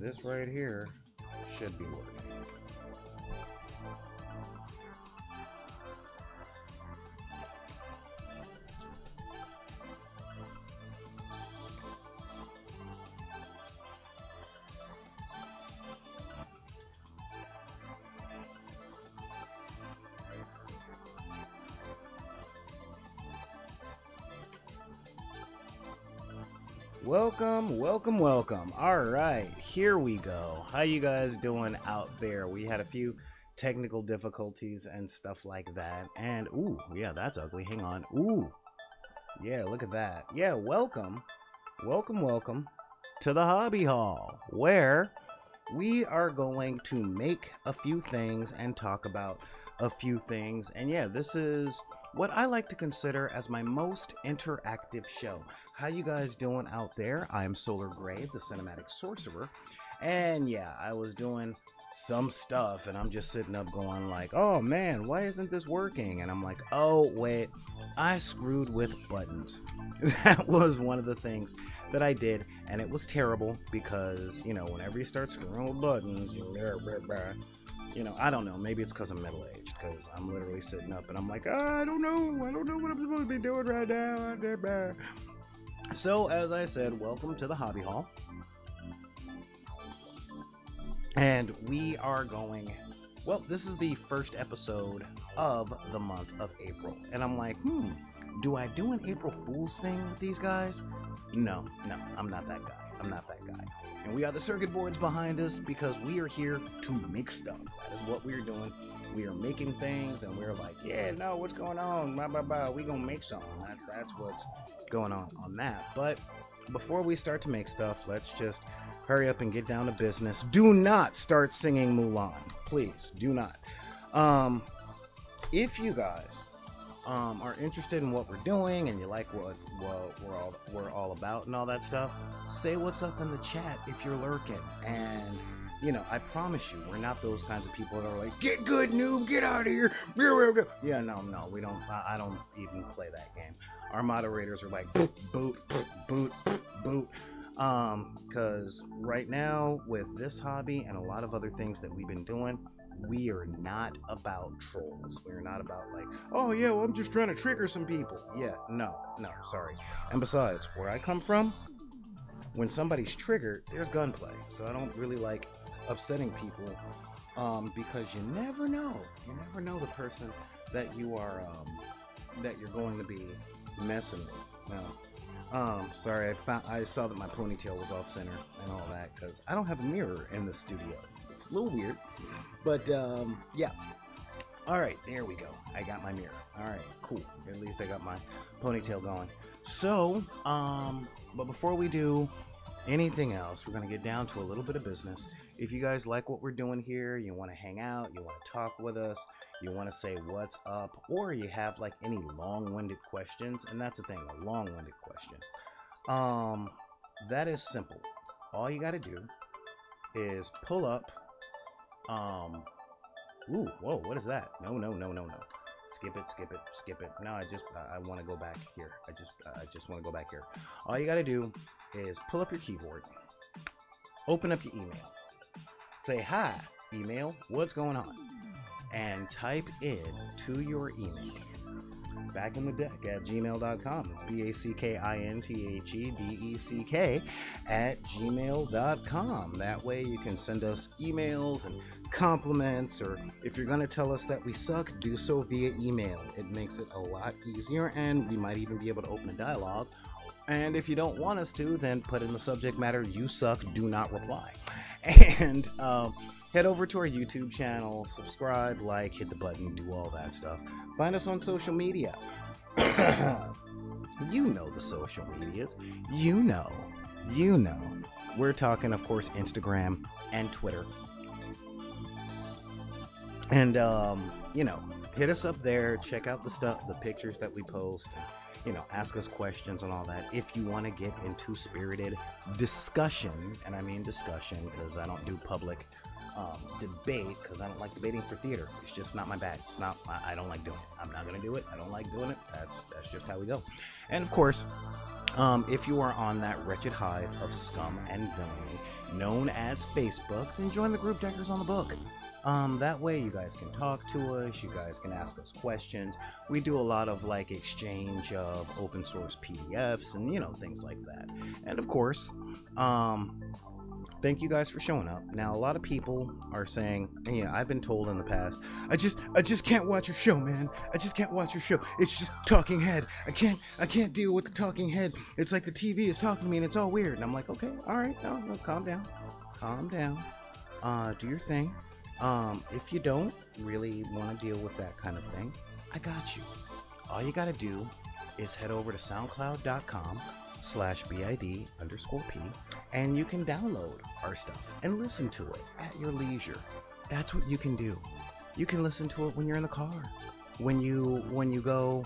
this right here should be working. Welcome, welcome, welcome. All right, here we go. How you guys doing out there? We had a few technical difficulties and stuff like that. And ooh, yeah, that's ugly. Hang on. Ooh. Yeah, look at that. Yeah, welcome. Welcome, welcome to the Hobby Hall where we are going to make a few things and talk about a few things. And yeah, this is what I like to consider as my most interactive show. How you guys doing out there? I am Solar Greye, the cinematic sorcerer. And yeah, I was doing some stuff and I'm just sitting up going like, "Oh man, why isn't this working?" And I'm like, "Oh, wait. I screwed with buttons." that was one of the things that I did and it was terrible because, you know, whenever you start screwing with buttons, you you know, I don't know. Maybe it's because I'm middle aged. Because I'm literally sitting up and I'm like, oh, I don't know. I don't know what I'm supposed to be doing right now. So, as I said, welcome to the Hobby Hall. And we are going. Well, this is the first episode of the month of April. And I'm like, hmm, do I do an April Fool's thing with these guys? No, no, I'm not that guy. I'm not that guy. And we got the circuit boards behind us because we are here to make stuff. That is what we're doing. We are making things and we're like, yeah, no, what's going on? Blah, blah, blah. we going to make something. That, that's what's going on on that. But before we start to make stuff, let's just hurry up and get down to business. Do not start singing Mulan. Please, do not. Um, if you guys um, are interested in what we're doing and you like what, what we're all we're all about and all that stuff, say what's up in the chat if you're lurking. And you know, I promise you, we're not those kinds of people that are like, "Get good, noob, get out of here." Yeah, no, no, we don't. I, I don't even play that game. Our moderators are like, boot, boot, boot, boot. Um, because right now with this hobby and a lot of other things that we've been doing, we are not about trolls. We're not about like, oh yeah, well, I'm just trying to trigger some people. Yeah, no, no, sorry. And besides, where I come from, when somebody's triggered, there's gunplay. So I don't really like upsetting people um, because you never know. You never know the person that you are um, that you're going to be messing with. Now, um, sorry, I found I saw that my ponytail was off center and all that because I don't have a mirror in the studio. It's a little weird, but um, yeah. All right, there we go. I got my mirror. All right, cool. At least I got my ponytail going. So, um, but before we do anything else, we're gonna get down to a little bit of business. If you guys like what we're doing here, you want to hang out, you want to talk with us, you want to say what's up, or you have like any long-winded questions, and that's the thing, a long-winded question. Um, that is simple. All you got to do is pull up um, ooh, whoa, what is that? No, no, no, no, no. Skip it, skip it, skip it. No, I just, I, I want to go back here. I just, I just want to go back here. All you got to do is pull up your keyboard, open up your email, say hi, email, what's going on, and type in to your email back in the deck at gmail.com. It's B A C K I N T H E D E C K at gmail.com. That way you can send us emails and compliments, or if you're going to tell us that we suck, do so via email. It makes it a lot easier, and we might even be able to open a dialogue. And if you don't want us to, then put in the subject matter, you suck, do not reply. And um, head over to our YouTube channel, subscribe, like, hit the button, do all that stuff. Find us on social media. you know the social medias. You know. You know. We're talking, of course, Instagram and Twitter. And, um, you know, hit us up there. Check out the stuff, the pictures that we post. you know, ask us questions and all that. If you want to get into spirited discussion, and I mean discussion because I don't do public um, debate because I don't like debating for theater. It's just not my bag. It's not. I, I don't like doing it. I'm not gonna do it. I don't like doing it. That's that's just how we go. And of course, um, if you are on that wretched hive of scum and villainy known as Facebook, then join the group Deckers on the Book. Um, that way, you guys can talk to us, you guys can ask us questions. We do a lot of like exchange of open source PDFs and you know, things like that. And of course, um, thank you guys for showing up. Now, a lot of people are saying, and yeah, I've been told in the past, I just, I just can't watch your show, man. I just can't watch your show. It's just talking head. I can't, I can't deal with the talking head. It's like the TV is talking to me, and it's all weird. And I'm like, okay, all right, no, no, calm down, calm down. Uh, do your thing. Um, if you don't really want to deal with that kind of thing, I got you. All you gotta do is head over to soundcloud.com slash bid underscore p and you can download our stuff and listen to it at your leisure. That's what you can do. You can listen to it when you're in the car when you when you go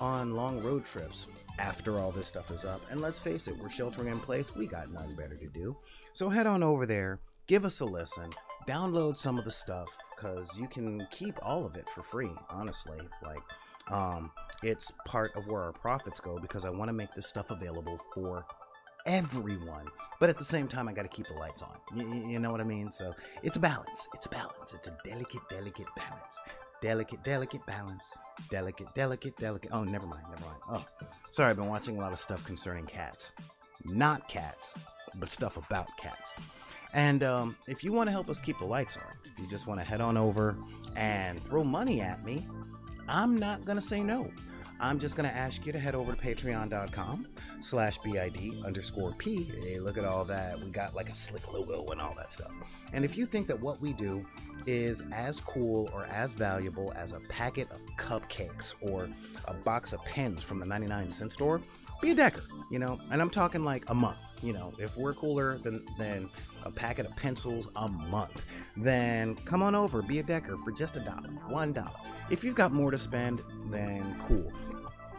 on long road trips after all this stuff is up. And let's face it we're sheltering in place. We got nothing better to do. So head on over there give us a listen download some of the stuff because you can keep all of it for free honestly. Like um, it's part of where our profits go because I want to make this stuff available for everyone. But at the same time, I got to keep the lights on. You, you know what I mean? So it's a balance. It's a balance. It's a delicate, delicate balance. Delicate, delicate balance. Delicate, delicate, delicate. Oh, never mind. Never mind. Oh, sorry. I've been watching a lot of stuff concerning cats. Not cats, but stuff about cats. And um, if you want to help us keep the lights on, you just want to head on over and throw money at me, I'm not going to say no. I'm just going to ask you to head over to patreon.com slash BID underscore P. Hey, look at all that. We got like a slick logo and all that stuff. And if you think that what we do is as cool or as valuable as a packet of cupcakes or a box of pens from the 99 cent store, be a decker, you know? And I'm talking like a month, you know? If we're cooler than, than a packet of pencils a month, then come on over, be a decker for just a dollar, one dollar. If you've got more to spend, then cool.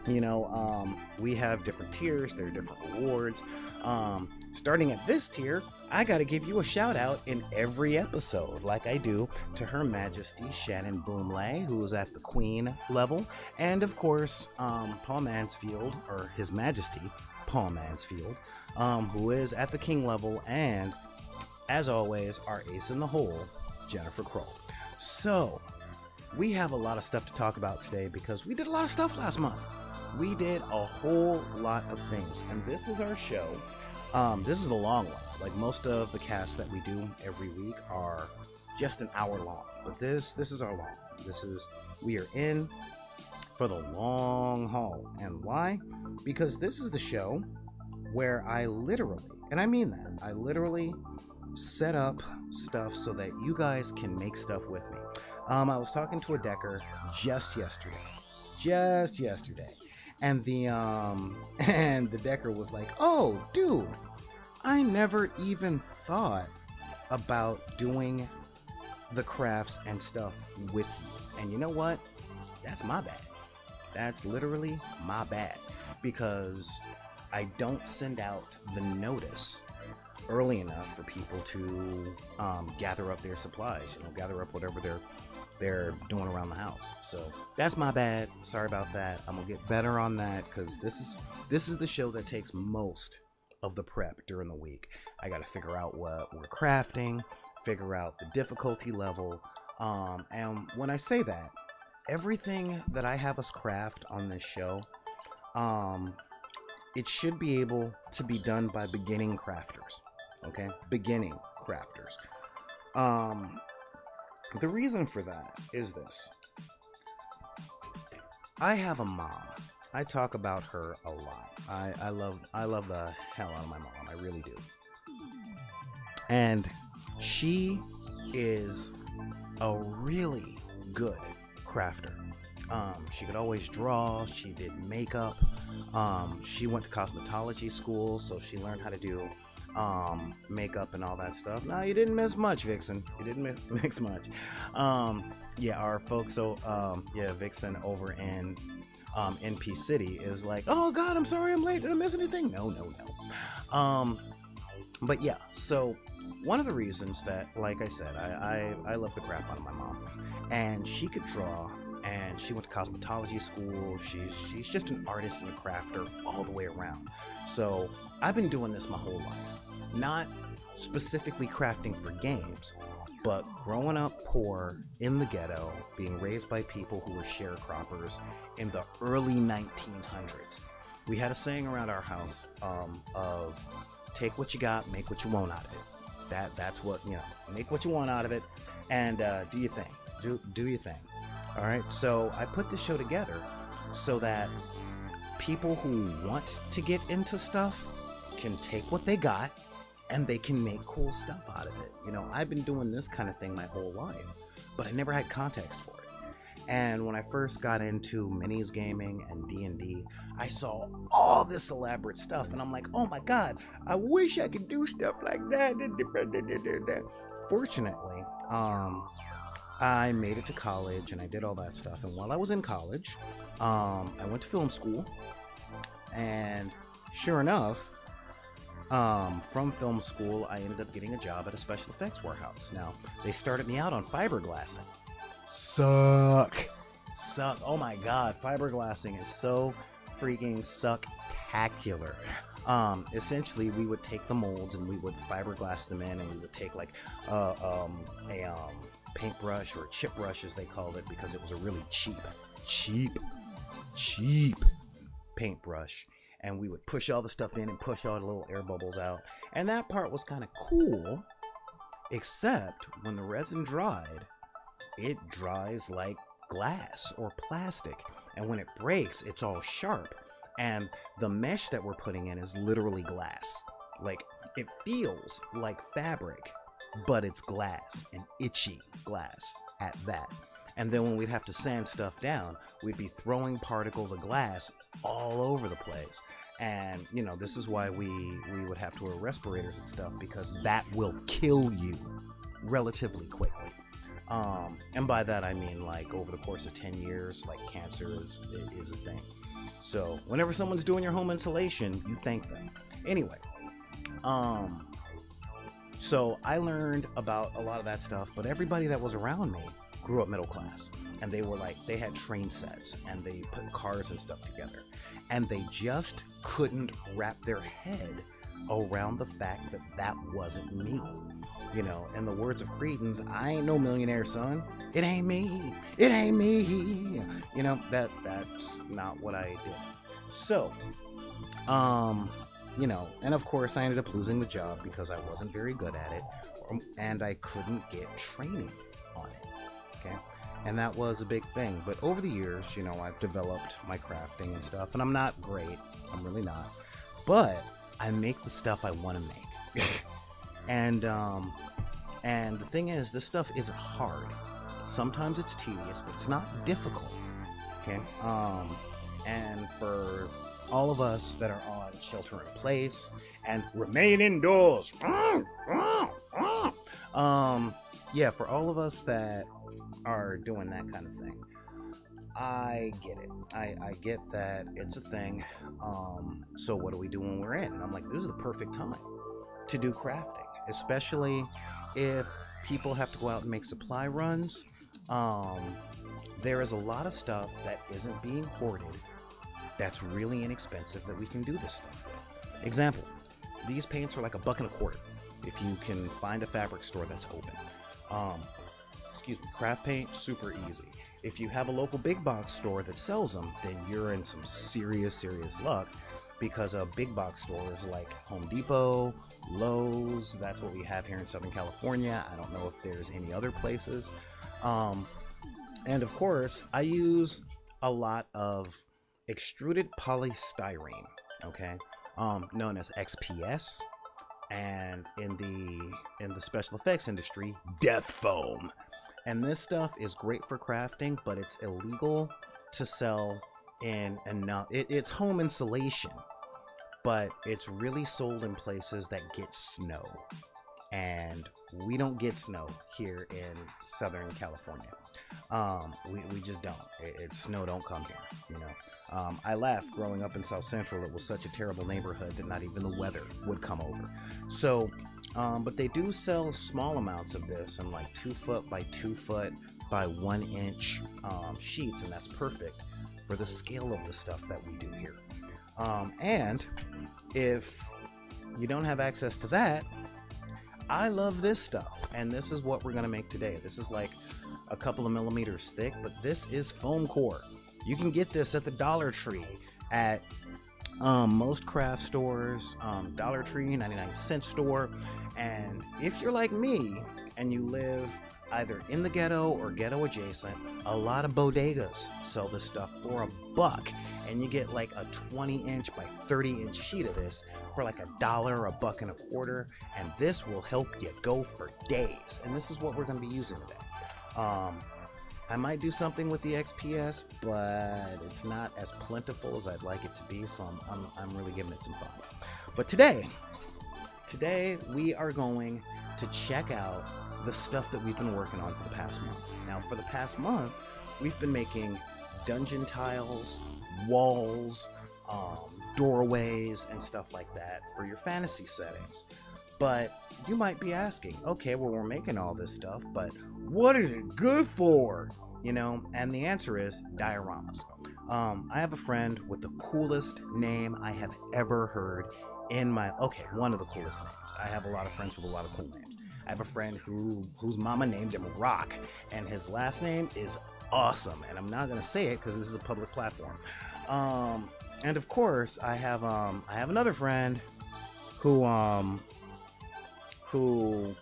You know, um, we have different tiers, there are different rewards. Um, starting at this tier, I got to give you a shout out in every episode, like I do to Her Majesty Shannon Boomlay, who is at the Queen level, and of course, um, Paul Mansfield, or His Majesty Paul Mansfield, um, who is at the King level, and as always, our ace in the hole, Jennifer Kroll. So, we have a lot of stuff to talk about today because we did a lot of stuff last month. We did a whole lot of things, and this is our show. Um, this is the long one. Like most of the casts that we do every week are just an hour long, but this this is our long. This is we are in for the long haul, and why? Because this is the show where I literally, and I mean that, I literally set up stuff so that you guys can make stuff with me. Um, I was talking to a decker just yesterday, just yesterday, and the um, and the decker was like, "Oh, dude, I never even thought about doing the crafts and stuff with you." And you know what? That's my bad. That's literally my bad because I don't send out the notice early enough for people to um, gather up their supplies, you know, gather up whatever they're they're doing around the house. So that's my bad. Sorry about that. I'm gonna get better on that because this is this is the show that takes most of the prep during the week. I got to figure out what we're crafting, figure out the difficulty level, um, and when I say that, everything that I have us craft on this show, um, it should be able to be done by beginning crafters. Okay, beginning crafters. Um, the reason for that is this. I have a mom. I talk about her a lot. I, I love I love the hell out of my mom. I really do. And she is a really good crafter. Um, she could always draw. She did makeup. Um, she went to cosmetology school, so she learned how to do um, makeup and all that stuff. No, you didn't miss much, Vixen. You didn't miss, much. Um, yeah, our folks. So um, yeah, Vixen over in um, NP City is like, oh God, I'm sorry, I'm late. Did I miss anything? No, no, no. Um, but yeah, so one of the reasons that, like I said, I, I, I love the crap of my mom, and she could draw, and she went to cosmetology school. She's she's just an artist and a crafter all the way around. So I've been doing this my whole life, not specifically crafting for games, but growing up poor in the ghetto, being raised by people who were sharecroppers in the early 1900s. We had a saying around our house um, of take what you got, make what you want out of it. That that's what you know. Make what you want out of it, and uh, do your thing. Do do your thing. All right. So I put this show together so that people who want to get into stuff can take what they got and they can make cool stuff out of it. You know, I've been doing this kind of thing my whole life, but I never had context for it. And when I first got into minis gaming and D&D, I saw all this elaborate stuff and I'm like, "Oh my god, I wish I could do stuff like that." Fortunately, um I made it to college and I did all that stuff. And while I was in college, um, I went to film school. And sure enough, um, from film school, I ended up getting a job at a special effects warehouse. Now, they started me out on fiberglassing. Suck. Suck. Oh my god, fiberglassing is so freaking sucktacular. Um, essentially, we would take the molds and we would fiberglass them in, and we would take like uh, um, a um, paintbrush or chip brush, as they called it, because it was a really cheap, cheap, cheap paintbrush and we would push all the stuff in and push all the little air bubbles out. And that part was kind of cool, except when the resin dried, it dries like glass or plastic. And when it breaks, it's all sharp. And the mesh that we're putting in is literally glass. Like, it feels like fabric, but it's glass and itchy glass at that. And then when we'd have to sand stuff down, we'd be throwing particles of glass all over the place. And you know this is why we we would have to wear respirators and stuff because that will kill you relatively quickly. Um, and by that i mean like over the course of 10 years like cancer is is a thing. So whenever someone's doing your home insulation you thank them. Anyway um so i learned about a lot of that stuff but everybody that was around me grew up middle class and they were like they had train sets and they put cars and stuff together and they just couldn't wrap their head around the fact that that wasn't me. You know, in the words of Creedence, I ain't no millionaire, son. It ain't me. It ain't me. You know, that that's not what I did. So, um, you know, and of course I ended up losing the job because I wasn't very good at it um, and I couldn't get training on it. Okay? and that was a big thing. But over the years, you know, I've developed my crafting and stuff, and I'm not great. I'm really not. But I make the stuff I want to make. and um and the thing is, this stuff isn't hard. Sometimes it's tedious, but it's not difficult. Okay? Um and for all of us that are on shelter in place and remain indoors. um yeah, for all of us that are doing that kind of thing. I get it. I, I get that it's a thing. Um, so what do we do when we're in? And I'm like, this is the perfect time to do crafting, especially if people have to go out and make supply runs. Um, there is a lot of stuff that isn't being hoarded that's really inexpensive that we can do this stuff with. Example, these paints are like a buck and a quarter if you can find a fabric store that's open. Um, excuse me, craft paint, super easy. If you have a local big box store that sells them, then you're in some serious, serious luck because a big box store is like Home Depot, Lowe's. That's what we have here in Southern California. I don't know if there's any other places. Um, and of course, I use a lot of extruded polystyrene, okay, um, known as XPS, and in the in the special effects industry, death foam. And this stuff is great for crafting, but it's illegal to sell in enough. It, it's home insulation, but it's really sold in places that get snow. And we don't get snow here in Southern California. Um, we, we just don't. It, it, snow don't come here, you know. Um, I laughed growing up in South Central. It was such a terrible neighborhood that not even the weather would come over. So, um, but they do sell small amounts of this in like two foot by two foot by one inch um, sheets, and that's perfect for the scale of the stuff that we do here. Um, and if you don't have access to that, I love this stuff, and this is what we're gonna make today. This is like a couple of millimeters thick, but this is foam core. You can get this at the Dollar Tree, at um, most craft stores, um, Dollar Tree, 99 cent store. And if you're like me and you live either in the ghetto or ghetto adjacent, a lot of bodegas sell this stuff for a buck. And you get like a 20 inch by 30 inch sheet of this for like a dollar, a buck and a quarter. And this will help you go for days. And this is what we're going to be using today. Um, I might do something with the XPS, but it's not as plentiful as I'd like it to be, so I'm, I'm, I'm really giving it some thought. But today, today we are going to check out the stuff that we've been working on for the past month. Now, for the past month, we've been making dungeon tiles, walls, um, doorways, and stuff like that for your fantasy settings. But you might be asking, okay, well, we're making all this stuff, but what is it good for? You know, and the answer is dioramas. Um, I have a friend with the coolest name I have ever heard in my okay, one of the coolest names. I have a lot of friends with a lot of cool names. I have a friend who whose mama named him Rock, and his last name is awesome. And I'm not gonna say it because this is a public platform. Um, and of course, I have um, I have another friend who um, who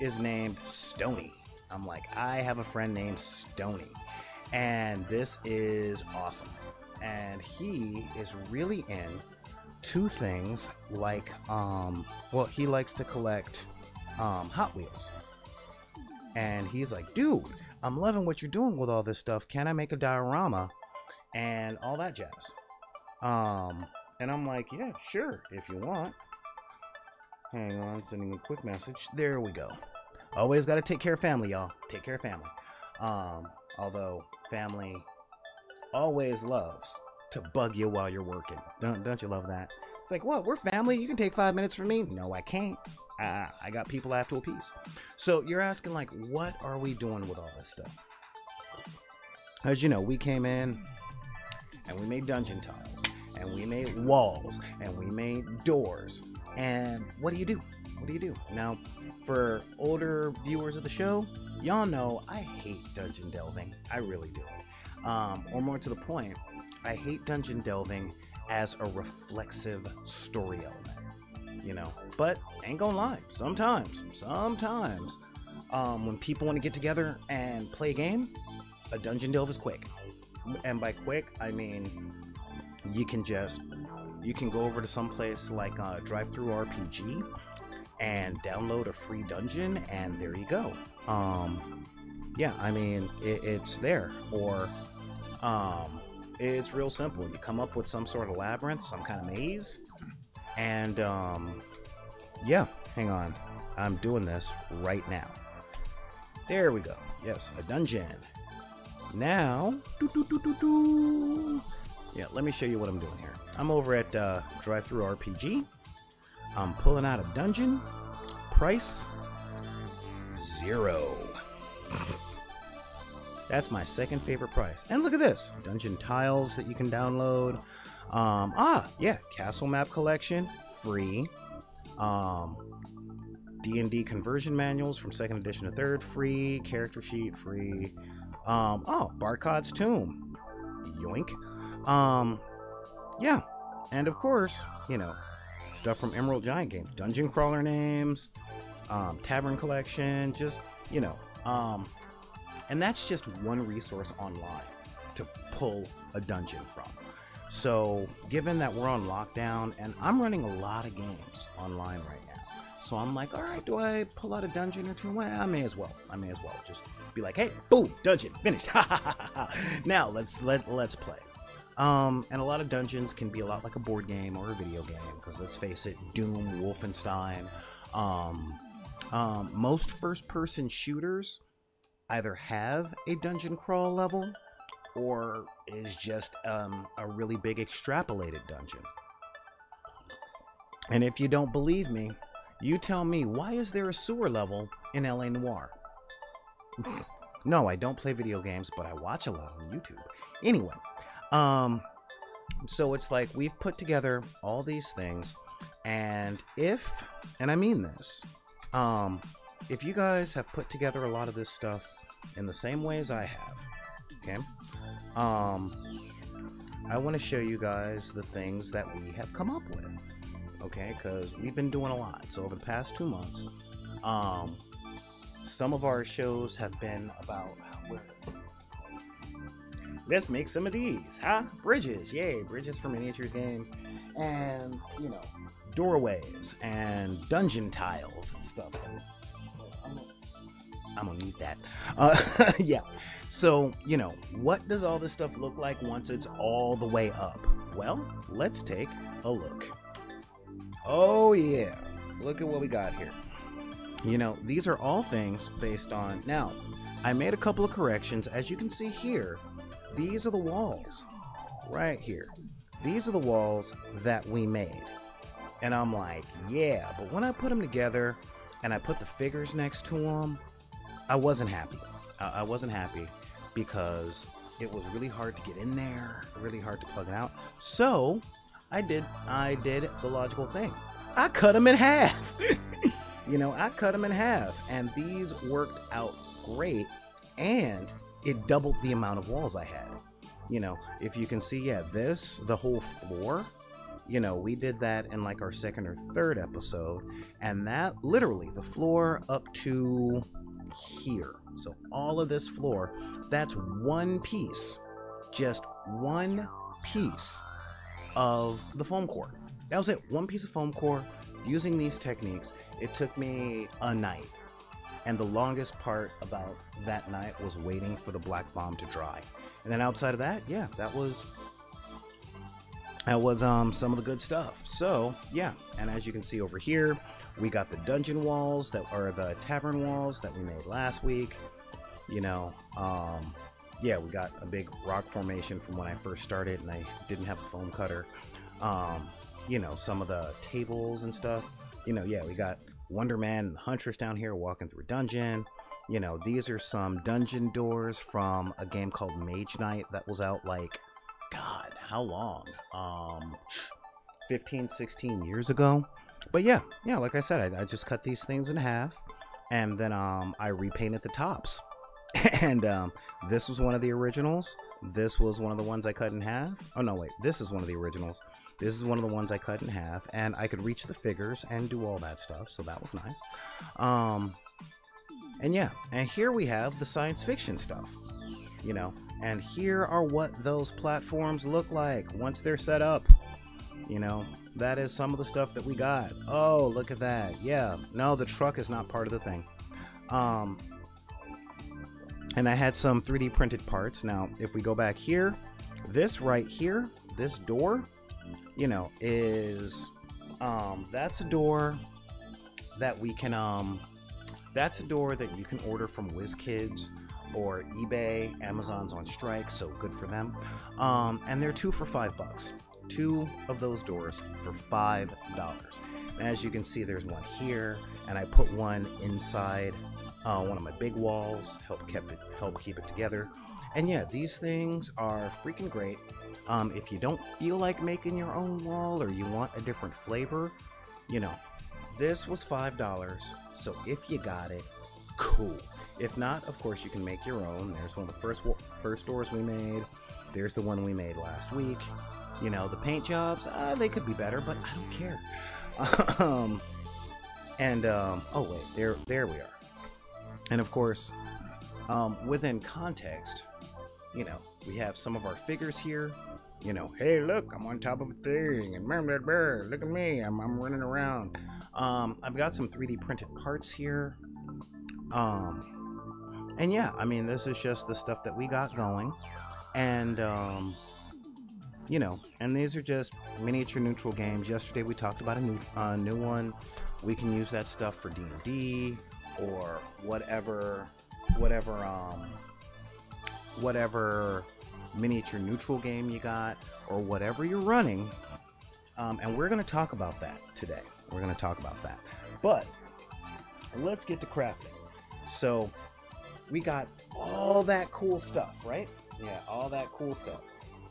is named Stony. I'm like, I have a friend named Stony, and this is awesome. And he is really in two things like, um, well, he likes to collect um, Hot Wheels. And he's like, dude, I'm loving what you're doing with all this stuff. Can I make a diorama and all that jazz? Um, and I'm like, yeah, sure, if you want. Hang on, sending a quick message. There we go. Always got to take care of family, y'all. Take care of family. Um, although family always loves to bug you while you're working. Don't don't you love that? It's like, what? We're family. You can take five minutes from me. No, I can't. Uh, I got people I have to appease. So you're asking, like, what are we doing with all this stuff? As you know, we came in and we made dungeon tiles, and we made walls, and we made doors. And what do you do? What do you do? Now, for older viewers of the show, y'all know I hate dungeon delving. I really do. Um, or more to the point, I hate dungeon delving as a reflexive story element. You know, but ain't gonna lie, sometimes, sometimes, um, when people want to get together and play a game, a dungeon delve is quick. And by quick, I mean you can just you can go over to some place like uh, RPG and download a free dungeon, and there you go. Um, yeah, I mean, it, it's there. Or um, it's real simple. You come up with some sort of labyrinth, some kind of maze, and um, yeah, hang on. I'm doing this right now. There we go. Yes, a dungeon. Now, doo -doo -doo yeah, let me show you what I'm doing here. I'm over at uh, RPG. I'm pulling out a dungeon. Price zero. That's my second favorite price. And look at this dungeon tiles that you can download. Um, ah, yeah, castle map collection, free. Um, D&D conversion manuals from second edition to third, free. Character sheet, free. Um, oh, Barkhad's Tomb, yoink. Um, yeah, and of course, you know, stuff from Emerald Giant Games, dungeon crawler names, um, tavern collection, just you know, um, and that's just one resource online to pull a dungeon from. So, given that we're on lockdown, and I'm running a lot of games online right now, So I'm like, all right, do I pull out a dungeon or two? Well, I may as well. I may as well just be like, hey, boom, dungeon finished. now let's let let's play. Um, and a lot of dungeons can be a lot like a board game or a video game because let's face it, Doom, Wolfenstein, um, um, most first-person shooters either have a dungeon crawl level or is just um, a really big extrapolated dungeon. And if you don't believe me, you tell me why is there a sewer level in LA Noire? no, I don't play video games, but I watch a lot on YouTube. Anyway, um so it's like we've put together all these things and if and I mean this, um if you guys have put together a lot of this stuff in the same way as I have, okay? Um I want to show you guys the things that we have come up with okay? Because we've been doing a lot. So over the past two months, um, some of our shows have been about. Let's make some of these, huh? Bridges, yay! Bridges for miniatures games, and you know, doorways and dungeon tiles and stuff. I'm gonna need that. Uh, yeah. So, you know, what does all this stuff look like once it's all the way up? Well, let's take a look. Oh, yeah. Look at what we got here. You know, these are all things based on. Now, I made a couple of corrections. As you can see here, these are the walls right here. These are the walls that we made. And I'm like, yeah, but when I put them together and I put the figures next to them, I wasn't happy. I wasn't happy because it was really hard to get in there, really hard to plug it out. So I did I did the logical thing. I cut them in half. you know, I cut them in half, and these worked out great, and it doubled the amount of walls I had. You know, if you can see, yeah, this the whole floor. You know, we did that in like our second or third episode, and that literally the floor up to here. So all of this floor, that's one piece, just one piece of the foam core. That was it. One piece of foam core. Using these techniques, it took me a night. And the longest part about that night was waiting for the black bomb to dry. And then outside of that, yeah, that was that was um some of the good stuff. So yeah, and as you can see over here, we got the dungeon walls that are the tavern walls that we made last week. You know, um, yeah, we got a big rock formation from when I first started, and I didn't have a foam cutter. Um, you know, some of the tables and stuff. You know, yeah, we got Wonder Man and the Huntress down here walking through a dungeon. You know, these are some dungeon doors from a game called Mage Knight that was out like, God, how long? Um, 15, 16 years ago. But yeah, yeah, like I said, I, I just cut these things in half and then um, I repainted the tops. and um, this was one of the originals. This was one of the ones I cut in half. Oh no, wait, this is one of the originals. This is one of the ones I cut in half, and I could reach the figures and do all that stuff, so that was nice. Um, and yeah, and here we have the science fiction stuff, you know, and here are what those platforms look like once they're set up. You know, that is some of the stuff that we got. Oh, look at that. Yeah, no, the truck is not part of the thing. Um, and I had some 3D printed parts. Now, if we go back here, this right here, this door, you know, is um, that's a door that we can um, that's a door that you can order from WizKids or eBay. Amazon's on strike, so good for them. Um, and they're two for five bucks. Two of those doors for five dollars. As you can see, there's one here, and I put one inside uh, one of my big walls, help kept it, help keep it together. And yeah, these things are freaking great. Um, if you don't feel like making your own wall or you want a different flavor, you know, this was five dollars. So if you got it, cool. If not, of course you can make your own. There's one of the first first doors we made. There's the one we made last week. You know, the paint jobs, uh, they could be better, but I don't care. um, and um, oh wait, there there we are. And of course, um, within context, you know, we have some of our figures here. You know, hey, look, I'm on top of a thing, and look at me, I'm, I'm running around. Um, I've got some 3D printed parts here. Um, and yeah, I mean, this is just the stuff that we got going. And, um, you know, and these are just miniature neutral games. Yesterday we talked about a new, uh, new one. We can use that stuff for D&D or whatever, whatever, um, whatever miniature neutral game you got or whatever you're running. Um, and we're going to talk about that today. We're going to talk about that. But let's get to crafting. So we got all that cool stuff, right? Yeah, all that cool stuff.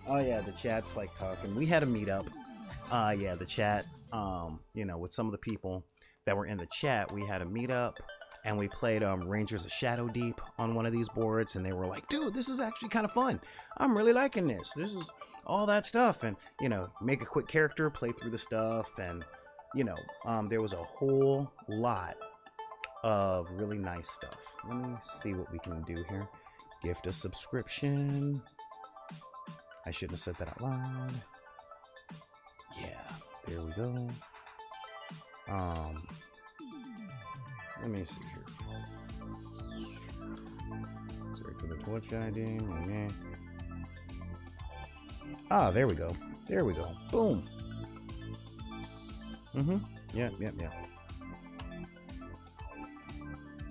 Oh yeah, the chat's like talking. We had a meetup. Uh yeah, the chat. Um, you know, with some of the people that were in the chat, we had a meetup and we played um, Rangers of Shadow Deep on one of these boards, and they were like, "Dude, this is actually kind of fun. I'm really liking this. This is all that stuff." And you know, make a quick character, play through the stuff, and you know, um, there was a whole lot of really nice stuff. Let me see what we can do here. Gift a subscription. I shouldn't have said that out loud. Yeah, there we go. Um, let me see here. Sorry for the Twitch ID. Ah, there we go. There we go. Boom. Mm-hmm. Yep, yep, yep.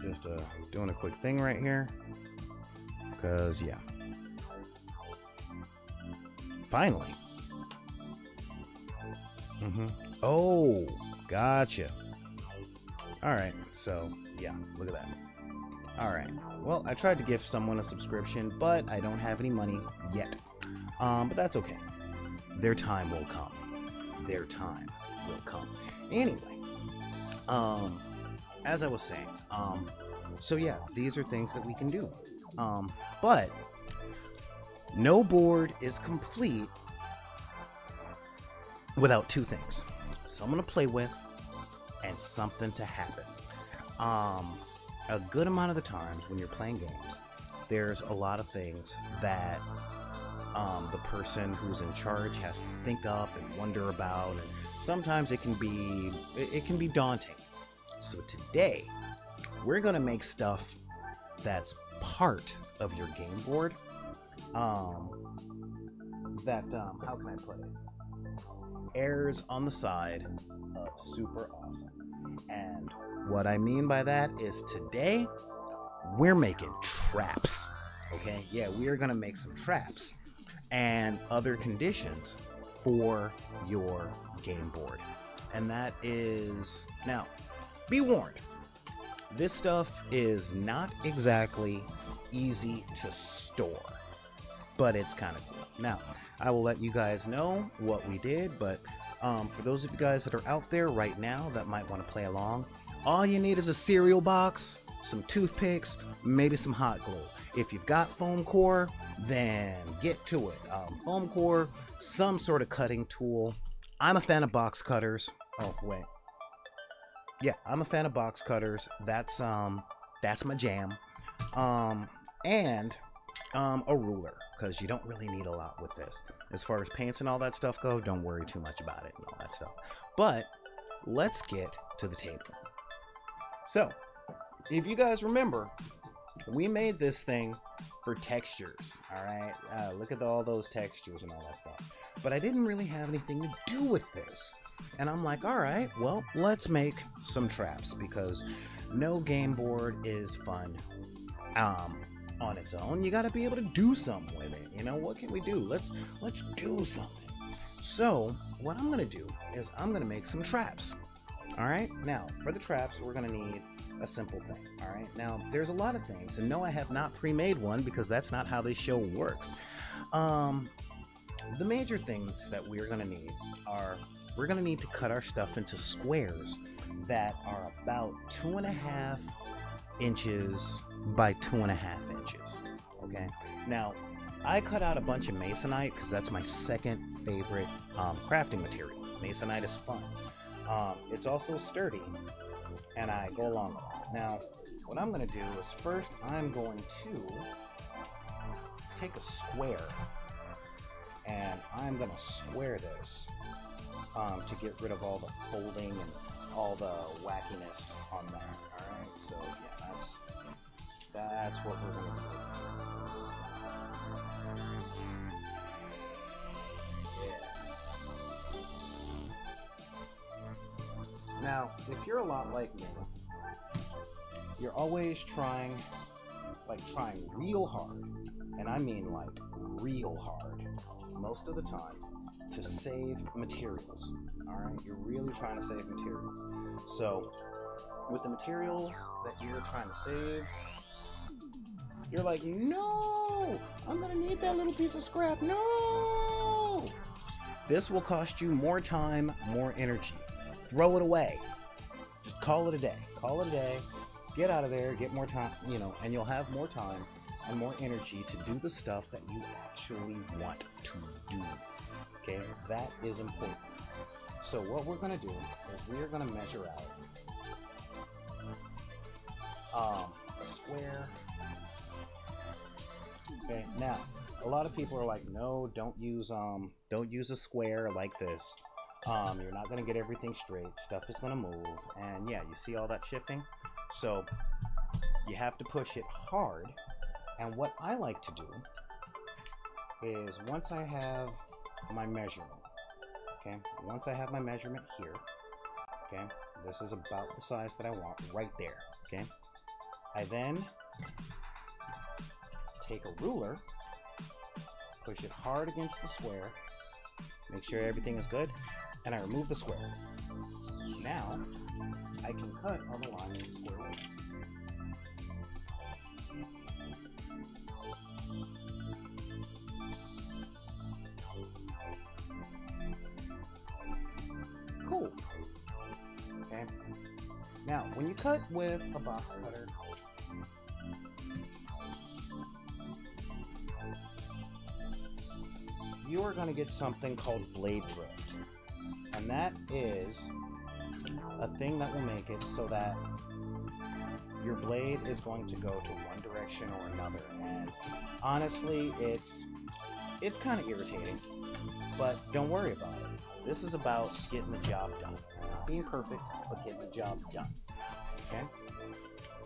Just uh, doing a quick thing right here. Because, yeah. Finally. Mm-hmm. Oh, gotcha. All right, so yeah, look at that. All right, well, I tried to give someone a subscription, but I don't have any money yet. Um, but that's okay. Their time will come. Their time will come. Anyway, um, as I was saying, um, so yeah, these are things that we can do. Um, but no board is complete without two things someone to play with and something to happen. Um, a good amount of the times when you're playing games, there's a lot of things that um, the person who's in charge has to think up and wonder about, and sometimes it can be it, can be daunting. So today, we're gonna make stuff that's part of your game board. Um, that um, how can I put it? Errs on the side of super awesome. And what I mean by that is today we're making traps. Okay, yeah, we are gonna make some traps and other conditions for your game board. And that is now, be warned, this stuff is not exactly easy to store, but it's kind of cool. Now, I will let you guys know what we did, but um, for those of you guys that are out there right now that might want to play along, all you need is a cereal box, some toothpicks, maybe some hot glue. If you've got foam core, then get to it. Um, foam core, some sort of cutting tool. I'm a fan of box cutters. Oh wait, yeah, I'm a fan of box cutters. That's um, that's my jam. Um, and um, a ruler because you don't really need a lot with this. As far as paints and all that stuff go, don't worry too much about it and all that stuff. But let's get to the table. So, if you guys remember, we made this thing for textures. All right, uh, look at all those textures and all that stuff. But I didn't really have anything to do with this. And I'm like, all right, well, let's make some traps because no game board is fun um, on its own. You got to be able to do something with it. You know, what can we do? Let's let's do something. So what I'm gonna do is I'm gonna make some traps. All right. Now for the traps, we're gonna need a simple thing. All right. Now there's a lot of things, and no, I have not pre-made one because that's not how this show works. Um, the major things that we're gonna need are we're gonna need to cut our stuff into squares that are about two and a half inches by two and a half inches. Okay. Now, I cut out a bunch of masonite because that's my second favorite um, crafting material. Masonite is fun. Um, it's also sturdy, and I go along with it. Now, what I'm going to do is first I'm going to take a square, and I'm going to square this um, to get rid of all the folding and all the wackiness on that. All right, so yeah, that's that's what we're gonna do. Yeah. Now, if you're a lot like me, you're always trying, like trying real hard, and I mean like real hard, most of the time, to save materials. All right, you're really trying to save materials. So, with the materials that you're trying to save, you're like, no, I'm gonna need that little piece of scrap. No! This will cost you more time, more energy. Throw it away. Just call it a day. Call it a day. Get out of there, get more time, you know, and you'll have more time and more energy to do the stuff that you actually want to do. Okay, that is important. So what we're gonna do is we are gonna measure out um, a square. Okay, now a lot of people are like, no, don't use um, don't use a square like this. Um, you're not gonna get everything straight. Stuff is gonna move, and yeah, you see all that shifting. So you have to push it hard. And what I like to do is once I have my measurement, okay, once I have my measurement here, okay, this is about the size that I want right there, okay, I then take a ruler, push it hard against the square, make sure everything is good, and I remove the square. Now, I can cut on the line square. Okay. Now, when you cut with a box cutter, you are going to get something called blade drift. And that is a thing that will make it so that your blade is going to go to one direction or another. And honestly, it's it's kind of irritating, but don't worry about it. This is about getting the job done. Being perfect, but getting the job done. Okay?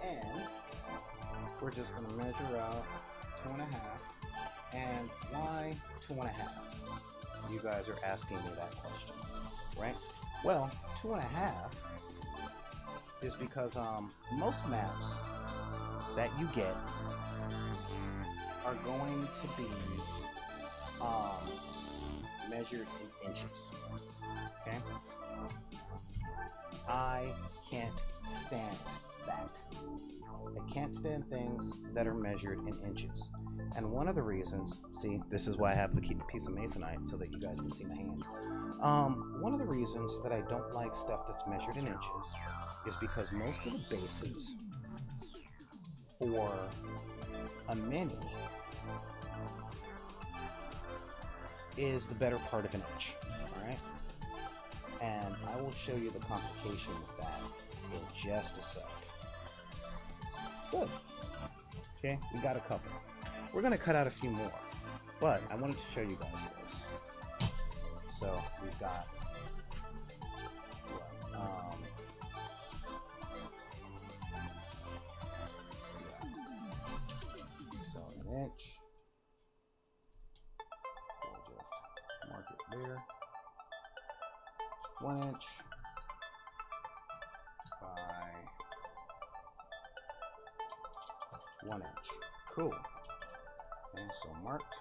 And we're just going to measure out two and a half. And why two and a half? You guys are asking me that question, right? Well, two and a half is because um, most maps that you get are going to be um, measured in inches. Okay? I can't stand that. I can't stand things that are measured in inches. And one of the reasons, see, this is why I have the piece of masonite so that you guys can see my hands. Um, one of the reasons that I don't like stuff that's measured in inches is because most of the bases for a mini is the better part of an inch. Alright? And I will show you the complication with that in just a sec. Good. Okay, we got a couple. We're to cut out a few more, but I wanted to show you guys this. So we've got um, so an inch. One inch by one inch. Cool. Okay, so marked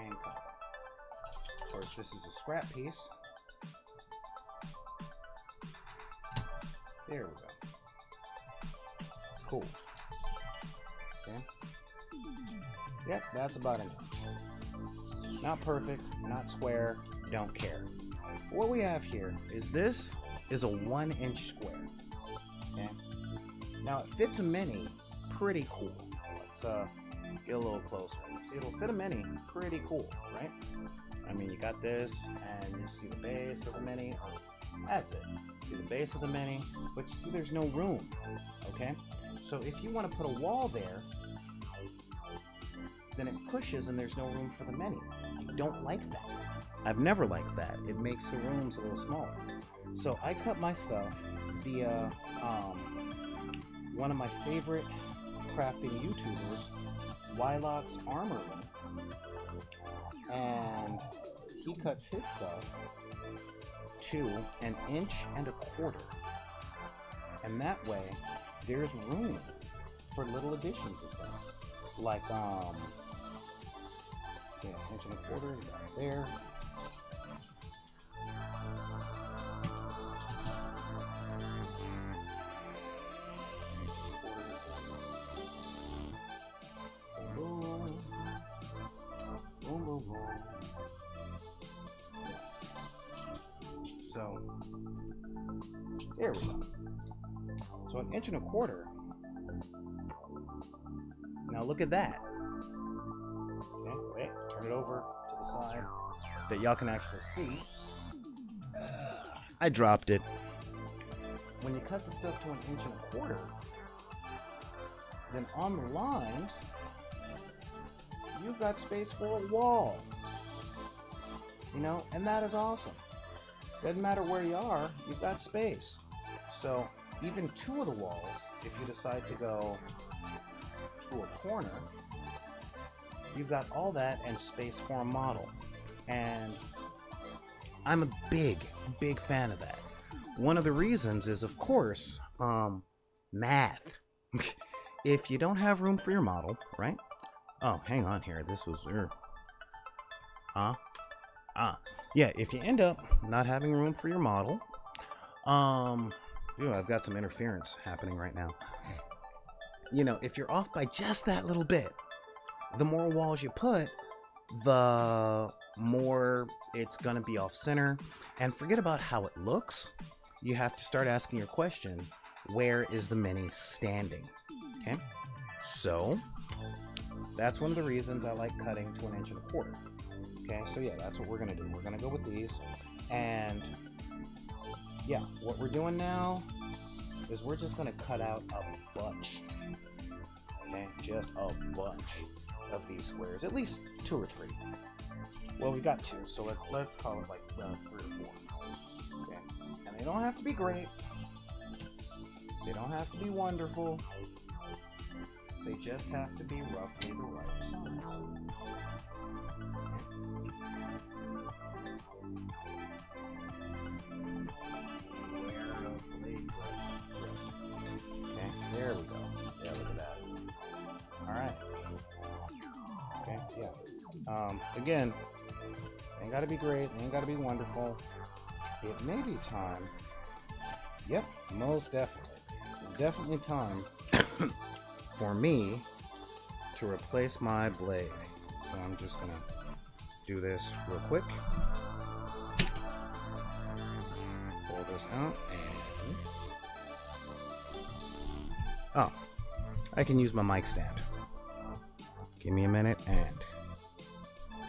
and cut. Of course, this is a scrap piece. There we go. Cool. Okay. Yep, that's about inch. Not perfect, not square, don't care. What we have here is this is a one inch square. Okay. Now it fits a mini pretty cool. Let's uh, get a little closer. See, it'll fit a mini pretty cool, right? I mean, you got this, and you see the base of the mini. That's it. See the base of the mini, but you see there's no room, okay? So if you want to put a wall there, then it pushes and there's no room for the mini. Don't like that. I've never liked that. It makes the rooms a little smaller. So I cut my stuff via um, one of my favorite crafting YouTubers, Wyloch's Armory. And he cuts his stuff to an inch and a quarter. And that way, there's room for little additions of things. Like, um, yeah, inch and a quarter, right there. So, there we go. So an inch and a quarter. Now look at that. It over to the side that y'all can actually see. I dropped it. When you cut the stuff to an inch and a quarter, then on the lines, you've got space for a wall. You know, and that is awesome. Doesn't matter where you are, you've got space. So even two of the walls, if you decide to go to a corner, you've got all that and space for a model. And I'm a big, big fan of that. One of the reasons is, of course, um, math. if you don't have room for your model, right? Oh, hang on here. This was. Er, huh? Ah, yeah. If you end up not having room for your model, um, Ooh, I've got some interference happening right now. You know, if you're off by just that little bit, the more walls you put, the more it's going to be off center. And forget about how it looks. You have to start asking your question where is the mini standing? Okay? So, that's one of the reasons I like cutting to an inch and a quarter. Okay, so yeah, that's what we're going to do. We're going to go with these. And yeah, what we're doing now is we're just gonna cut out a bunch. Okay, just a bunch of these squares, at least two or three. Well, we got two, so let's let's call it like uh, three or four. Okay, and they don't have to be great. They don't have to be wonderful. They just have to be roughly the right size. Um, again, ain't gotta be great, ain't gotta be wonderful. It may be time. Yep, most definitely. Definitely time for me to replace my blade. So I'm just gonna do this real quick. Pull this out and Oh, I can use my mic stand. Give me a minute and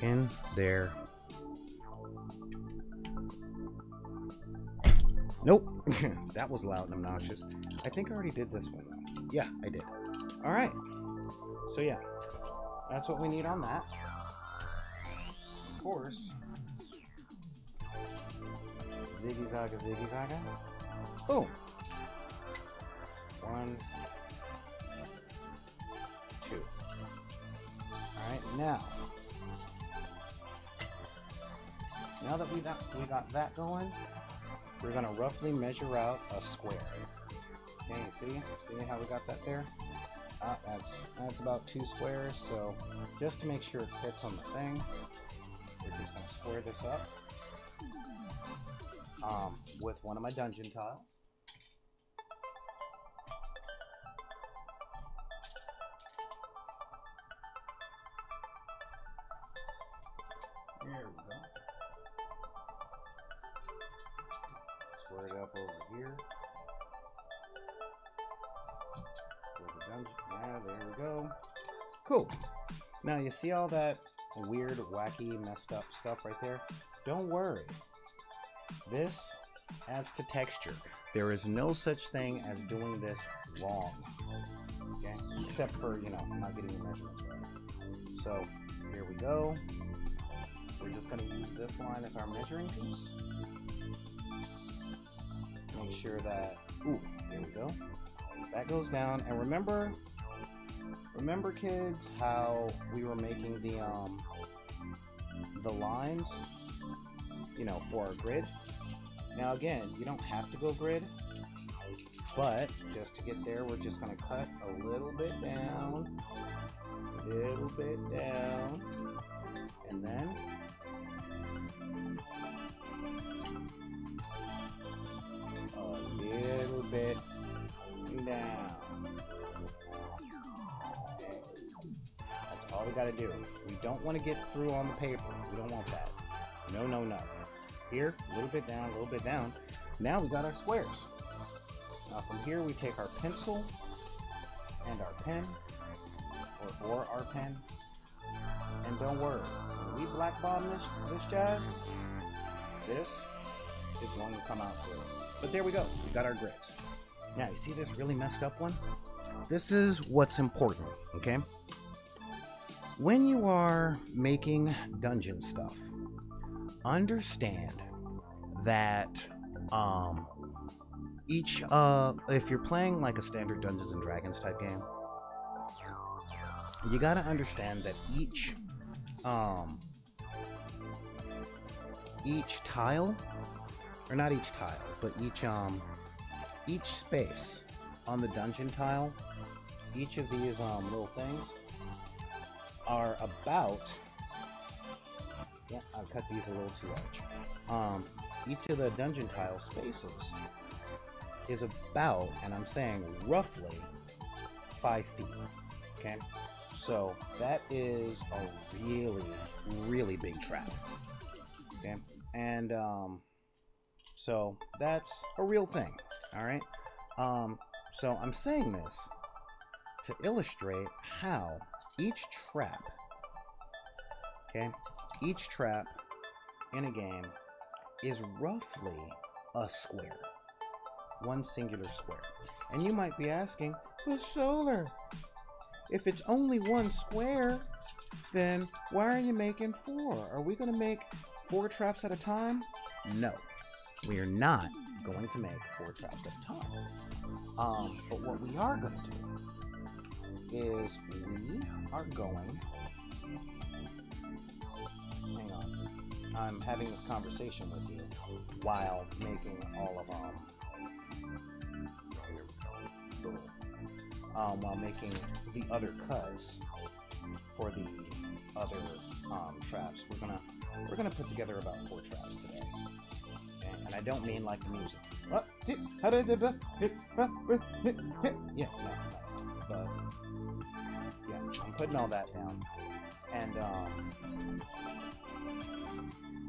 in there. Nope, that was loud and obnoxious. I think I already did this one. Yeah, I did. All right. So yeah, that's what we need on that. Of course. Ziggy zaga, ziggy zaga. Boom. One, two. Alright, now. Now that we got, we got that going, we're going to roughly measure out a square. Okay, see? See how we got that there? Uh, that's, that's about two squares, so just to make sure it fits on the thing, we're just going to square this up um, with one of my dungeon tiles. There we Up over here. Yeah, there we go. Cool. Now you see all that weird, wacky, messed up stuff right there? Don't worry. This adds to texture. There is no such thing as doing this wrong. Okay? Except for, you know, not getting the measurements right. So here we go. we're just going to use this line as our measuring piece. Make sure that, ooh, there we go. That goes down. And remember, remember kids, how we were making the, um, the lines, you know, for our grid? Now again, you don't have to go grid, but just to get there, we're just gonna cut a little bit down, a little bit down, and then little bit down. That's all we gotta do. We don't want to get through on the paper. We don't want that. No, no, no. Here, a little bit down, a little bit down. Now we got our squares. Now from here we take our pencil and our pen, or, or our pen, and don't worry, when we black bomb this, this jazz, this is going to come out good. But there we go, we got our grids. Now you see this really messed up one? This is what's important, okay? When you are making dungeon stuff, understand that um each uh if you're playing like a standard Dungeons and Dragons type game, you got to understand that each um each tile or not each tile, but each um each space on the dungeon tile, each of these um little things are about yeah, I cut these a little too large. Um, each of the dungeon tile spaces is about, and I'm saying roughly, five feet. Okay, so that is a really, really big trap. Okay, and um, so that's a real thing. All right. Um, so I'm saying this to illustrate how each trap, okay, each trap in a game is roughly a square. One singular square. And you might be asking, but Solar, if it's only one square, then why are you making four? Are we going to make four traps at a time? No, we are not going to make four traps at a time. Um, but what we are going to do is we are going hang on. I'm having this conversation with you while making all of um, um while making the other cuts for the other um, traps. We're gonna we're gonna put together about four traps today? And I don't mean like the music. Yeah, no, no, but yeah, I'm putting all that down. And um,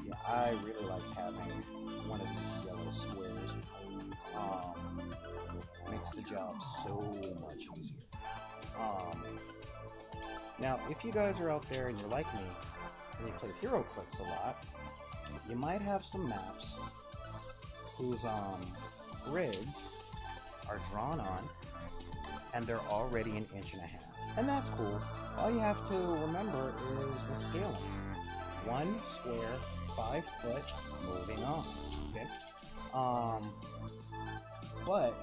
yeah, I really like having one of these yellow squares. Um, makes the job so much easier. Um, now, if you guys are out there and you're like me, and you play HeroClix a lot, you might have some maps whose um, grids are drawn on, and they're already an inch and a half. And that's cool. All you have to remember is the scaling. One square, five foot, moving on. Okay? Um, but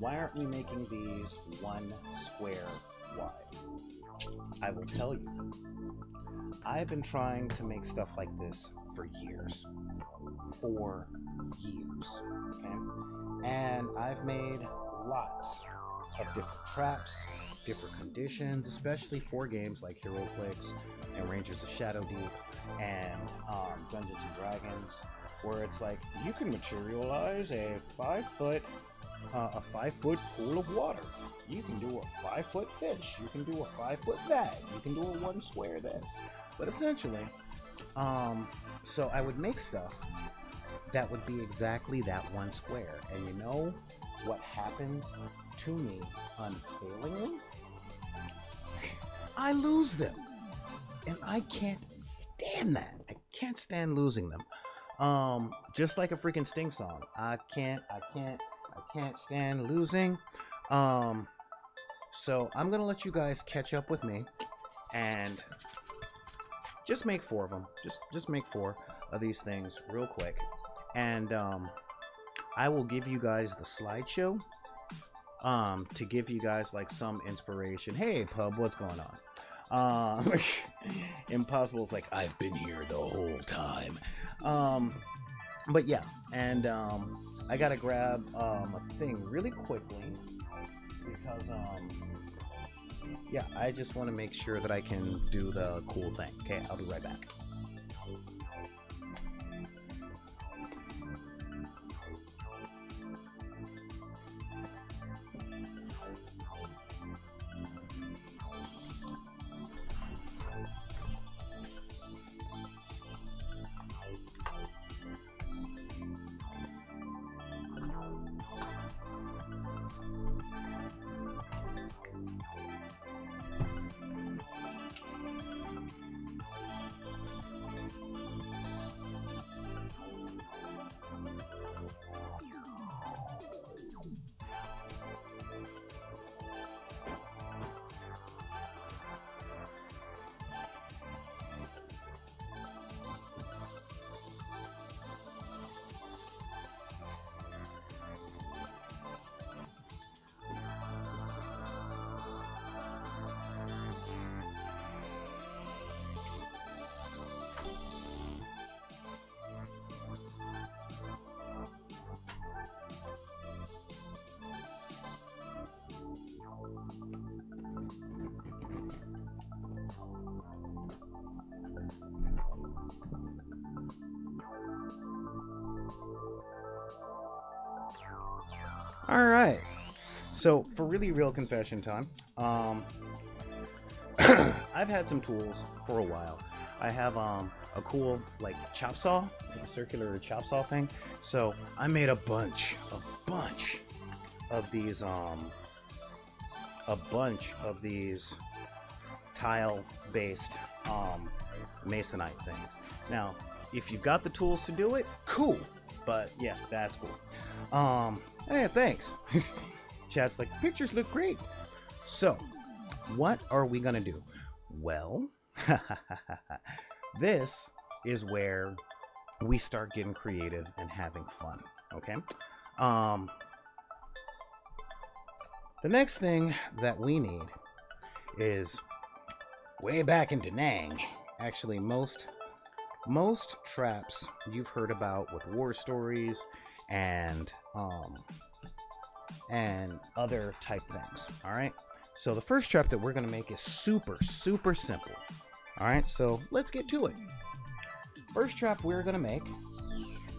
why aren't we making these one square wide? I will tell you. I've been trying to make stuff like this for years. For years. Okay? And I've made lots of different traps, different conditions, especially for games like HeroClix and Rangers of Shadow Deep and um, Dungeons and Dragons, where it's like you can materialize a five foot uh, a five foot pool of water. You can do a five foot fish. You can do a five foot bag. You can do a one square this. But essentially, um, so I would make stuff that would be exactly that one square. And you know what happens to me unfailingly? I lose them. And I can't stand that. I can't stand losing them. Um, just like a freaking Sting song. I can't, I can't, I can't stand losing. Um, so I'm gonna let you guys catch up with me and just make four of them. Just just make four of these things real quick, and um, I will give you guys the slideshow um, to give you guys like some inspiration. Hey, pub, what's going on? Um, Impossible's like I've been here the whole time. Um, but yeah, and um, I gotta grab um, a thing really quickly because um, yeah, I just want to make sure that I can do the cool thing. Okay, I'll be right back. So for really real confession time, um, I've had some tools for a while. I have um, a cool like chop saw, like a circular chop saw thing. So I made a bunch, a bunch of these, um, a bunch of these tile-based um, masonite things. Now, if you've got the tools to do it, cool. But yeah, that's cool. Um, hey, thanks. Chat's like, pictures look great. So, what are we gonna do? Well, this is where we start getting creative and having fun. Okay. Um, the next thing that we need is way back in Da Nang. Actually, most most traps you've heard about with war stories and um and other type things. All right. So the first trap that we're gonna make is super super simple. All right. So let's get to it. First trap we're gonna make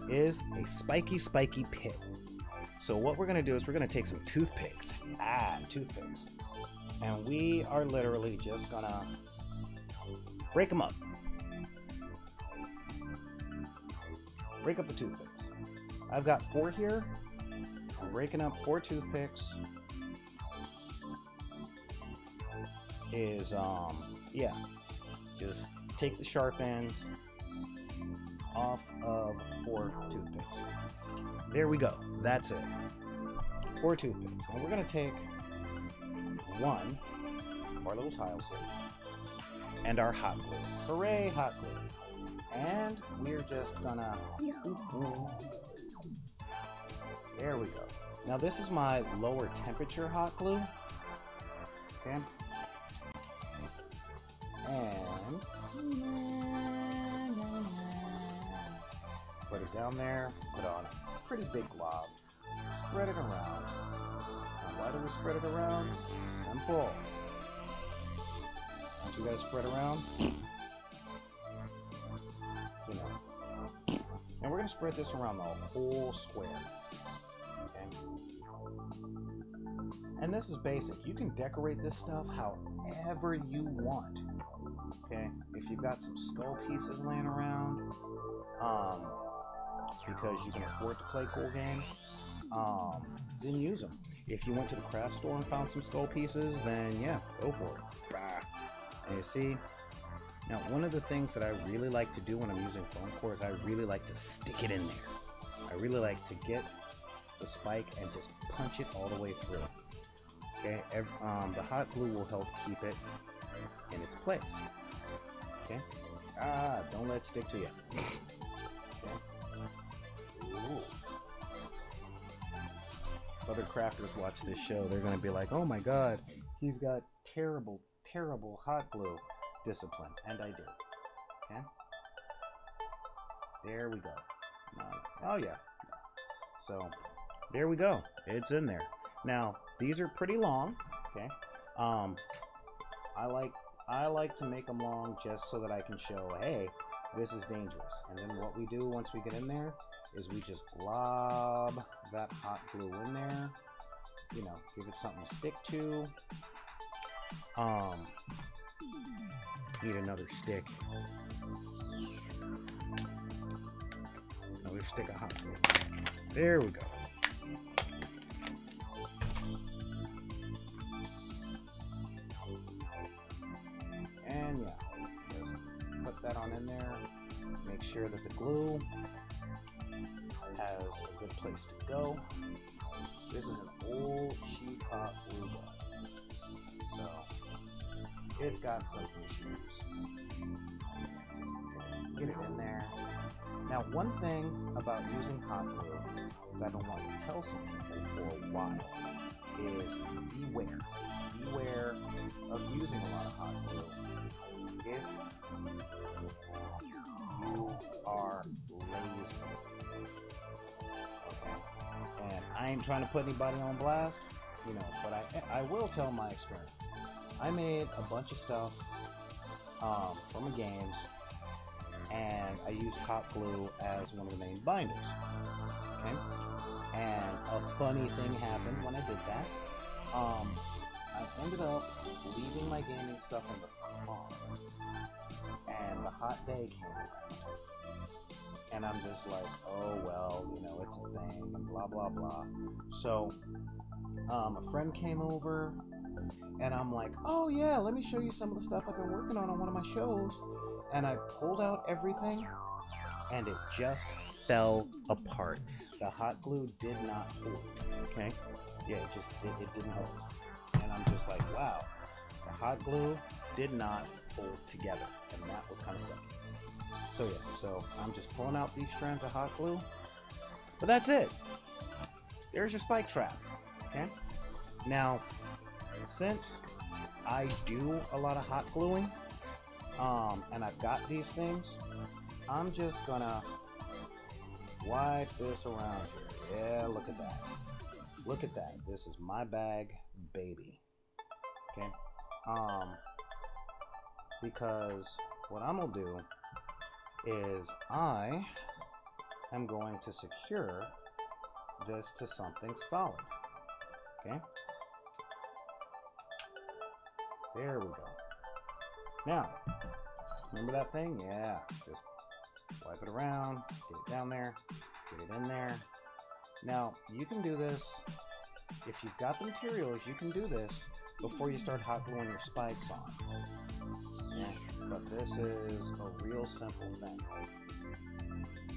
is a spiky spiky pit. So what we're gonna do is we're gonna take some toothpicks. Ah, toothpicks. And we are literally just gonna break them up. Break up the toothpicks. I've got four here. Breaking up four toothpicks. Is, um, yeah. Just take the sharp ends off of four toothpicks. There we go. That's it. Four toothpicks. And we're going to take one of our little tiles here and our hot glue. Hooray, hot glue. And we're just gonna. There we go. Now, this is my lower temperature hot glue. Okay. And. Put it down there. Put on a pretty big glob. Spread it around. And why do we spread it around? Simple. Once you guys spread around, you know. And we're gonna spread this around the whole square. Okay. And this is basic. You can decorate this stuff however you want. Okay. If you've got some skull pieces laying around, um, because you can afford to play cool games, um, then use them. If you went to the craft store and found some skull pieces, then yeah, go for it. Bah. And you see, now one of the things that I really like to do when I'm using foam core is I really like to stick it in there. I really like to get the spike and just punch it all the way through. Okay, Every, um, the hot glue will help keep it in its place. Okay. Ah, don't let it stick to you. Okay. Other crafters watch this show, they're gonna be like, oh my god, he's got terrible, terrible hot glue discipline. And I do. Okay. There we go. Oh yeah. So there we go. It's in there. Now these are pretty long. Okay. Um, I like I like to make them long just so that I can show, hey, this is dangerous. And then what we do once we get in there is we just glob that hot glue in there. You know, give it something to stick to. Um, need another stick. Another stick of hot glue. There we go. And yeah, just put that on in there. Make sure that the glue has a good place to go. This is an old cheap hot glue gun. So it's got some issues. Get it in there. Now, one thing about using hot glue that I don't want to tell some people for a while is beware. Beware of using a lot of hot glue if you are lazy. Okay. And I ain't trying to put anybody on blast, you know, but I I will tell my experience. I made a bunch of stuff um, from the games, and I used hot glue as one of the main binders. Okay, and a funny thing happened when I did that. Um, I ended up leaving my gaming stuff in the car, and the hot day came. And I'm just like, oh well, you know, it's a thing, and blah blah blah. So, um, a friend came over, and I'm like, oh yeah, let me show you some of the stuff I've been working on on one of my shows. And I pulled out everything, and it just fell apart. The hot glue did not hold. Okay, yeah, it just it, it didn't hold. And I'm just like, wow, the hot glue did not hold together, and that was kind of sucky. So yeah, so I'm just pulling out these strands of hot glue. But that's it. There's your spike trap. Okay. Now, since I do a lot of hot gluing, um, and I've got these things, I'm just gonna wipe this around here. Yeah, look at that. Look at that. This is my bag, baby. Okay. Um, because what I'm gonna do is I am going to secure this to something solid. Okay? There we go. Now, remember that thing? Yeah, just wipe it around, get it down there, get it in there. Now, you can do this, if you've got the materials, you can do this before you start hot gluing your spikes on. Yeah, but this is a real simple thing.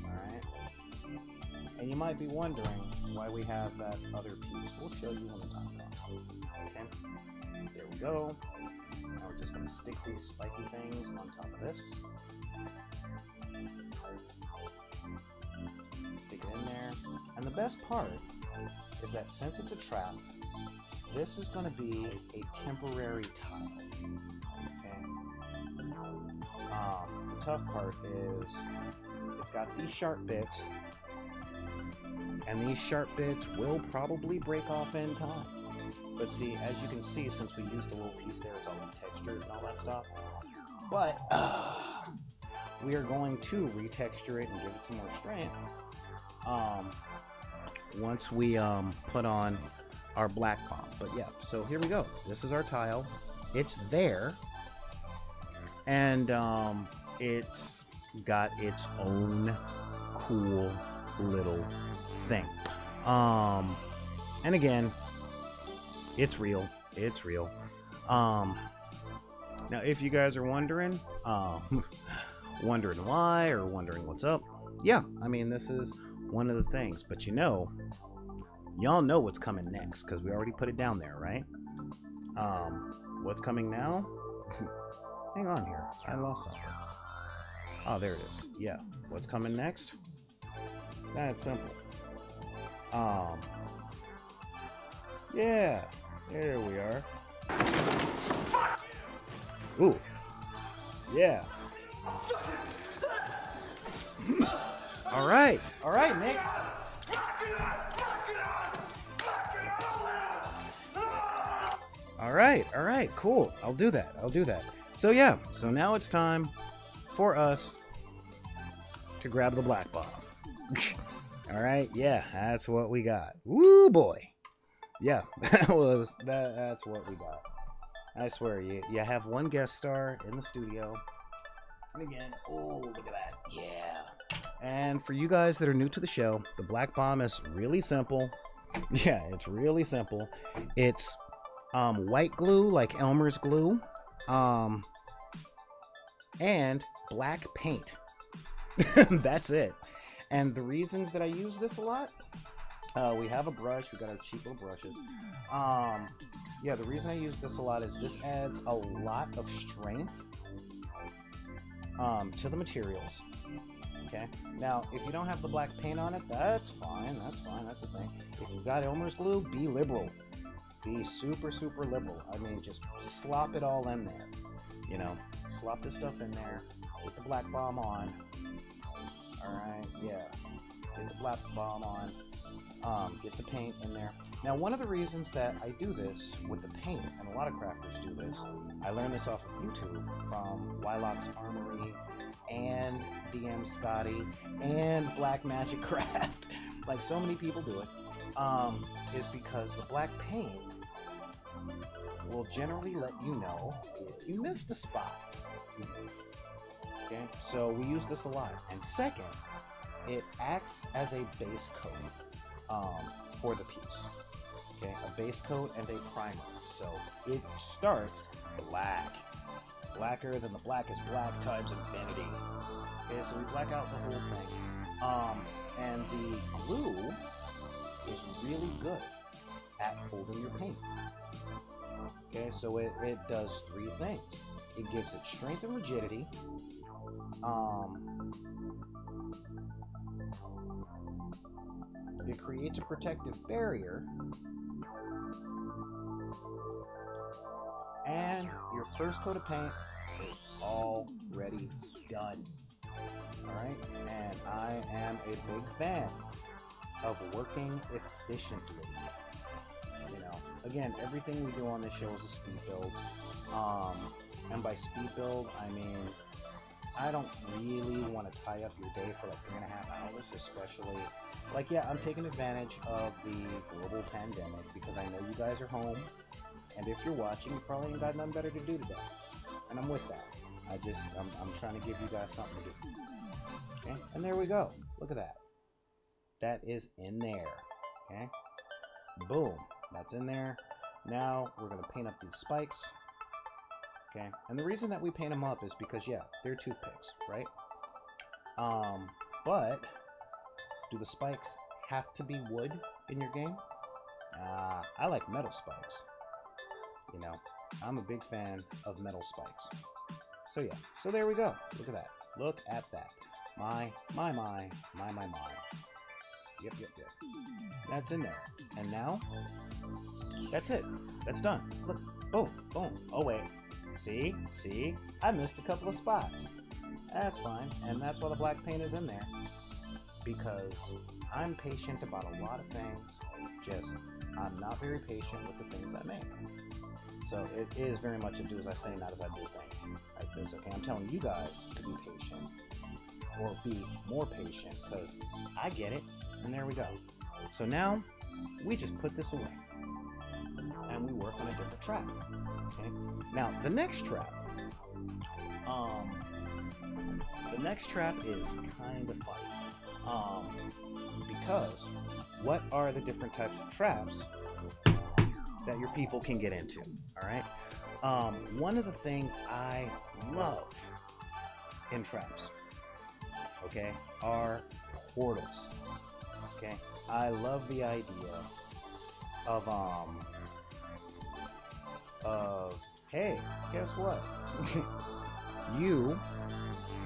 Alright? And you might be wondering why we have that other piece. We'll show you when the time. Okay? There we go. Now we're just going to stick these spiky things on top of this. Stick it in there. And the best part is that since it's a trap, this is going to be a temporary tile. Okay? Um, the tough part is it's got these sharp bits, and these sharp bits will probably break off in time. But see, as you can see, since we used a little piece there, it's all textured and all that stuff. But uh, we are going to retexture it and give it some more strength. Um, once we um, put on our black bomb. But yeah, so here we go. This is our tile. It's there. And um, it's got its own cool little thing. Um, and again, it's real. It's real. Um, now, if you guys are wondering, um, wondering why or wondering what's up, yeah, I mean, this is one of the things. But you know, y'all know what's coming next because we already put it down there, right? Um, what's coming now? hang on here. I lost something. Oh, there it is. Yeah. What's coming next? That's simple. Um. Yeah. There we are. Ooh. Yeah. All right. All right, Nick. All right. All right. Cool. I'll do that. I'll do that. So yeah. So now it's time for us to grab the black bomb. All right. Yeah. That's what we got. Woo boy. Yeah. That was that. That's what we got. I swear, you you have one guest star in the studio. And again, oh look at that. Yeah. And for you guys that are new to the show, the black bomb is really simple. Yeah, it's really simple. It's um, white glue, like Elmer's glue, um, and black paint. That's it. And the reasons that I use this a lot, uh, we have a brush. We got our cheap little brushes. Um, yeah, the reason I use this a lot is this adds a lot of strength um, to the materials. Okay. Now, if you don't have the black paint on it, that's fine. That's fine. That's the thing. If you've got Elmer's glue, be liberal. Be super, super liberal. I mean, just slop it all in there. You know, slop the stuff in there. Put the black bomb on. All right. Yeah. Get the black bomb on. Um, get the paint in there. Now, one of the reasons that I do this with the paint, and a lot of crafters do this, I learned this off of YouTube from Wyloch's Armory and DM Scotty and Black Magic Craft, like so many people do it, um, is because the black paint will generally let you know if you missed a spot. Okay, so we use this a lot. And second, it acts as a base coat um, for the piece. Okay, a base coat and a primer. So it starts black blacker than the blackest black times infinity. Okay, so we black out the whole thing. Um, and the glue is really good at holding your paint. Okay, so it, it does three things. It gives it strength and rigidity. Um, it creates a protective barrier and your first coat of paint is already done. Alright, and I am a big fan of working efficiently. You know, again, everything we do on this show is a speed build. Um, and by speed build, I mean I don't really want to tie up your day for like three and a half hours, especially like yeah, I'm taking advantage of the global pandemic because I know you guys are home and if you're watching, you probably ain't got nothing better to do today. And I'm with that. I just, I'm, I'm trying to give you guys something to do. Okay? And there we go. Look at that. That is in there. Okay? Boom. That's in there. Now we're to paint up these spikes. Okay? And the reason that we paint them up is because, yeah, they're toothpicks, right? Um, but do the spikes have to be wood in your game? Uh, I like metal spikes. You know, I'm a big fan of metal spikes. So yeah, so there we go. Look at that. Look at that. My, my, my, my, my, my. Yep, yep, yep. That's in there. And now, that's it. That's done. Look, boom, boom. Oh wait, see, see? I missed a couple of spots. That's fine, and that's why the black paint is in there. Because I'm patient about a lot of things, just I'm not very patient with the things I make. So it is very much a do as I say, not as I do thing. Like this, okay? I'm telling you guys to be patient or be more patient because I get it. And there we go. So now we just put this away and we work on a different trap. Okay. Now the next trap, um, the next trap is kind of funny. Um, because what are the different types of traps that your people can get into. All right. Um, one of the things I love in traps, okay, are portals. Okay, I love the idea of um of hey, guess what? you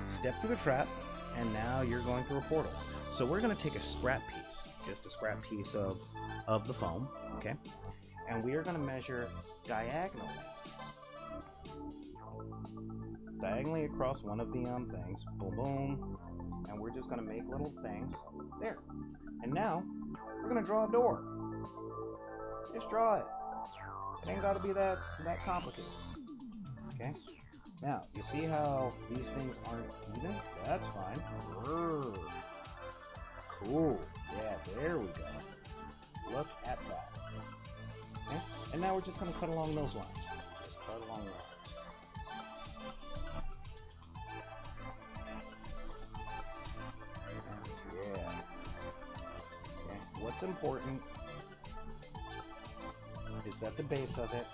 step through the trap, and now you're going through a portal. So we're going to take a scrap piece, just a scrap piece of, of the foam, okay? And we are going to measure diagonally. Diagonally across one of the um, things. Boom, boom. And we're just going to make little things. There. And now, we're going to draw a door. Just draw it. It ain't got to be that, that complicated. Okay? Now, you see how these things aren't even? That's fine. Brrr. Cool. Yeah, there we go. Look at that. Okay? And now we're just going to cut along those lines. Just cut along the What's important is that the base of it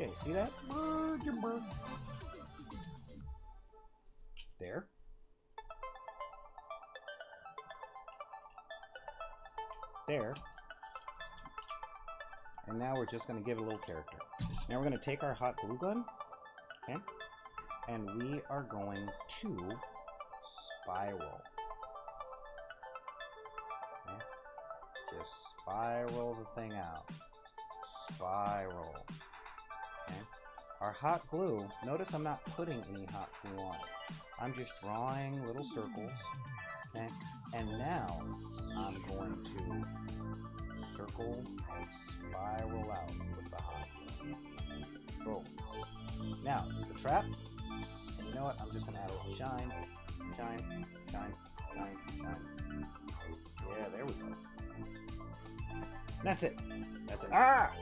yeah, see that? There. There. And now we're just going to give a little character. Now we're going to take our hot glue gun, okay? And we are going to spiral. Spiral the thing out. Spiral. Our hot glue, notice I'm not putting any hot glue on it. I'm just drawing little circles. Okay? And now I'm going to circle and spiral out with the glue. Boom. Now, the trap, and you know what? I'm just to add a little shine, shine, shine, shine, shine. Yeah, there we go. That's it. That's it. Ah!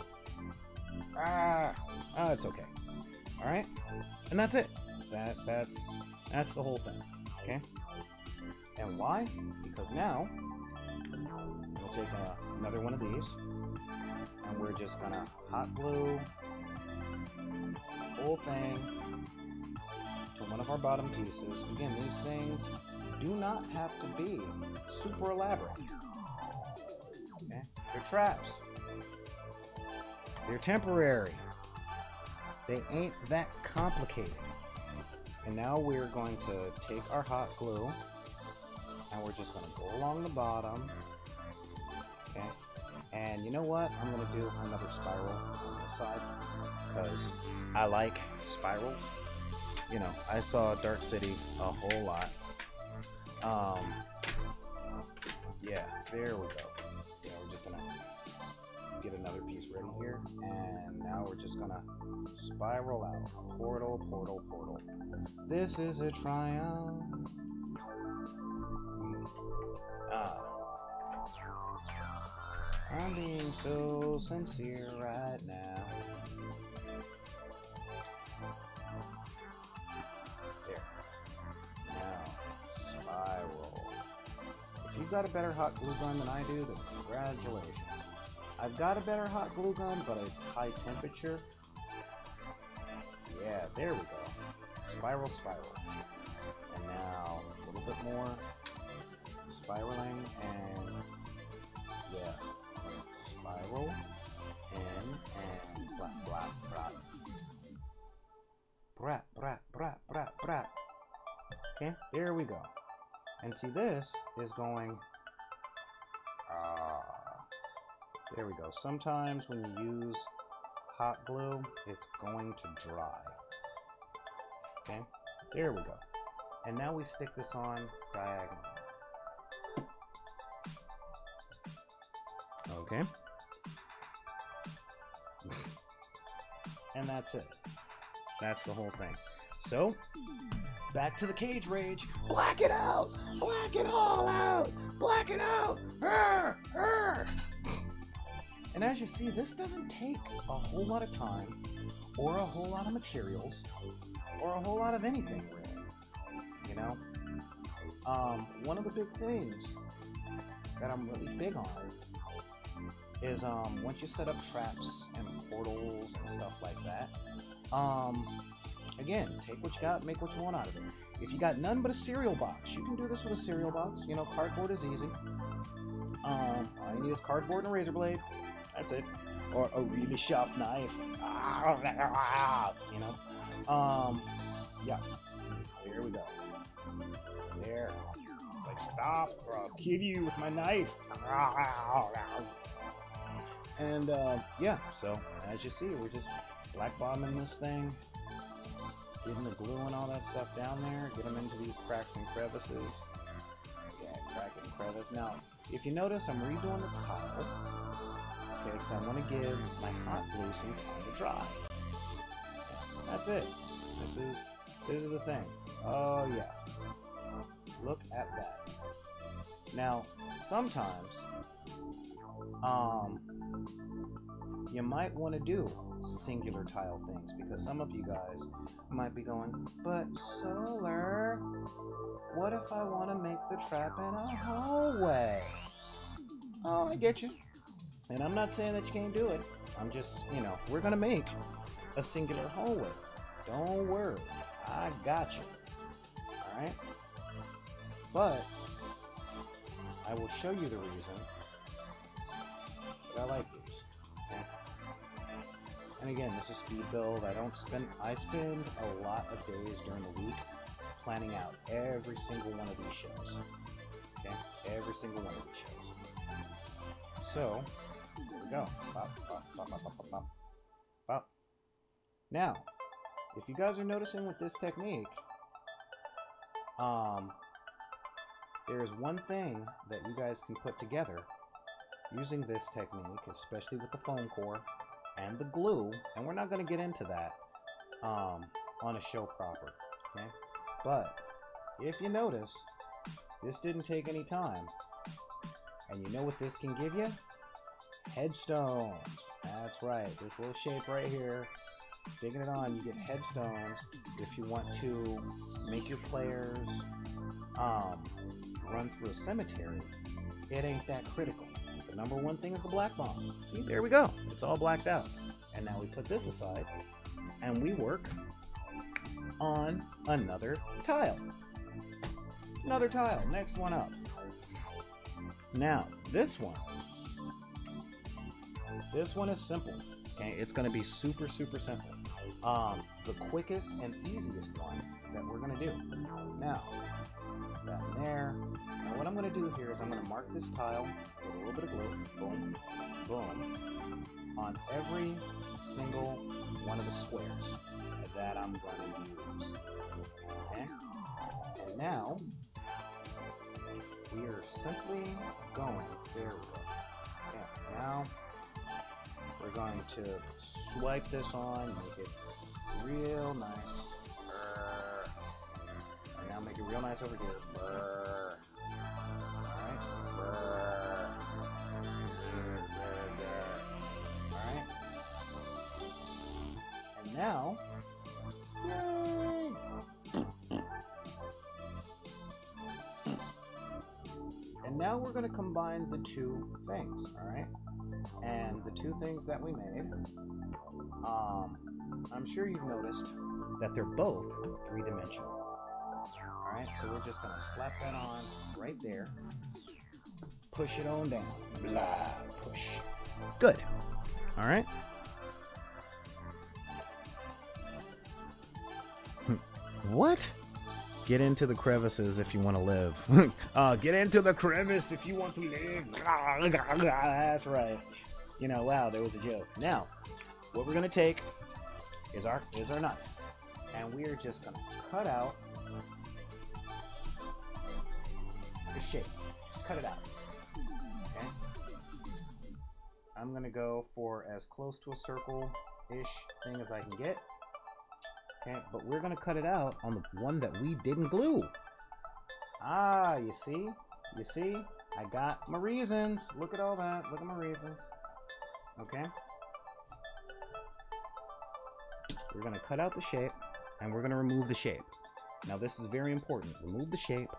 Ah! Oh, it's okay. All right, and that's it. That that's that's the whole thing. Okay. And why? Because now we'll take a, another one of these, and we're just gonna hot glue the whole thing to one of our bottom pieces. Again, these things do not have to be super elaborate. Okay? They're traps. They're temporary. They ain't that complicated. And now we're going to take our hot glue and we're just going to go along the bottom. Okay. And you know what? I'm going to do another spiral on this side because I like spirals. You know, I saw Dark City a whole lot. Um, yeah, there we go. Yeah, we're just going to get another piece ready here. And now we're just going to Spiral out. Portal, portal, portal. This is a triumph. Ah. I'm being so sincere right now. There. Now, spiral. If you've got a better hot glue gun than I do, then congratulations. I've got a better hot glue gun, but it's high temperature, yeah, there we go. Spiral, spiral. And now a little bit more spiraling and yeah, spiral in and blah blah blah. Brat, brat, brat, brat, brat. Okay, there we go. And see, this is going. Ah, there we go. Sometimes when you use hot glue, it's going to dry. Okay, there we go. And now we stick this on diagonally. Okay. and that's it. That's the whole thing. So, back to the cage rage. Black it out! Black it all out! Black it out! Arr, arr. And as you see, this doesn't take a whole lot of time or a whole lot of materials or a whole lot of anything really. You know? Um, one of the big things that I'm really big on is um, once you set up traps and portals and stuff like that, um, again, take what you got, make what you want out of it. If you got none but a cereal box, you can do this with a cereal box. You know, cardboard is easy. Um, all you need is cardboard and a razor blade. That's it. Or a really sharp knife. You know. Um, yeah. Here we go. There. It's like, stop, or I'll kill you with my knife. And, uh, yeah, so, as you see, we're just black bombing this thing, getting the glue and all that stuff down there, get them into these cracks and crevices. Yeah, crack and crevice. Now, if you notice, I'm redoing the tile, okay, because I want to give my hot glue some time to dry. That's it. This is, this is the thing. Oh, yeah. Look at that. Now, sometimes, um, you might want to do singular tile things because some of you guys might be going, but Solar, what if I want to make the trap in a hallway? Oh, I get you. And I'm not saying that you can't do it. I'm just, you know, we're going to make a singular hallway. Don't worry. I got you. Alright? But, I will show you the reason that I like these. Okay? And again, this is speed build. I don't spend, I spend a lot of days during the week planning out every single one of these shows. Okay? Every single one of these shows. So, here we go. Bop, bop, bop, bop. Now, if you guys are noticing with this technique, um, there is one thing that you guys can put together using this technique, especially with the foam core and the glue, and we're not going to get into that um, on a show proper, okay? But if you notice, this didn't take any time, and you know what this can give you? Headstones. That's right, this little shape right here digging it on, you get headstones if you want to make your players um, run through a cemetery. It ain't that critical. The number one thing is the black bomb. See, there we go. It's all blacked out. And now we put this aside and we work on another tile. Another tile. Next one up. Now, this one. This one is simple. Okay, it's going to be super, super simple. Um, the quickest and easiest one that we're going to do. Now, that there. Now what I'm going to do here is I'm going to mark this tile with a little bit of glue. Boom, boom. On every single one of the squares that I'm going to use. Okay? And now, we are simply going, there we go. Okay, now, we're going to swipe this on, make it real nice. And now make it real nice over here. Alright. Alright. And now! And now we're going to combine the two things, alright? And the two things that we made, um, I'm sure you've noticed that they're both three-dimensional. Alright, so we're just to slap that on right there. Push it on down. Blah, push. Good. Alright. what? Get into the crevices if you want to live. uh, get into the crevice if you want to live. That's right. You know, wow, there was a joke. Now, what we're gonna take is our is our knife, and we are just gonna cut out the shape. Just cut it out. Okay. I'm gonna go for as close to a circle-ish thing as I can get. Okay, but we're gonna cut it out on the one that we didn't glue. Ah, you see? You see? I got my reasons. Look at all that. Look at my reasons. Okay? We're gonna cut out the shape, and we're gonna remove the shape. Now this is very important. Remove the shape,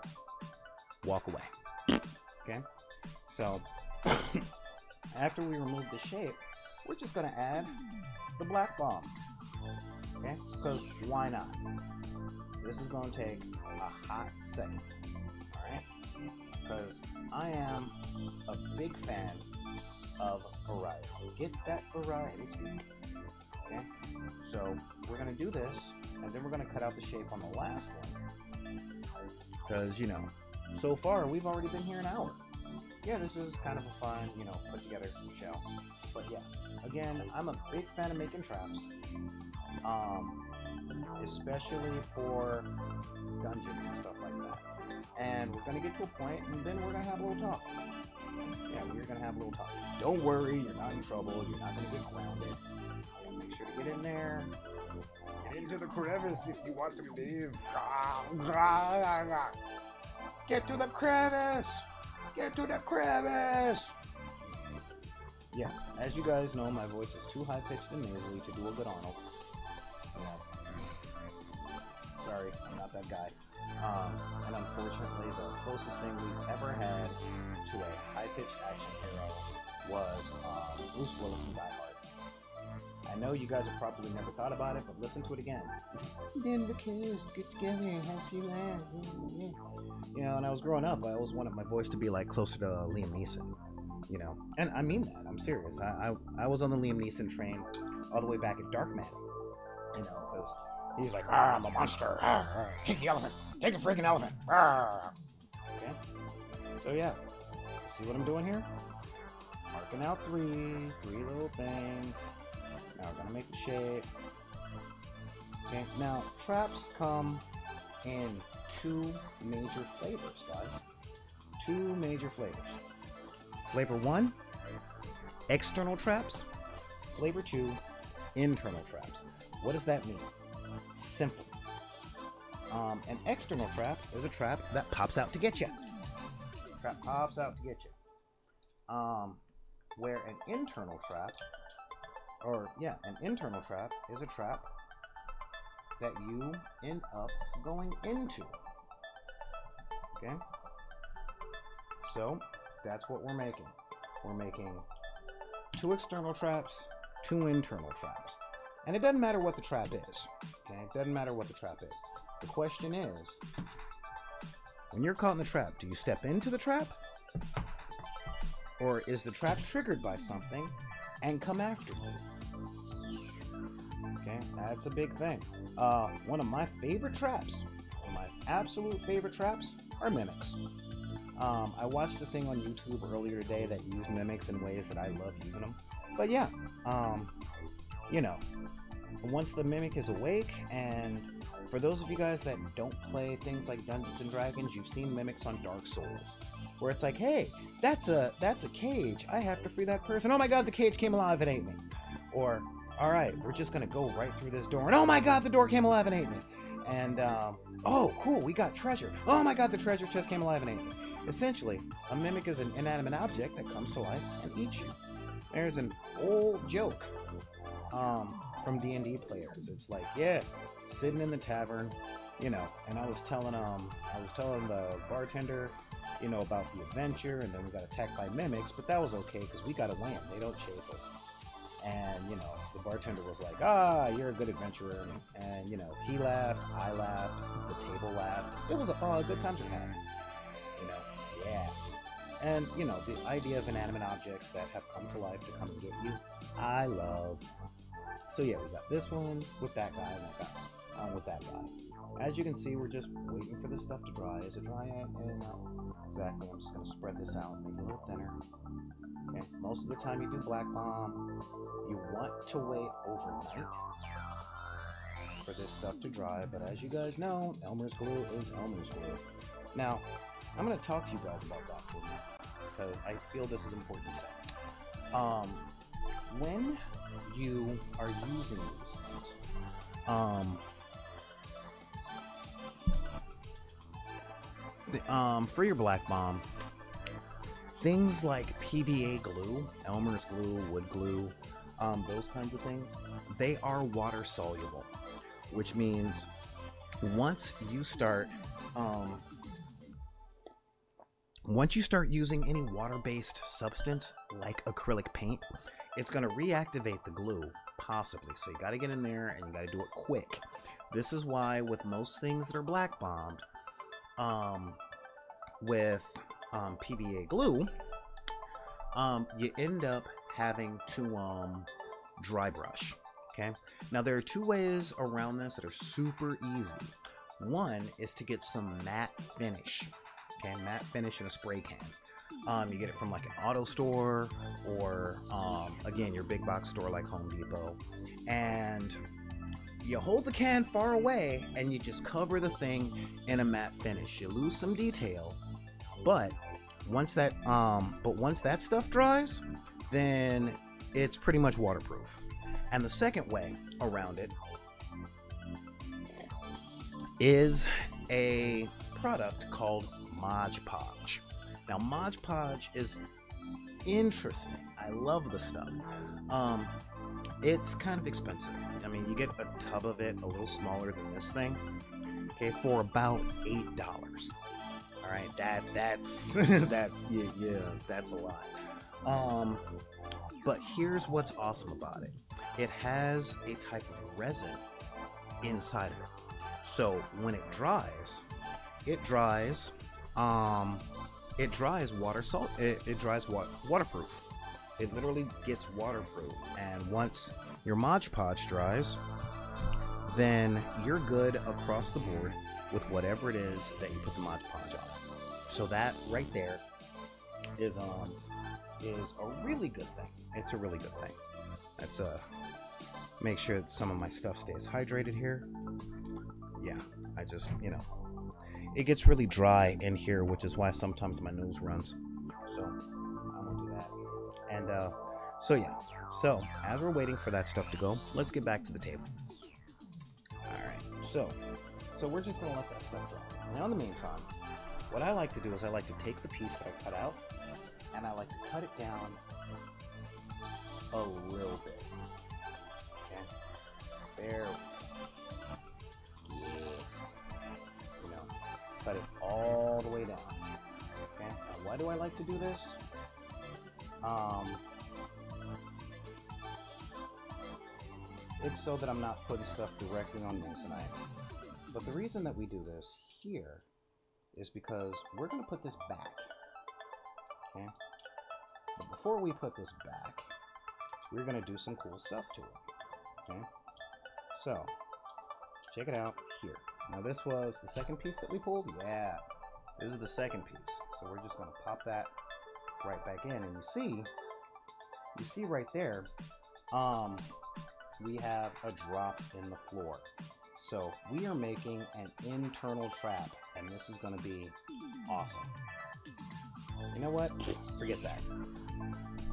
walk away. Okay? So, after we remove the shape, we're just gonna add the black bomb. Okay? Because why not? This is going to take a hot second. Right? Because I am a big fan of variety. Get that variety. Okay? So we're gonna do this, and then we're gonna cut out the shape on the last one. Because, you know, so far we've already been here an hour. Yeah, this is kind of a fun, you know, put together show. But yeah, again, I'm a big fan of making traps. Um, especially for dungeons and stuff like that. And we're gonna get to a point, and then we're gonna have a little talk. Yeah, we're gonna have a little talk. Don't worry, you're not in trouble. You're not gonna get grounded. Make sure to get in there. Get into the crevice if you want to live. Get to the crevice. Get to the crevice. Yeah, as you guys know, my voice is too high pitched and nasally to do a good Arnold. Yeah. Sorry, I'm not that guy. Um, and unfortunately, the closest thing we've ever had to a high-pitched action hero was um, Bruce Willis in Die Hard. I know you guys have probably never thought about it, but listen to it again. Then the kids get together and have few laughs. You know, and I was growing up, I always wanted my voice to be like closer to Liam Neeson. You know, and I mean that. I'm serious. I I, I was on the Liam Neeson train all the way back at Dark Darkman. You know, because he's like, ah, I'm a monster. Ah, ah, take the elephant. Take the freaking elephant. Ah. Okay. So yeah, see what I'm doing here? Marking out three, three little things. Now we're gonna make the shape. Okay, now traps come in two major flavors, guys. Two major flavors. Flavor one, external traps. Flavor two, internal traps. What does that mean? Simple. Um, an external trap is a trap that pops out to get you. Trap pops out to get you. Um, where an internal trap, or yeah, an internal trap is a trap that you end up going into. Okay? So, that's what we're making. We're making two external traps, two internal traps. And it doesn't matter what the trap is. Okay? It doesn't matter what the trap is. The question is when you're caught in the trap, do you step into the trap? Or is the trap triggered by something and come after you? Okay, that's a big thing. Uh, one of my favorite traps, my absolute favorite traps, are mimics. Um, I watched a thing on YouTube earlier today that used mimics in ways that I love using them. But yeah, um, you know, once the mimic is awake, and for those of you guys that don't play things like Dungeons and Dragons, you've seen mimics on Dark Souls, where it's like, hey, that's a that's a cage. I have to free that person. Oh my god, the cage came alive and ate me. Or, all right, we're just gonna go right through this door, and oh my god, the door came alive and ate me. And um, oh, cool, we got treasure. Oh my god, the treasure chest came alive and ate me. Essentially, a mimic is an inanimate object that comes to life and eats you. There's an old joke um, from D&D players. It's like, yeah, sitting in the tavern, you know, and I was telling um, I was telling the bartender, you know, about the adventure, and then we got attacked by mimics, but that was okay because we got a land. They don't chase us. And you know, the bartender was like, "Ah, you're a good adventurer," and you know, he laughed, I laughed, the table laughed. It was a oh, good time to have. You know, yeah. And, you know, the idea of inanimate objects that have come to life to come and get you, I love. So yeah, we got this one with that guy and that guy. Um, with that guy. As you can see, we're just waiting for this stuff to dry. Is it dry? Yeah, no. Exactly. I'm just going to spread this out, and make it a little thinner. Okay. Most of the time you do black bomb, you want to wait overnight for this stuff to dry, but as you guys know, Elmer's glue is Elmer's glue. Now, I'm going to talk to you guys about that for a minute because I feel this is important. Um, when you are using. These things, um, the, um, for your black bomb, things like PVA glue, Elmer's glue, wood glue, um, those kinds of things, they are water soluble, which means once you start um, once you start using any water-based substance like acrylic paint, it's going to reactivate the glue, possibly. So you got to get in there and you got to do it quick. This is why with most things that are black bombed, um, with um, PVA glue, um, you end up having to um, dry brush. Okay. Now there are two ways around this that are super easy. One is to get some matte finish. Okay, matte finish in a spray can. Um, you get it from like an auto store or um, again your big box store like Home Depot, and you hold the can far away and you just cover the thing in a matte finish. You lose some detail, but once that um, but once that stuff dries, then it's pretty much waterproof. And the second way around it is a product called Mod Podge. Now, Mod Podge is interesting. I love the stuff. Um, it's kind of expensive. I mean, you get a tub of it, a little smaller than this thing, okay, for about eight dollars. All right, that that's that's yeah, yeah, that's a lot. Um, but here's what's awesome about it. It has a type of resin inside of it. So when it dries, it dries um it dries water salt it, it dries wa- waterproof. It literally gets waterproof and once your Mod Podge dries then you're good across the board with whatever it is that you put the Mod Podge on. So that right there is um is a really good thing. It's a really good thing. That's uh make sure that some of my stuff stays hydrated here. Yeah i just you know it gets really dry in here, which is why sometimes my nose runs. So I'm gonna do that. And uh, so yeah. So as we're waiting for that stuff to go, let's get back to the table. All right. So so we're just gonna let that stuff dry. Now in the meantime, what I like to do is I like to take the piece that I cut out, and I like to cut it down a little bit. Okay. There. It all the way down. Okay, now why do I like to do this? Um, it's so that I'm not putting stuff directly on Masonite. But the reason that we do this here is because we're going to put this back. Okay? But before we put this back, we're going to do some cool stuff to it. Okay? So, check it out here. Now this was the second piece that we pulled? Yeah. This is the second piece. So we're just going to pop that right back in. And you see, you see right there, um, we have a drop in the floor. So we are making an internal trap, and this is going to be awesome. You know what? Forget that.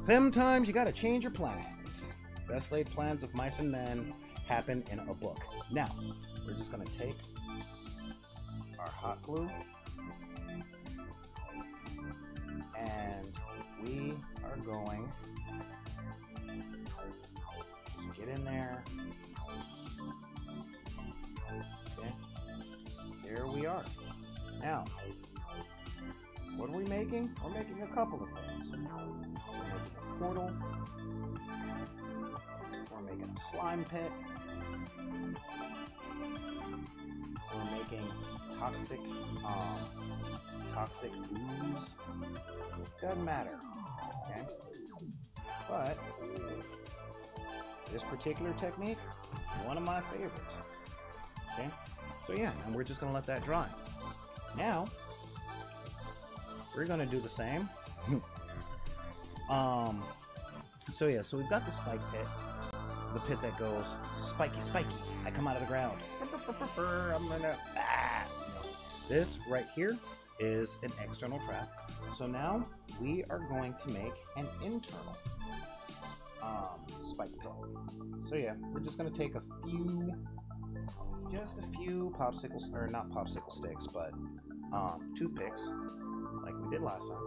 Sometimes you got to change your plans. Best laid plans of mice and men happen in a book. Now, we're just going to take hot glue and we are going to get in there. Okay. There we are. Now, what are we making? We're making a couple of things. We're making a portal. We're making a slime pit. We're making toxic, um, toxic ooze. Doesn't matter, okay? But this particular technique, one of my favorites. Okay, so yeah, and we're just gonna let that dry. Now, we're gonna do the same. um, so yeah, so we've got the spike pit, the pit that goes spiky, spiky. I come out of the ground. I'm gonna. Ah. This right here is an external trap. So now we are going to make an internal um, spike pit. So yeah, we're just going to take a few, just a few popsicles, or not popsicle sticks, but um, toothpicks, like we did last time.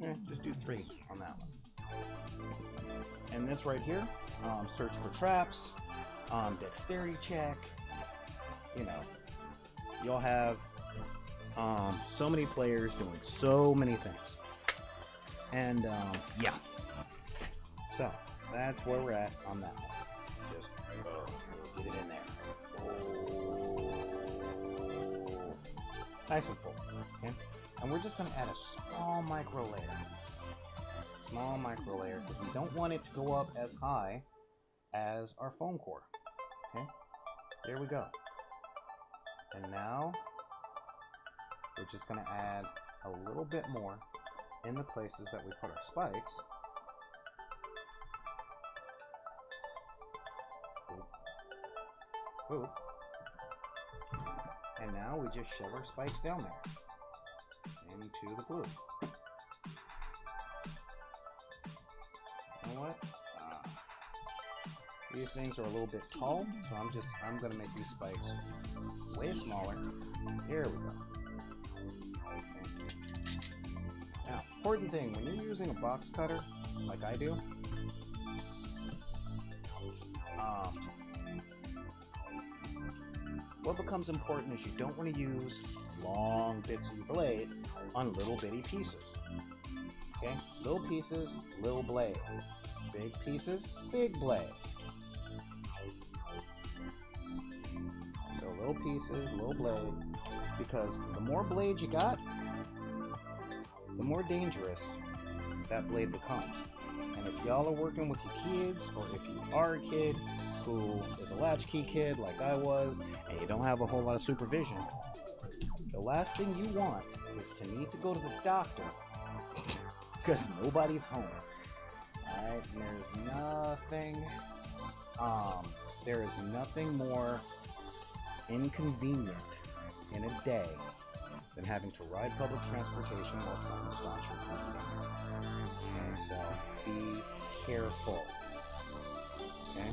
Yeah, just do three on that one. And this right here, um, search for traps, um, dexterity check. You know, you'll have um, so many players doing so many things. And um, yeah, so that's where we're at on that one. Nice and full. Okay? And we're just going to add a small micro layer. Small micro layer because we don't want it to go up as high as our foam core. Okay? There we go. And now we're just going to add a little bit more in the places that we put our spikes. Ooh. And now we just shove our spikes down there into the glue. You know what? Uh, these things are a little bit tall, so I'm just I'm gonna make these spikes way smaller. Here we go. Now, important thing, when you're using a box cutter, like I do, um, what becomes important is you don't want to use long bits of your blade on little bitty pieces. Okay? Little pieces, little blade. Big pieces, big blade. So little pieces, little blade. Because the more blade you got, the more dangerous that blade becomes. And if y'all are working with your kids, or if you are a kid who is a latchkey kid like I was, and you don't have a whole lot of supervision, the last thing you want is to need to go to the doctor because nobody's home. Alright, there's nothing, um, there is nothing more inconvenient in a day than having to ride public transportation while trying to staunch your. And so, be careful. Okay,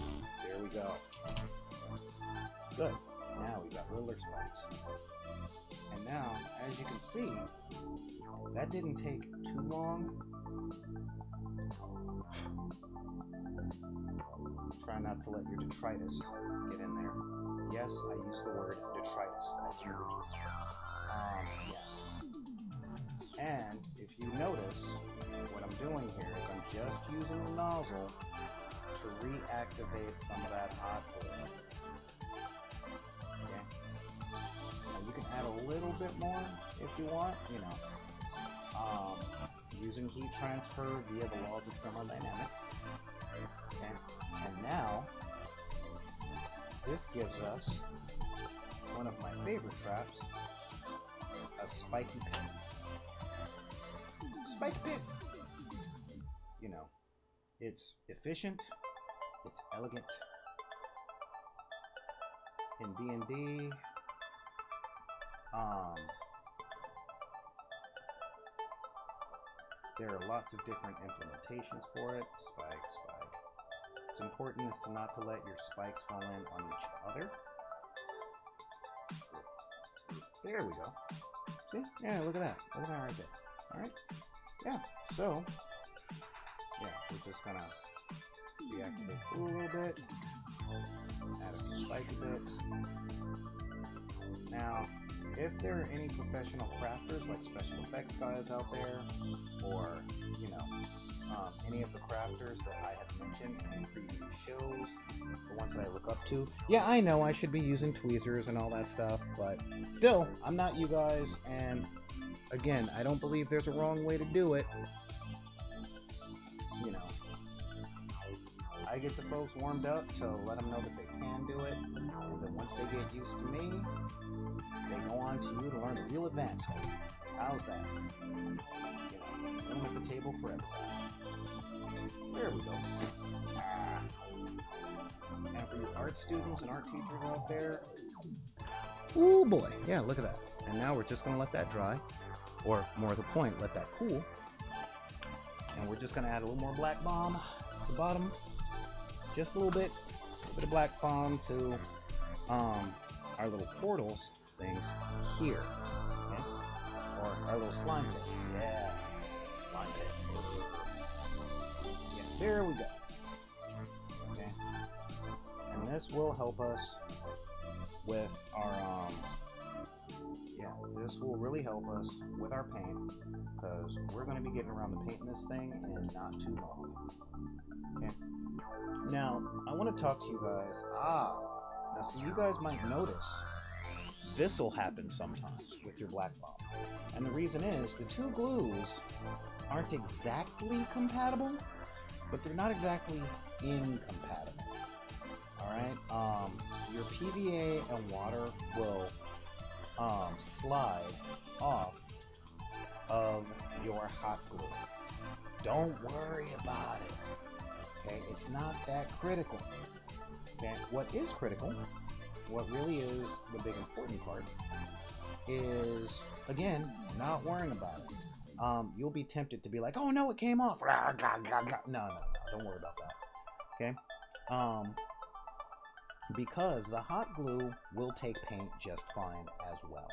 we go. Good. Now we got ruler spikes. And now, as you can see, that didn't take too long. Try not to let your detritus get in there. Yes, I use the word detritus. I do. Um, yeah. And if you notice, what I'm doing here is I'm just using the nozzle to reactivate some of that hot oil. Okay. Now you can add a little bit more if you want, you know. Um, using heat transfer via the laws of thermodynamics. Okay. And now, this gives us one of my favorite traps, a spiky pin. Spike pin! You know, it's efficient, it's elegant. In D&D, um, there are lots of different implementations for it. Spike, spike. What's important is to not to let your spikes fall in on each other. There we go. See? Yeah, look at that. Look at that right there. Alright? Yeah, so, yeah, we're just gonna deactivate a little bit, add a spiky bits. Now, if there are any professional crafters, like special effects guys out there, or, you know, um, any of the crafters that I have mentioned in previous shows, the ones that I look up to. Yeah, I know I should be using tweezers and all that stuff, but still, I'm not you guys, and again, I don't believe there's a wrong way to do it. I get the folks warmed up to let them know that they can do it, and then once they get used to me, they go on to you to learn the real advanced. How's that? You know, at the table for everybody. There we go. And for you art students and art teachers out there, oh boy, yeah, look at that. And now we're just gonna let that dry, or more to the point, let that cool. And we're just gonna add a little more black bomb to the bottom, just a little bit, a little bit of black bomb to um, our little portals things here, okay? or our little slime pit. Yeah, slime pit. Yeah, there we go. Okay, and this will help us with our um. Yeah, this will really help us with our paint because we're going to be getting around to painting this thing in not too long. Okay. Now, I want to talk to you guys. Ah, now, so you guys might notice this will happen sometimes with your black bomb. And the reason is the two glues aren't exactly compatible, but they're not exactly incompatible. Alright? Um, your PVA and water will um, slide off of your hot glue. Don't worry about it. Okay, it's not that critical. Okay, what is critical, what really is the big important part, is again not worrying about it. Um, you'll be tempted to be like, "Oh no, it came off." No, no, no, don't worry about that. Okay, um, because the hot glue will take paint just fine as well.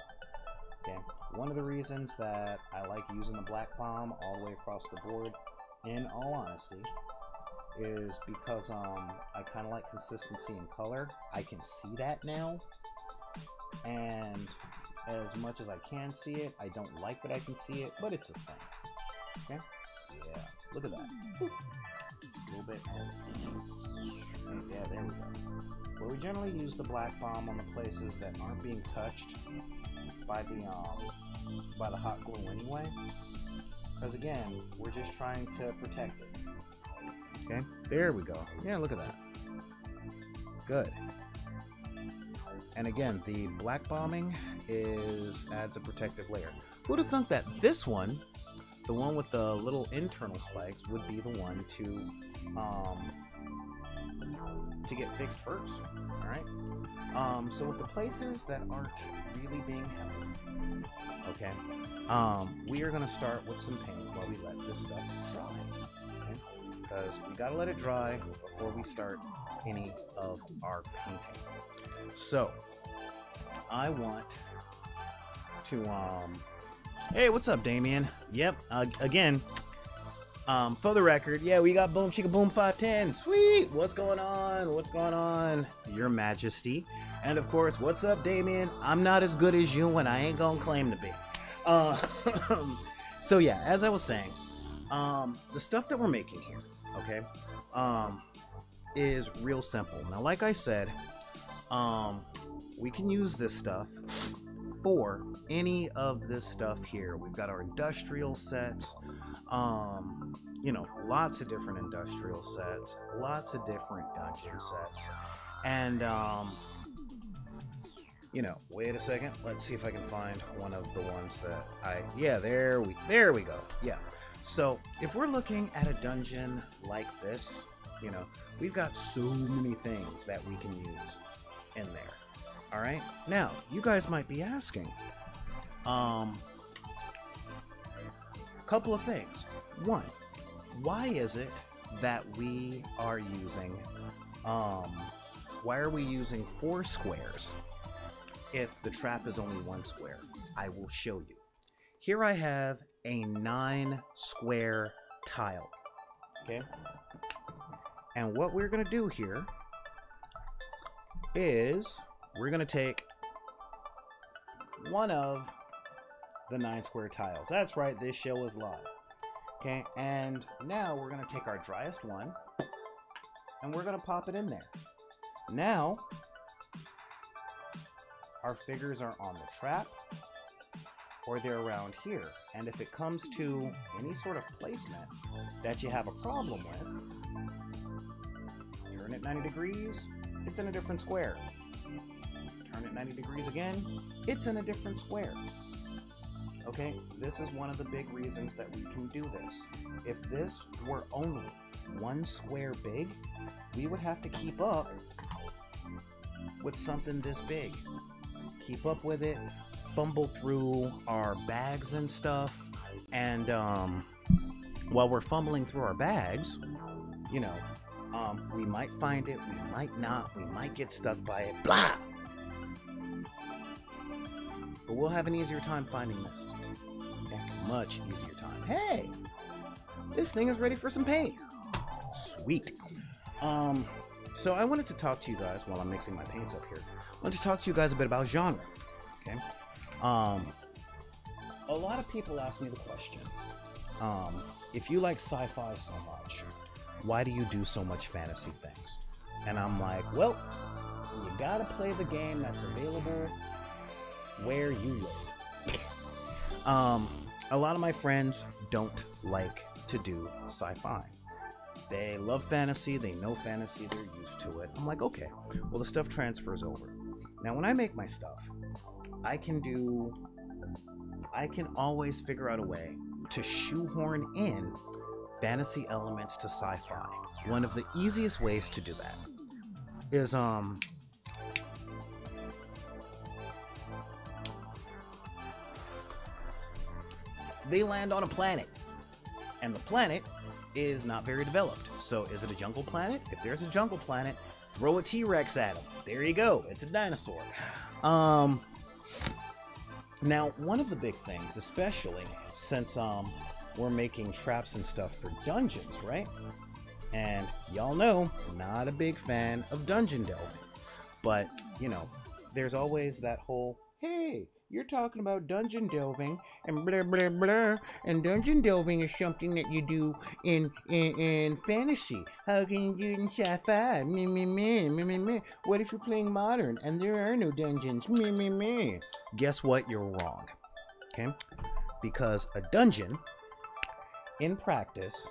Okay, one of the reasons that I like using the black bomb all the way across the board, in all honesty, is because um, I kind of like consistency in color. I can see that now, and as much as I can see it, I don't like that I can see it, but it's a thing. Okay? Yeah, look at that. Bit. Yeah, there we go. Well, we generally use the black bomb on the places that aren't being touched by the um by the hot glue anyway. Because again, we're just trying to protect it. Okay, there we go. Yeah, look at that. Good. And again, the black bombing is adds a protective layer. Who'd have thunk that this one, the one with the little internal spikes, would be the one to um, to get fixed first. All right. Um, so with the places that aren't really being held, okay, um, we are gonna start with some paint while we let this stuff dry. Okay, because we gotta let it dry before we start any of our painting. So I want to um. Hey, what's up, Damien? Yep. Uh, again, um, for the record, yeah, we got Boom Chicka Boom 510. Sweet! What's going on? What's going on? Your Majesty. And of course, what's up, Damien? I'm not as good as you, and I ain't gonna claim to be. Uh, so yeah, as I was saying, um, the stuff that we're making here, okay, um, is real simple. Now, like I said, um, we can use this stuff for any of this stuff here. We've got our industrial sets, um, you know, lots of different industrial sets, lots of different dungeon sets, and um, you know, wait a second. Let's see if I can find one of the ones that I. Yeah, there we there we go. Yeah. So if we're looking at a dungeon like this, you know, we've got so many things that we can use in there. All right. Now, you guys might be asking, um, a couple of things. One, why is it that we are using, um, why are we using four squares if the trap is only one square? I will show you. Here I have a nine square tile. Okay. And what we're going to do here is we're going to take one of the nine square tiles. That's right, this show is live. Okay, and now we're going to take our driest one and we're going to pop it in there. Now, our figures are on the trap or they're around here. And if it comes to any sort of placement that you have a problem with, turn it 90 degrees, it's in a different square. Turn it 90 degrees again, it's in a different square. Okay, this is one of the big reasons that we can do this. If this were only one square big, we would have to keep up with something this big. Keep up with it, fumble through our bags and stuff, and um, while we're fumbling through our bags, you know, um, we might find it, we might not, we might get stuck by it, blah! But we'll have an easier time finding this. Okay? Much easier time. Hey! This thing is ready for some paint. Sweet. Um, so I wanted to talk to you guys while I'm mixing my paints up here. I want to talk to you guys a bit about genre. Okay? Um, a lot of people ask me the question, um, if you like sci-fi so much, why do you do so much fantasy things? And I'm like, well, you gotta play the game that's available where you live. um, a lot of my friends don't like to do sci-fi. They love fantasy, they know fantasy, they're used to it. I'm like, okay, well the stuff transfers over. Now when I make my stuff, I can do I can always figure out a way to shoehorn in fantasy elements to sci-fi. One of the easiest ways to do that is um they land on a planet. And the planet is not very developed. So is it a jungle planet? If there's a jungle planet, throw a T-Rex at him. There you go. It's a dinosaur. Um now, one of the big things, especially since um we're making traps and stuff for dungeons, right? And y'all know, not a big fan of dungeon delving. But, you know, there's always that whole, hey, you're talking about dungeon delving and blah blah blah. And dungeon delving is something that you do in in, in fantasy. How can you do it in sci-fi? Me me me me me me. What if you're playing modern and there are no dungeons? Me me me. Guess what? You're wrong. Okay? Because a dungeon in practice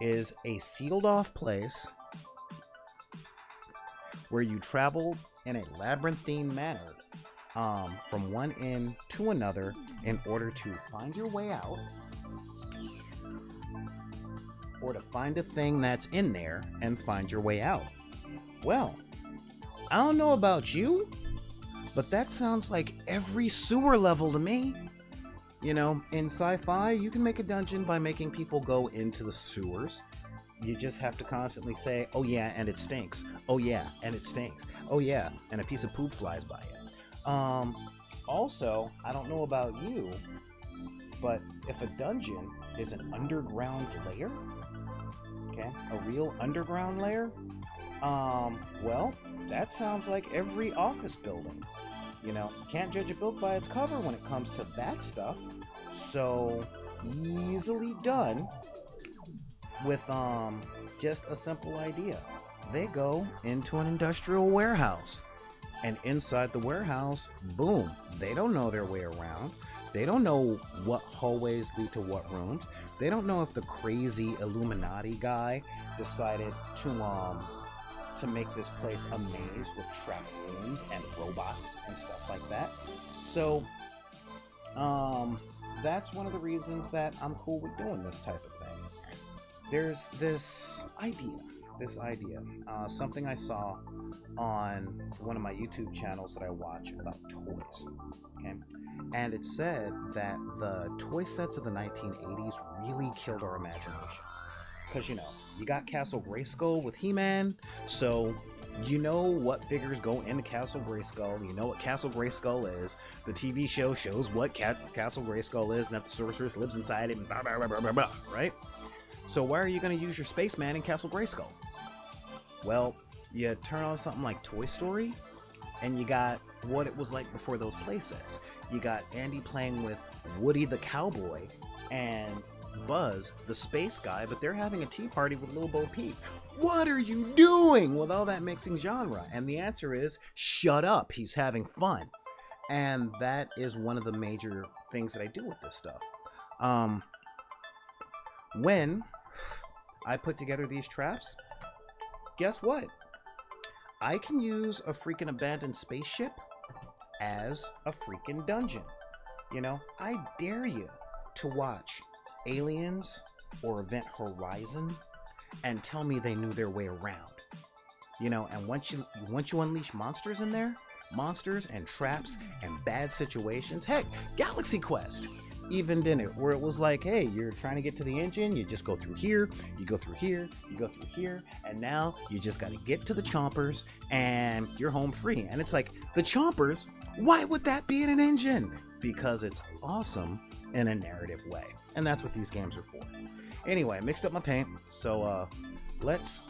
is a sealed off place where you travel in a labyrinthine manner um, from one end to another in order to find your way out or to find a thing that's in there and find your way out. Well, I don't know about you, but that sounds like every sewer level to me. You know, in sci fi, you can make a dungeon by making people go into the sewers. You just have to constantly say, oh yeah, and it stinks. Oh yeah, and it stinks. Oh yeah, and a piece of poop flies by it. Um, also, I don't know about you, but if a dungeon is an underground layer, okay, a real underground layer, um, well, that sounds like every office building. You know, can't judge a book by its cover when it comes to that stuff. So easily done with um just a simple idea. They go into an industrial warehouse. And inside the warehouse, boom, they don't know their way around. They don't know what hallways lead to what rooms. They don't know if the crazy Illuminati guy decided to um to make this place a maze with trap rooms and robots and stuff like that. So, um, that's one of the reasons that I'm cool with doing this type of thing. There's this idea, this idea, uh, something I saw on one of my YouTube channels that I watch about toys. Okay, and it said that the toy sets of the 1980s really killed our imaginations because you know you got Castle Grayskull with He-Man, so you know what figures go into Castle Grayskull. You know what Castle Grayskull is. The TV show shows what Cat- Castle Grayskull is, and that the sorceress lives inside it, blah, blah, blah, right? So why are you going to use your spaceman in Castle Grayskull? Well, you turn on something like Toy Story, and you got what it was like before those playsets. You got Andy playing with Woody the cowboy, and Buzz, the space guy, but they're having a tea party with Little Bo Peep. What are you doing with all that mixing genre? And the answer is shut up. He's having fun. And that is one of the major things that I do with this stuff. Um, when I put together these traps, guess what? I can use a freaking abandoned spaceship as a freaking dungeon. You know, I dare you to watch Aliens or Event Horizon and tell me they knew their way around. You know, and once you once you unleash monsters in there, monsters and traps and bad situations, heck, Galaxy Quest even did it where it was like, hey, you're trying to get to the engine, you just go through here, you go through here, you go through here, and now you just got to get to the chompers and you're home free. And it's like, the chompers, why would that be in an engine? Because it's awesome in a narrative way. And that's what these games are for. Anyway, I mixed up my paint, so uh, let's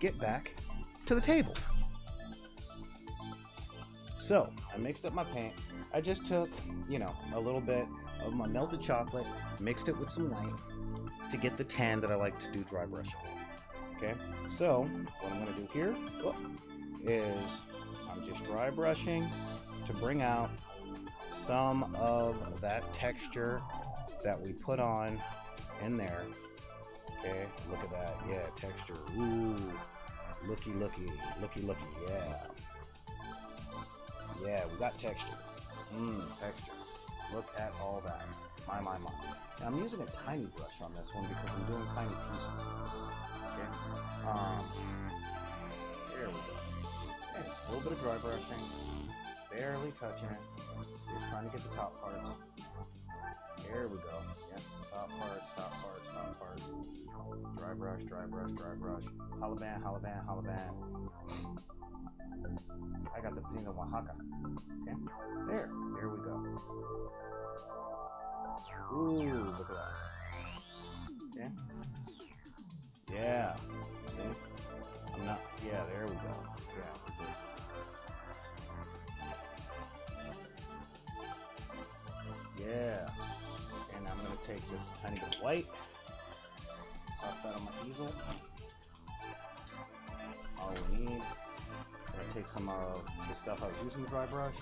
get back to the table. So, I mixed up my paint. I just took, you know, a little bit of my melted chocolate, mixed it with some white to get the tan that I like to do dry brushing. Okay, so what I'm to do here is I'm just dry brushing to bring out some of that texture that we put on in there. Okay, look at that. Yeah, texture. Ooh, looky, looky, looky, looky. Yeah. Yeah, we got texture. Mmm, texture. Look at all that. My, my, my. Now, I'm using a tiny brush on this one because I'm doing tiny pieces. Okay? Um, there we go. Okay, a little bit of dry brushing. Barely touching it. Just trying to get the top parts. There we go. Yep, top parts, top parts, top parts. Dry brush, dry brush, dry brush. Halaban, halaban, halaban. I got the of Oaxaca. Okay, there, there we go. Ooh, look at that. Okay. Yeah. See? I'm not. Yeah, there we go. Yeah, we're. Yeah. And I'm gonna take this tiny bit of white. Pop that on my easel. All we need. Take some of the stuff I was using the dry brush.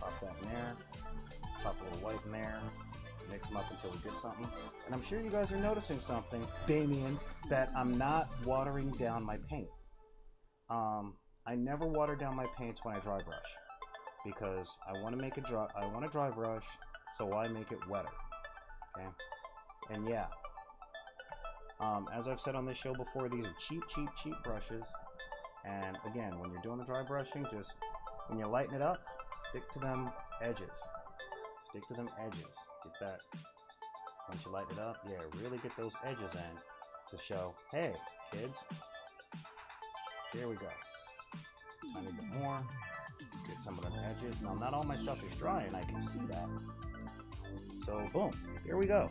Pop that in there. Pop a little white in there. Mix them up until we get something. And I'm sure you guys are noticing something, Damien, that I'm not watering down my paint. Um, I never water down my paints when I dry brush because I want to make a dry. I want a dry brush, so I make it wetter. Okay, and yeah. Um, as I've said on this show before, these are cheap, cheap, cheap brushes. And again, when you're doing the dry brushing, just when you lighten it up, stick to them edges. Stick to them edges. Get that. Once you lighten it up, yeah, really get those edges in to show, hey, kids. There we go. Tiny bit more. Get some of them edges. Now, not all my stuff is dry, and I can see that. So, boom. Here we go.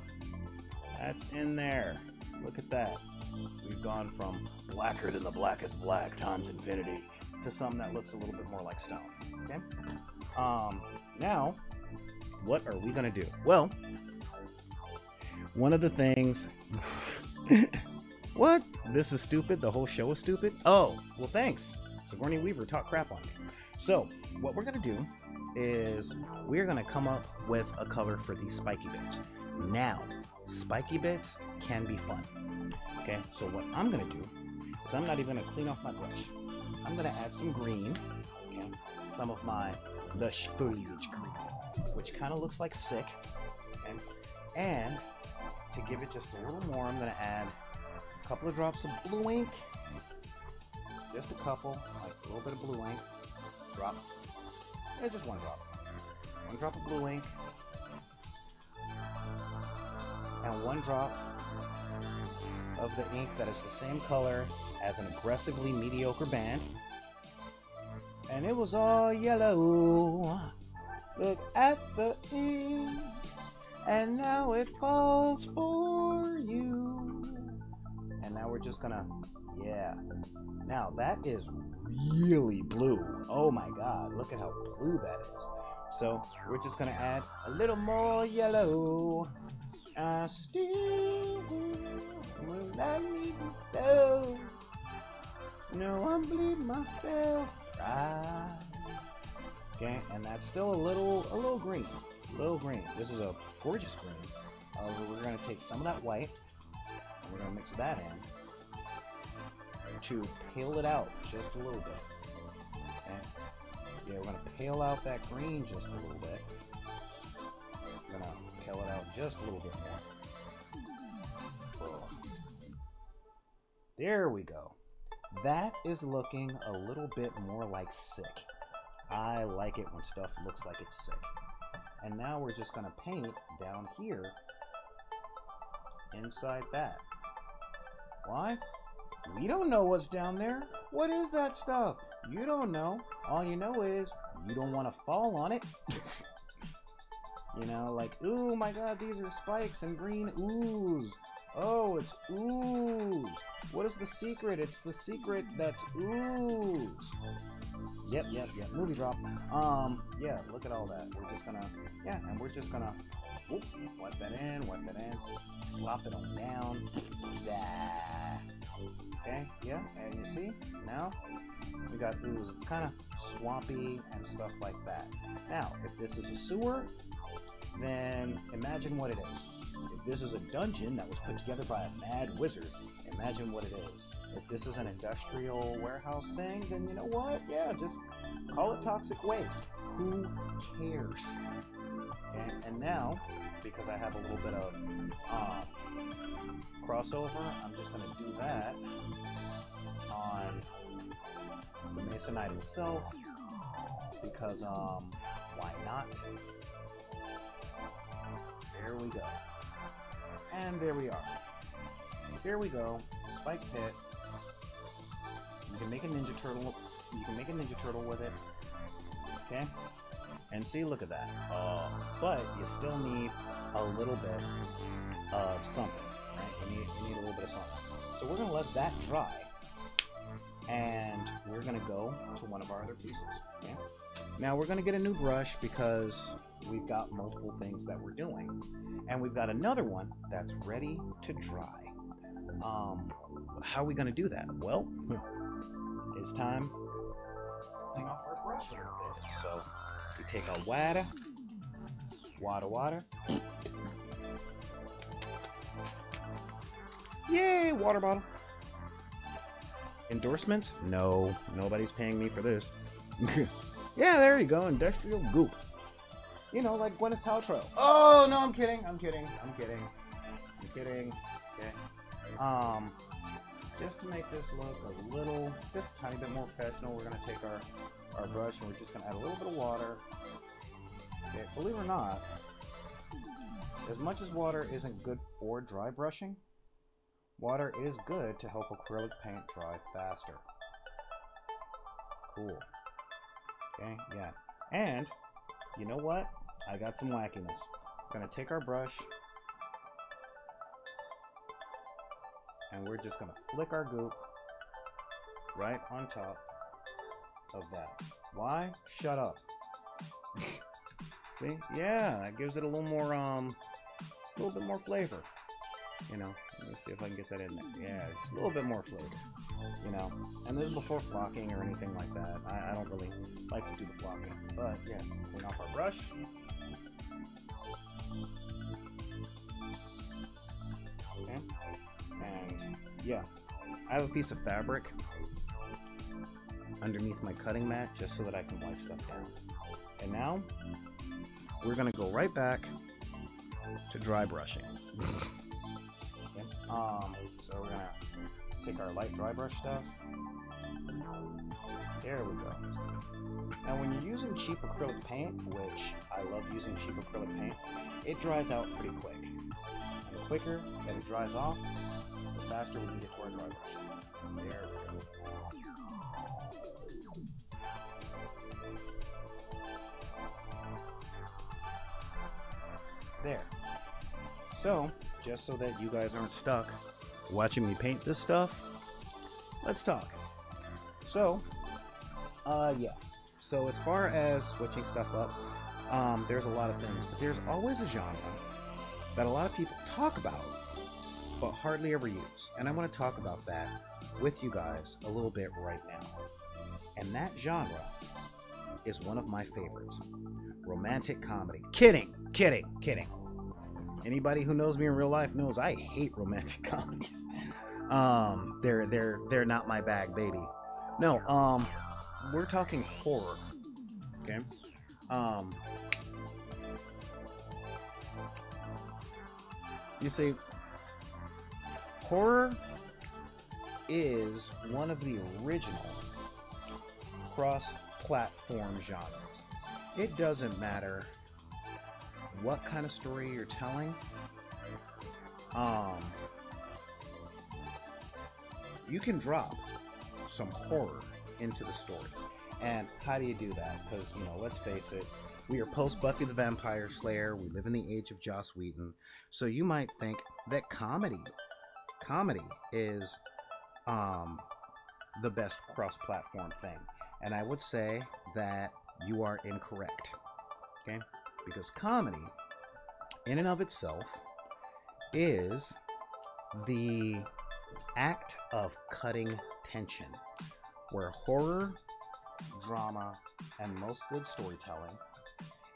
That's in there. Look at that. We've gone from blacker than the blackest black times infinity to something that looks a little bit more like stone. Okay? Um, now, what are we gonna do? Well, one of the things. what? This is stupid? The whole show is stupid? Oh, well, thanks. Sigourney Weaver talk crap on me. So, what we're gonna do is we're gonna come up with a cover for these spiky bits. Now, spiky bits can be fun. Okay, so what I'm gonna do is I'm not even gonna clean off my brush. I'm gonna add some green, okay, some of my lush foliage green, which kind of looks like sick. Okay, and to give it just a little more, I'm gonna add a couple of drops of blue ink, just a couple, like a little bit of blue ink. Drop, just one drop. One drop of blue ink, and one drop of the ink that is the same color as an aggressively mediocre band. And it was all yellow. Look at the ink, and now it falls for you. And now we're just gonna, yeah. Now that is really blue. Oh my god, look at how blue that is. So we're just gonna add a little more yellow. I still will. No, I'm bleeding myself. Right. Okay, and that's still a little, a little green, a little green. This is a gorgeous green. Uh, we're gonna take some of that white, and we're gonna mix that in to pale it out just a little bit. Okay. Yeah, we're gonna pale out that green just a little bit. Gonna pale it out just a little bit more. There we go. That is looking a little bit more like sick. I like it when stuff looks like it's sick. And now we're just gonna paint down here inside that. Why? We don't know what's down there. What is that stuff? You don't know. All you know is you don't want to fall on it. you know, like, ooh, my god, these are spikes and green ooze. Oh, it's ooze. What is the secret? It's the secret that's ooze. Yep, yep, yep. Movie drop. Um, yeah, look at all that. We're just gonna, yeah, and we're just gonna Whoop, wipe that in, wipe that in. Slop it on down. Yeah. Okay, yeah, and you see, now we got ooze. It's kind of swampy and stuff like that. Now, if this is a sewer, then imagine what it is. If this is a dungeon that was put together by a mad wizard, imagine what it is. If this is an industrial warehouse thing, then you know what? Yeah, just call it toxic waste. Who cares? And, and now, because I have a little bit of um, crossover, I'm just going to do that on the Masonite himself because um, why not? There we go. And there we are. There we go. Spike pit. You can make a Ninja Turtle. You can make a Ninja Turtle with it. Okay? And see, look at that. Uh, but you still need a little bit of something. Right? You need, you need a little bit of something. So we're going to let that dry. And we're going to go to one of our other pieces. Okay? Now we're going to get a new brush because we've got multiple things that we're doing. And we've got another one that's ready to dry. Um, how are we going to do that? Well, it's time to clean off our brush a little bit. So we take our water, water, water. Yay, water bottle. Endorsements? No, nobody's paying me for this. yeah, there you go, industrial goop. You know, like Gwyneth Paltrow. Oh no, I'm kidding. I'm kidding. I'm kidding. I'm kidding. Okay. Um, just to make this look a little, just a tiny bit more professional, we're gonna take our our brush and we're just gonna add a little bit of water. Okay, believe it or not, as much as water isn't good for dry brushing, water is good to help acrylic paint dry faster. Cool. Okay, yeah. And, you know what? I got some wackiness. We're gonna take our brush, and we're just gonna flick our goop right on top of that. Why? Shut up. See? Yeah, that gives it a little more, um, a little bit more flavor. You know, let me see if I can get that in there. Yeah, just a little bit more flavor. You know, and this is before flocking or anything like that. I, I don't really like to do the flocking. But yeah, clean off our brush. Okay. And yeah, I have a piece of fabric underneath my cutting mat just so that I can wipe stuff down. And now we're gonna go right back to dry brushing. Um, so we're gonna take our light dry brush stuff. There we go. Now when you're using cheap acrylic paint, which I love using cheap acrylic paint, it dries out pretty quick. And the quicker that it dries off, the faster we can get to our dry brush. There we go. There. So, just so that you guys aren't stuck watching me paint this stuff, let's talk. So, uh, yeah. So as far as switching stuff up, um, there's a lot of things, but there's always a genre that a lot of people talk about, but hardly ever use. And I want to talk about that with you guys a little bit right now. And that genre is one of my favorites romantic comedy. Kidding, kidding, kidding. Anybody who knows me in real life knows I hate romantic comedies. Um, they're they're they're not my bag, baby. No, um, we're talking horror. Okay. Um, you see, horror is one of the original cross-platform genres. It doesn't matter what kind of story you're telling. Um, you can drop some horror into the story. And how do you do that? Because, you know, let's face it, we are post Buffy the Vampire Slayer. We live in the age of Joss Whedon. So you might think that comedy, comedy is um, the best cross platform thing. And I would say that you are incorrect. Okay? Because comedy in and of itself, is the act of cutting tension, where horror, drama, and most good storytelling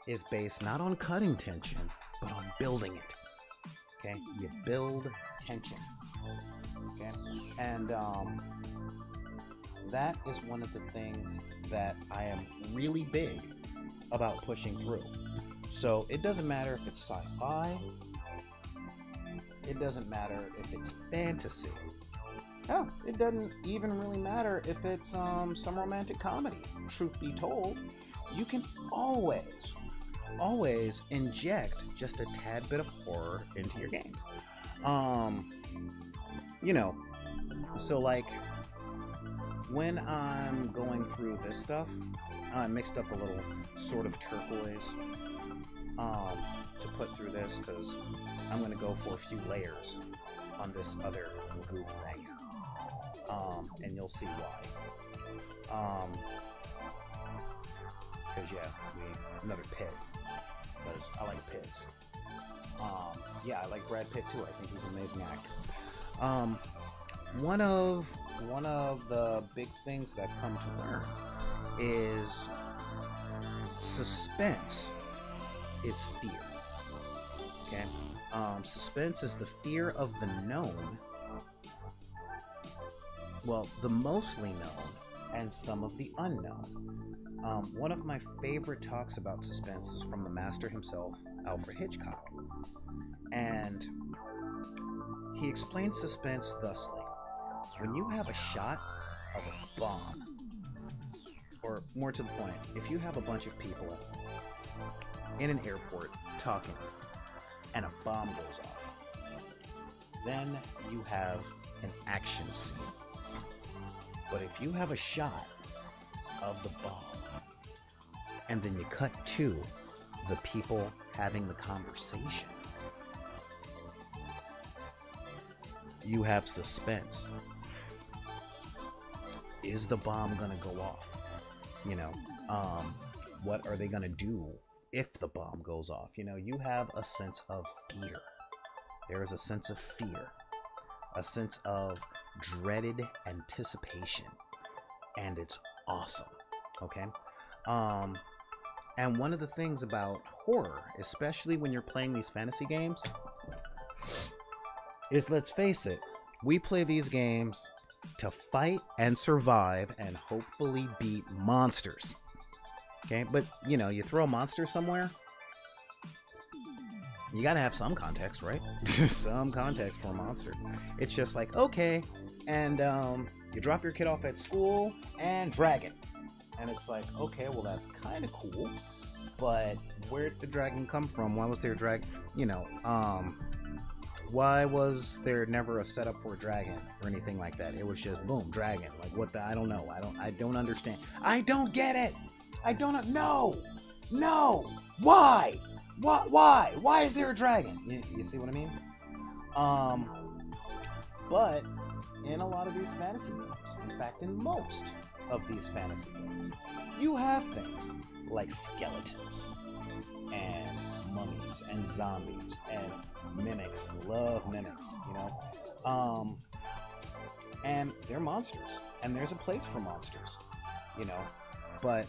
is based not on cutting tension, but on building it. Okay, you build tension. Okay, and um, that is one of the things that I am really big about pushing through. So it doesn't matter if it's sci fi, it doesn't matter if it's fantasy. Hell, it doesn't even really matter if it's um, some romantic comedy. Truth be told, you can always, always inject just a tad bit of horror into your games. Um, you know, so like when I'm going through this stuff, I mixed up a little sort of turquoise um, to put through this because I'm going to go for a few layers on this other goop thing. Um, and you'll see why. Um, because yeah, we another pig. Because I like pigs. Um, yeah, I like Brad Pitt too. I think he's an amazing actor. Um, one of one of the big things that I've come to learn is suspense is fear. Okay, um, suspense is the fear of the known. Well, the mostly known and some of the unknown. Um, one of my favorite talks about suspense is from the master himself, Alfred Hitchcock. And he explains suspense thusly When you have a shot of a bomb, or more to the point, if you have a bunch of people in an airport talking and a bomb goes off, then you have an action scene. But if you have a shot of the bomb and then you cut to the people having the conversation, you have suspense. Is the bomb gonna go off? You know, um, what are they gonna do if the bomb goes off? You know, you have a sense of fear. There is a sense of fear, a sense of dreaded anticipation, and it's awesome. Okay, um, and one of the things about horror, especially when you're playing these fantasy games, is let's face it, we play these games to fight and survive and hopefully beat monsters. Okay, but you know, you throw a monster somewhere, you gotta have some context, right? some context for a monster. It's just like, okay, and um, you drop your kid off at school and dragon. And it's like, okay, well, that's kind of cool, but where did the dragon come from? Why was there a dragon? You know, um, why was there never a setup for a dragon or anything like that? It was just boom, dragon. Like what the? I don't know. I don't. I don't understand. I don't get it. I don't know. No. Why? What? Why? Why is there a dragon? You, you see what I mean? Um. But in a lot of these fantasy games, in fact, in most of these fantasy games, you have things like skeletons and mummies and zombies and mimics. Love mimics, you know. Um, and they're monsters, and there's a place for monsters, you know. But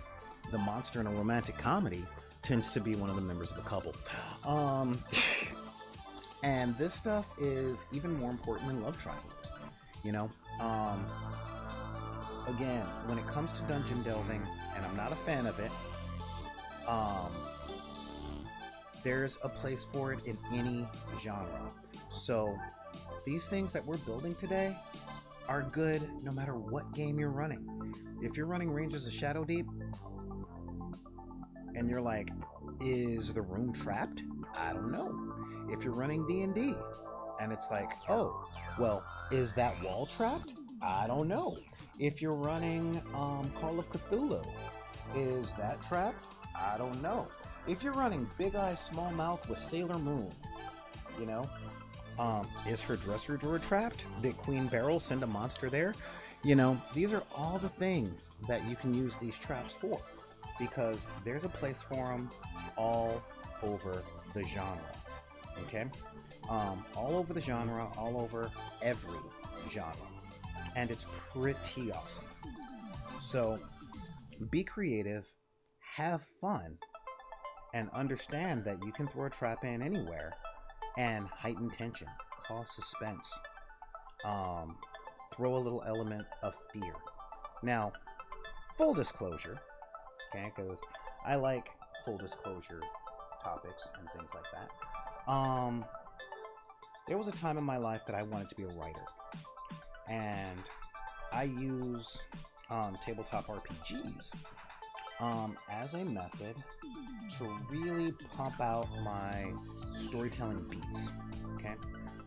the monster in a romantic comedy tends to be one of the members of the couple. Um, and this stuff is even more important than love triangles, you know. Um, again, when it comes to dungeon delving, and I'm not a fan of it, um, there's a place for it in any genre. So these things that we're building today are good no matter what game you're running. If you're running Rangers of Shadow Deep and you're like, is the room trapped? I don't know. If you're running D&D and it's like, oh, well, is that wall trapped? I don't know. If you're running um, Call of Cthulhu, is that trapped? I don't know. If you're running Big Eyes Small Mouth with Sailor Moon, you know, um, is her dresser drawer trapped? Did Queen Beryl send a monster there? You know, these are all the things that you can use these traps for because there's a place for them all over the genre. Okay, um, all over the genre, all over every genre, and it's pretty awesome. So, be creative, have fun, and understand that you can throw a trap in anywhere and heighten tension, cause suspense, um, throw a little element of fear. Now, full disclosure, okay, because I like full disclosure topics and things like that. Um, there was a time in my life that I wanted to be a writer, and I use um, tabletop RPGs um, as a method to really pump out my storytelling beats. Okay,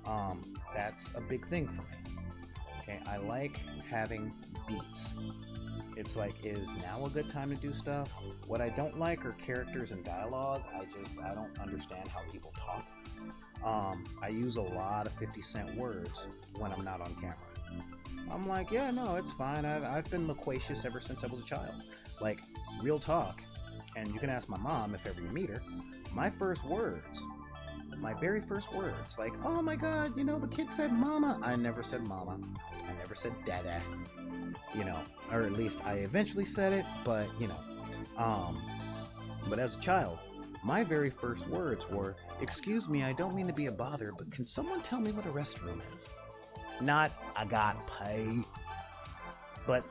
um, that's a big thing for me. Okay, I like having beats. It's like, is now a good time to do stuff? What I don't like are characters and dialogue. I just I don't understand how people talk. Um, I use a lot of 50 cent words when I'm not on camera. I'm like, yeah, no, it's fine. I've, I've been loquacious ever since I was a child. Like, real talk. And you can ask my mom if ever you meet her. My first words, my very first words, like, oh my god, you know, the kid said mama. I never said mama. I never said dada. You know, or at least I eventually said it, but, you know. Um, but as a child, my very first words were, excuse me, I don't mean to be a bother, but can someone tell me what a restroom is? Not, I got paid. But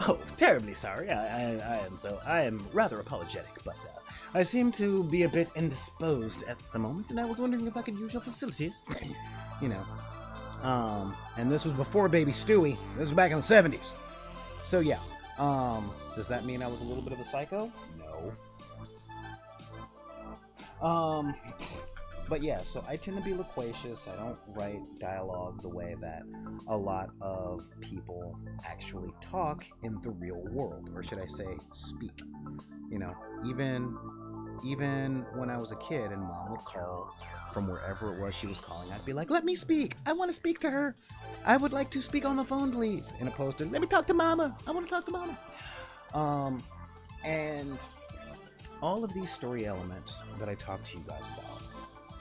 oh, terribly sorry. I, I, I, am so I am rather apologetic, but uh, I seem to be a bit indisposed at the moment, and I was wondering if I could use your facilities. you know, um, and this was before Baby Stewie. This was back in the '70s. So yeah, um, does that mean I was a little bit of a psycho? No. Um, but yeah, so I tend to be loquacious. I don't write dialogue the way that a lot of people actually talk in the real world, or should I say, speak. You know, even even when I was a kid and mom would call from wherever it was she was calling, I'd be like, "Let me speak. I want to speak to her. I would like to speak on the phone, please." In opposed to, "Let me talk to mama. I want to talk to mama." Um, and all of these story elements that I talk to you guys about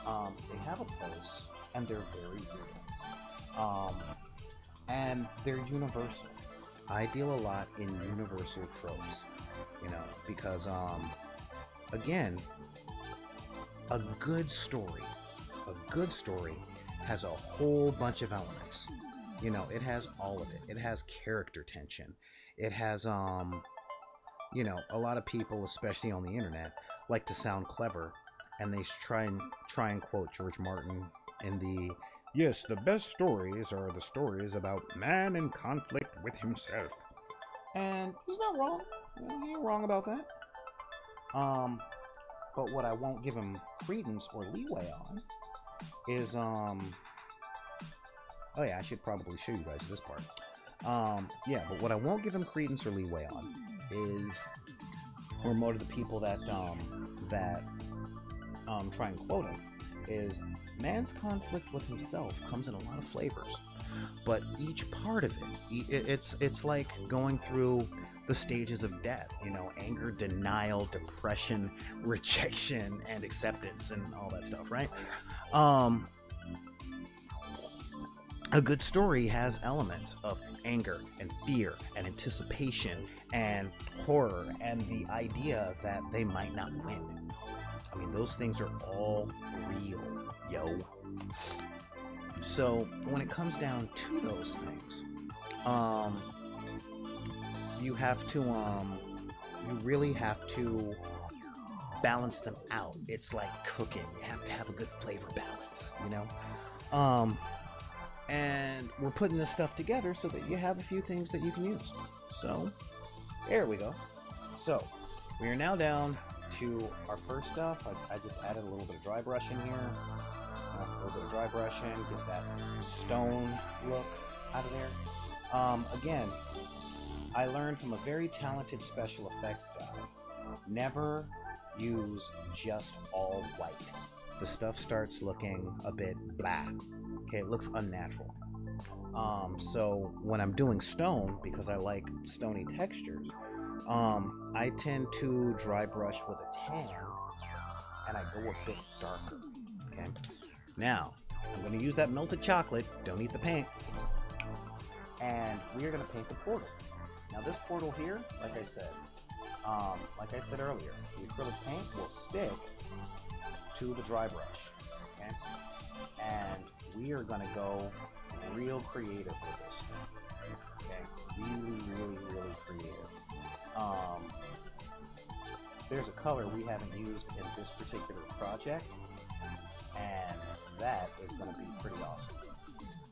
um, they have a place, and they're very real. Um, and they're universal. I deal a lot in universal tropes, you know, because, um, again, a good story, a good story has a whole bunch of elements. You know, it has all of it. It has character tension. It has, um, you know, a lot of people, especially on the internet, like to sound clever and they try and try and quote George Martin in the yes, the best stories are the stories about man in conflict with himself. And he's not wrong. He ain't wrong about that. Um, but what I won't give him credence or leeway on is um. Oh yeah, I should probably show you guys this part. Um, yeah, but what I won't give him credence or leeway on is, or more of the people that um that um, try and quote him, is man's conflict with himself comes in a lot of flavors but each part of it it's it's like going through the stages of death you know anger denial depression rejection and acceptance and all that stuff right um a good story has elements of anger and fear and anticipation and horror and the idea that they might not win I mean, those things are all real, yo. So when it comes down to those things, um, you have to, um, you really have to balance them out. It's like cooking. You have to have a good flavor balance, you know? Um, and we're putting this stuff together so that you have a few things that you can use. So, there we go. So, we are now down to our first stuff, I, I just added a little bit of dry brush in here. A little bit of dry brush in, get that stone look out of there. Um, again, I learned from a very talented special effects guy. Never use just all white. The stuff starts looking a bit blah. Okay, it looks unnatural. Um, so when I'm doing stone, because I like stony textures, um, I tend to dry brush with a tan and I go a bit darker. Okay. Now, I'm going to use that melted chocolate. Don't eat the paint. And we are going to paint the portal. Now, this portal here, like I said, um, like I said earlier, the acrylic paint will stick to the dry brush. Okay. And we are going to go real creative with this thing. Okay. Really, really, really creative. Um, there's a color we haven't used in this particular project, and that is going to be pretty awesome.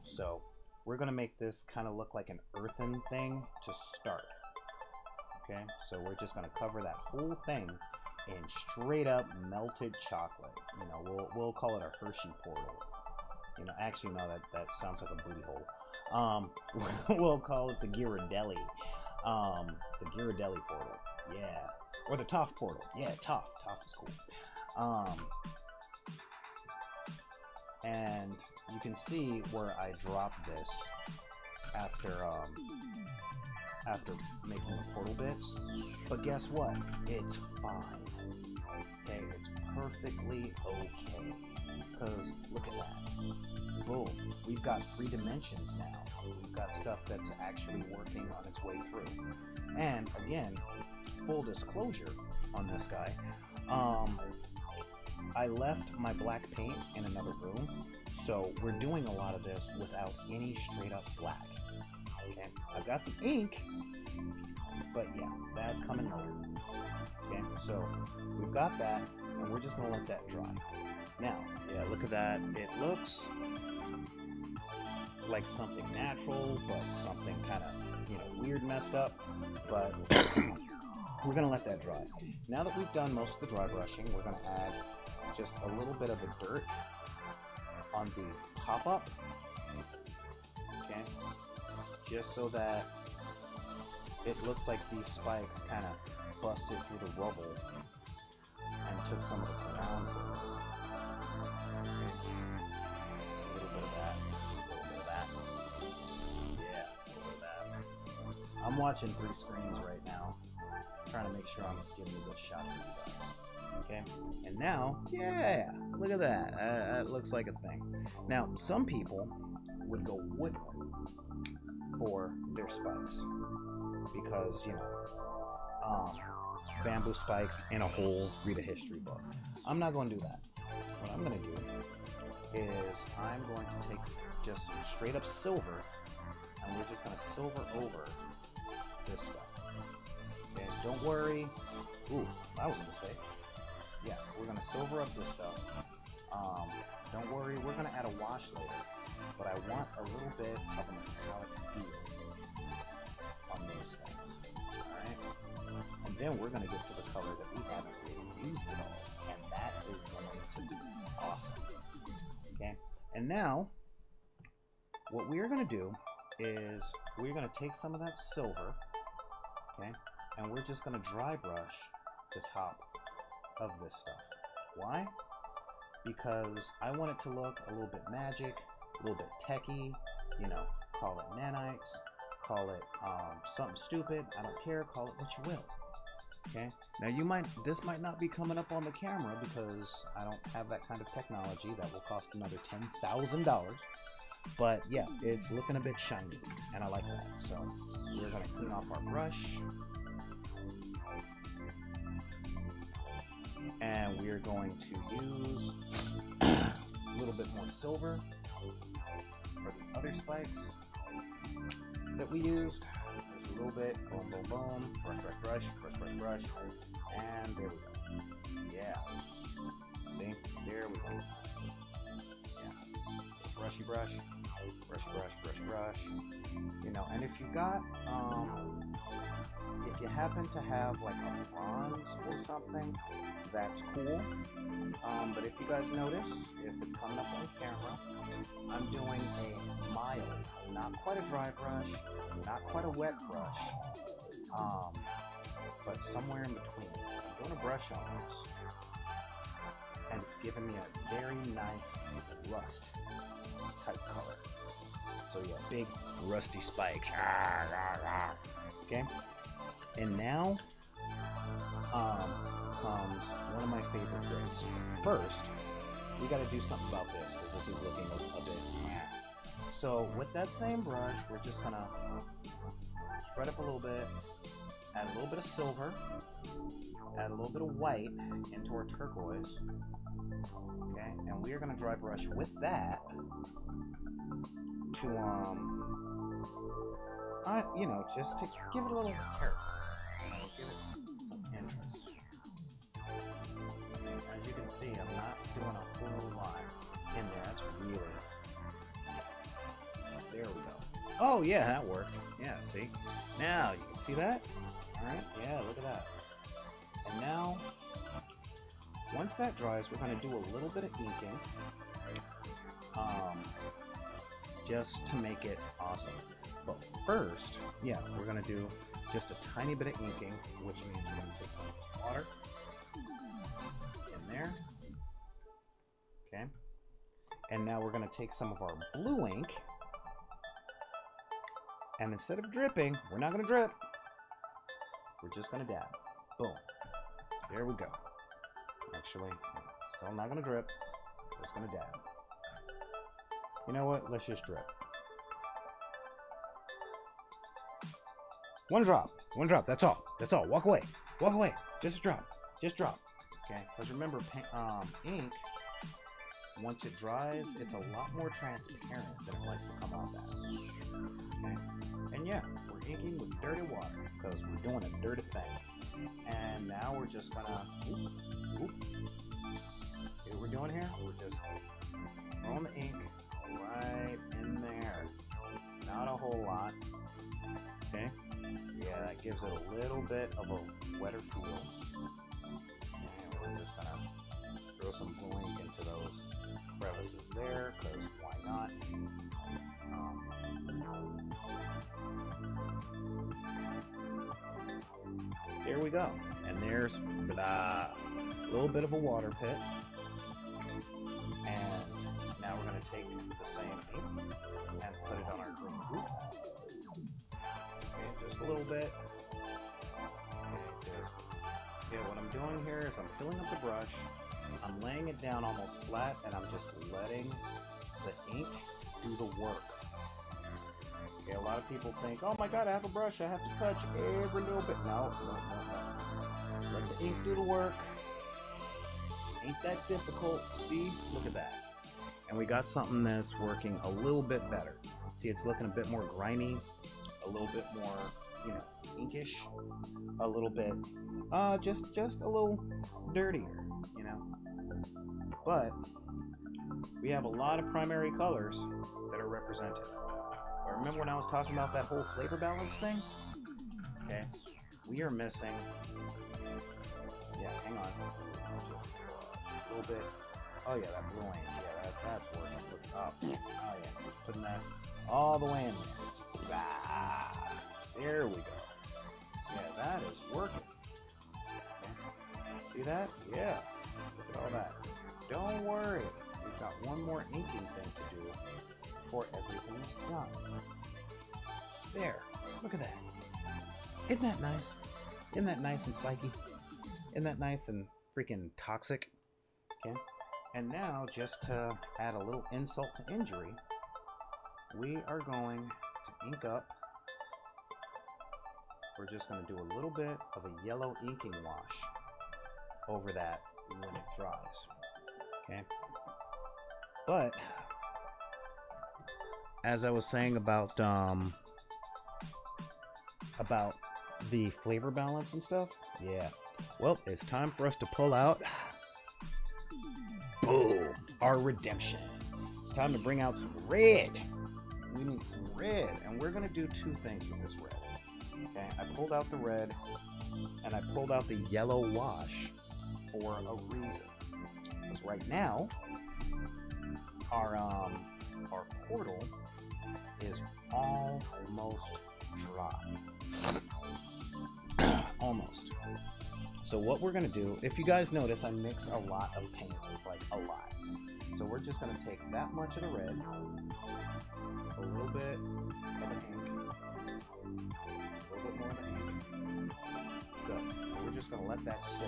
So we're going to make this kind of look like an earthen thing to start. Okay, so we're just going to cover that whole thing in straight up melted chocolate. You know, we'll, we'll call it a Hershey portal. You know, actually, no, that, that sounds like a booty hole. Um, we'll call it the Ghirardelli. Um, the Ghirardelli portal. Yeah. Or the Toff portal. Yeah, Toff. Toff is cool. Um, and you can see where I dropped this after um, after making the portal bits. But guess what? It's fine. Okay, it's perfectly okay. Because look at that. Boom. We've got three dimensions now. We've got stuff that's actually working on its way through. And again, full disclosure on this guy. Um, I left my black paint in another room, so we're doing a lot of this without any straight up black. Okay, I've got some ink, but yeah, that's coming later. Okay, so we've got that, and we're just gonna let that dry. Now, yeah, look at that. It looks like something natural, but something kind of, you know, weird messed up. But we're gonna let that dry. Now that we've done most of the dry brushing, we're gonna add just a little bit of the dirt on the pop-up. Okay, just so that it looks like these spikes kind of busted through the rubble and took some of the ground. Watching three screens right now, trying to make sure I'm giving a good shot. Okay, and now, yeah, look at that. Uh, that looks like a thing. Now, some people would go wood for their spikes because you know, um, bamboo spikes in a hole. Read a history book. I'm not going to do that. What I'm going to do is I'm going to take just straight up silver, and we're just going to silver over this stuff. Okay, don't worry. Ooh, that was a mistake yeah, we're gonna silver up this stuff. Um, don't worry, we're gonna add a wash later, but I want a little bit of a metallic feel on those things. Alright? And then we're gonna get to the color that we haven't really used at all, and that is going to be awesome. Okay? And now, what we're gonna do is we're gonna take some of that silver, okay, and we're just gonna dry brush the top of this stuff. Why? Because I want it to look a little bit magic, a little bit techy, you know, call it nanites, call it um, something stupid, I don't care, call it what you will. Okay? Now you might, this might not be coming up on the camera because I don't have that kind of technology that will cost another $10,000. But yeah, it's looking a bit shiny, and I like that. So we're gonna clean off our brush. and we are going to use a little bit more silver for the other spikes that we used. Just a little bit, boom, boom, boom, brush, brush, brush, brush, brush, brush, and there we go. Yeah. See? There we go. Brushy brush, brush, brush, brush, brush. You know, and if you got, um, if you happen to have like a bronze or something, that's cool. Um, but if you guys notice, if it's coming up on camera, I'm doing a mild, not quite a dry brush, not quite a wet brush, um, but somewhere in between. I'm doing a brush on this, and it's giving me a very nice rust type color. So yeah, big rusty spikes. Okay, and now, um, comes one of my favorite grips. First, we got to do something about this because this is looking a, a bit. So with that same brush, we're just gonna spread up a little bit, add a little bit of silver, add a little bit of white into our turquoise. Okay, and we are gonna dry brush with that to um, uh, you know, just to give it a little character. Give it some interest. As you can see, I'm not doing a whole lot in there. That's really there we go. Oh, yeah, that worked. Yeah, see? Now, you can see that? Alright, yeah, look at that. And now, once that dries, we're going to do a little bit of inking. Um, just to make it awesome. But first, yeah, we're going to do just a tiny bit of inking, which means we're going to take some water in there. Okay. And now we're going to take some of our blue ink and instead of dripping, we're not going to drip. We're just to dab. Boom. There we go. Actually, still not to drip. Just to dab. You know what? Let's just drip. One drop. One drop. That's all. That's all. Walk away. Walk away. Just drop. Just drop. Okay? Because remember, um, ink once it dries, it's a lot more transparent than it likes to come off as. And yeah, we're inking with dirty water because we're doing a dirty thing. And now we're just gonna, oop, oop. See what we're doing here? We're just throwing the ink right in there. Not a whole lot. Okay? Yeah, that gives it a little bit of a wetter feel. And we're just gonna throw some blue ink into those there, because why not? Um, we go. And there's a little bit of a water pit. And now we're going to take the same ink and put it on our green hoop. Okay, just a little bit. Okay, just, yeah, what I'm doing here is I'm filling up the brush I'm laying it down almost flat and I'm just letting the ink do the work. Okay, a lot of people think, oh my god, I have a brush, I have to touch every little bit. No, no, no, no. Let the ink do the work. Ain't that difficult. See? Look at that. And we got something that's working a little bit better. See, it's looking a bit more grimy, a little bit more, you know, inkish, a little bit, uh, just, just a little dirtier you know. But we have a lot of primary colors that are represented. But remember when I was talking about that whole flavor balance thing? Okay, we are missing. Yeah, hang on. A little bit. Oh yeah, that blue. Yeah, that, that's working. Up. Oh yeah, just putting that all the way in there. Ah, there we go. Yeah, that is working. See that? Yeah. Look at all that. Don't worry. We've got one more inking thing to do before everything's done. There. Look at that. Isn't that nice? Isn't that nice and spiky? Isn't that nice and freaking toxic? Okay. And now, just to add a little insult to injury, we are going to ink up. We're just going to do a little bit of a yellow inking wash over that when it dries. Okay. But as I was saying about um about the flavor balance and stuff, yeah. Well, it's time for us to pull out boom, our redemption. Time to bring out some red. We need some red, and we're gonna do two things with this red. Okay, I pulled out the red, and I pulled out the yellow wash for a reason. Because right now, our um, our portal is almost dry. almost. So what we're gonna do, if you guys notice, I mix a lot of paint, like a lot. So we're just gonna take that much of the red, a little bit of the ink, a little bit more of the ink. Good. We're just gonna let that sit.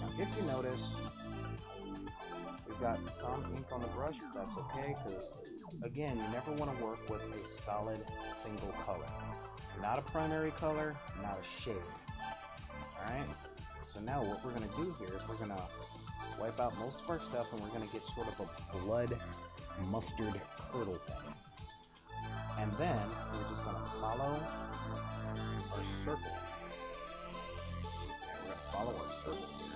Now, if you notice, we've got some ink on the brush. That's okay, because again, you never want to work with a solid single color. Not a primary color, not a shade. Alright? So now what we're going to do here is we're going to wipe out most of our stuff and we're going to get sort of a blood mustard curdle thing. And then we're just going to follow our circle. We're going to follow our circle here.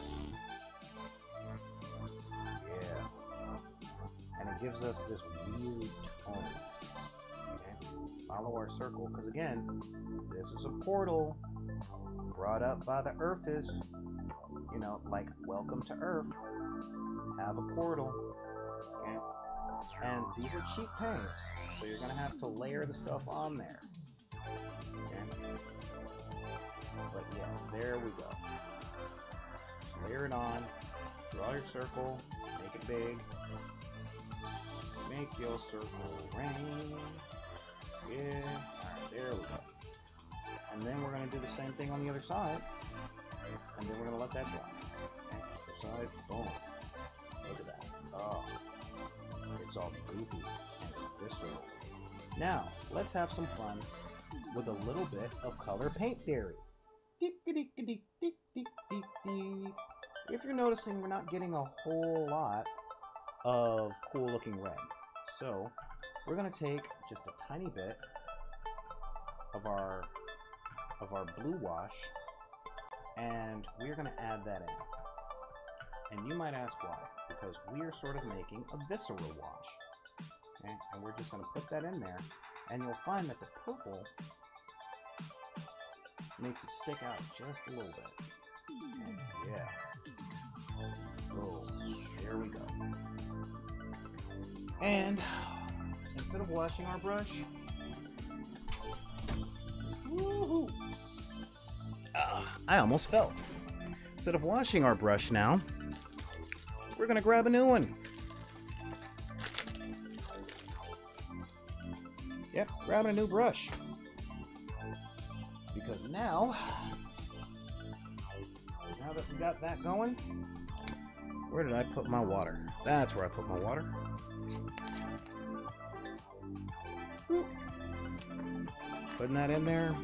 Yeah. And it gives us this weird tone. Okay? Follow our circle, because again, this is a portal brought up by the Earth is, you know, like welcome to Earth. Have a portal. Okay? And these are cheap paints, so you're gonna have to layer the stuff on there. Okay? But yeah, there we go. Layer it on, draw your circle, make it big. Make your circle rain. Yeah, alright, there we go. And then we're going to do the same thing on the other side. And then we're going to let that dry. Other side, boom. Look at that. Oh, it's all goopy and visceral. Now, let's have some fun with a little bit of color paint theory. If you're noticing, we're not getting a whole lot of cool looking red. So, we're going to take just a tiny bit of our of our blue wash, and we're going to add that in. And you might ask why, because we are sort of making a visceral wash. Okay? And we're just going to put that in there, and you'll find that the purple makes it stick out just a little bit. And yeah. Oh, there we go. And instead of washing our brush, uh, I almost fell. Instead of washing our brush now, we're gonna grab a new one. Yep, grabbing a new brush. Now, now that we got that going, where did I put my water? That's where I put my water. Putting that in there.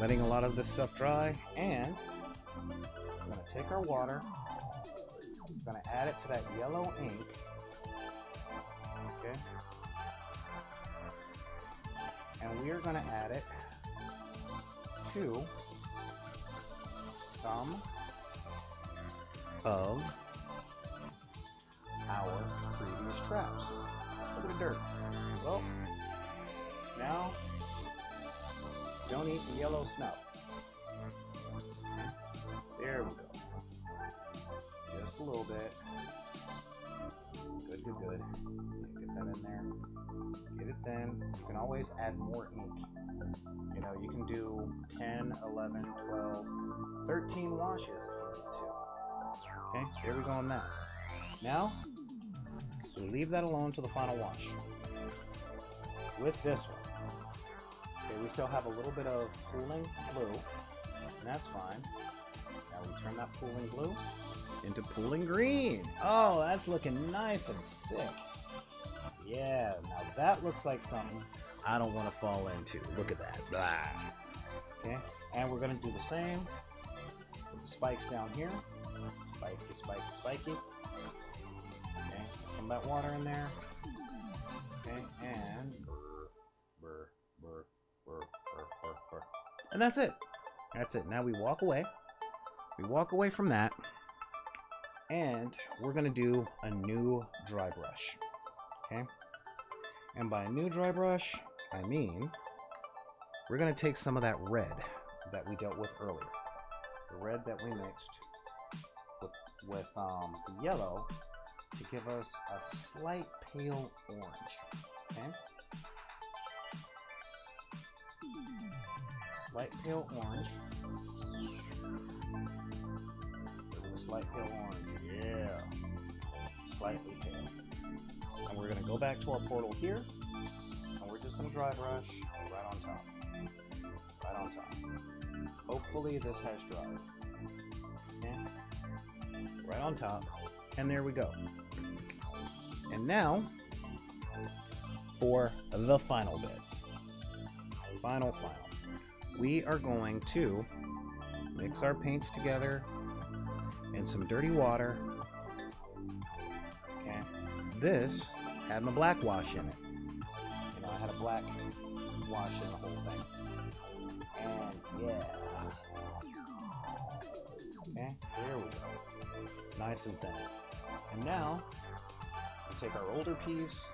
Letting a lot of this stuff dry. And we're going to take our water. We're going to add it to that yellow ink. We are going to add it to some of our previous traps. Look at the dirt. Well, now, don't eat the yellow snuff. There we go. A little bit. Good, good, good. Get that in there. Get it thin. You can always add more ink. You know, you can do 10, 11, 12, 13 washes if you need to. Okay, there we go on that. Now, we leave that alone to the final wash. With this one, Okay, we still have a little bit of pooling blue, and that's fine. Now we turn that pooling blue into pooling green. Oh, that's looking nice and sick. Yeah, now that looks like something I don't want to fall into. Look at that. Blah. Okay, and we're going to do the same with the spikes down here. Spiky, spiky, spiky. Okay, some of that water in there. Okay, and And that's it. That's it. Now we walk away. We walk away from that. And we're going to do a new dry brush. Okay? And by a new dry brush, I mean we're going to take some of that red that we dealt with earlier. The red that we mixed with, with um, the yellow to give us a slight pale orange. Okay? slight pale orange. Slight pale orange. Yeah. Slightly pale. And we're gonna go back to our portal here. And we're just gonna dry brush right on top. Right on top. Hopefully this has dried. Okay. Right on top. And there we go. And now for the final bit. Final, final. We are going to mix our paints together in some dirty water. Okay. This had my black wash in it. You know, I had a black wash in the whole thing. And yeah. Okay, there we go. Nice and thin. And now, we take our older piece.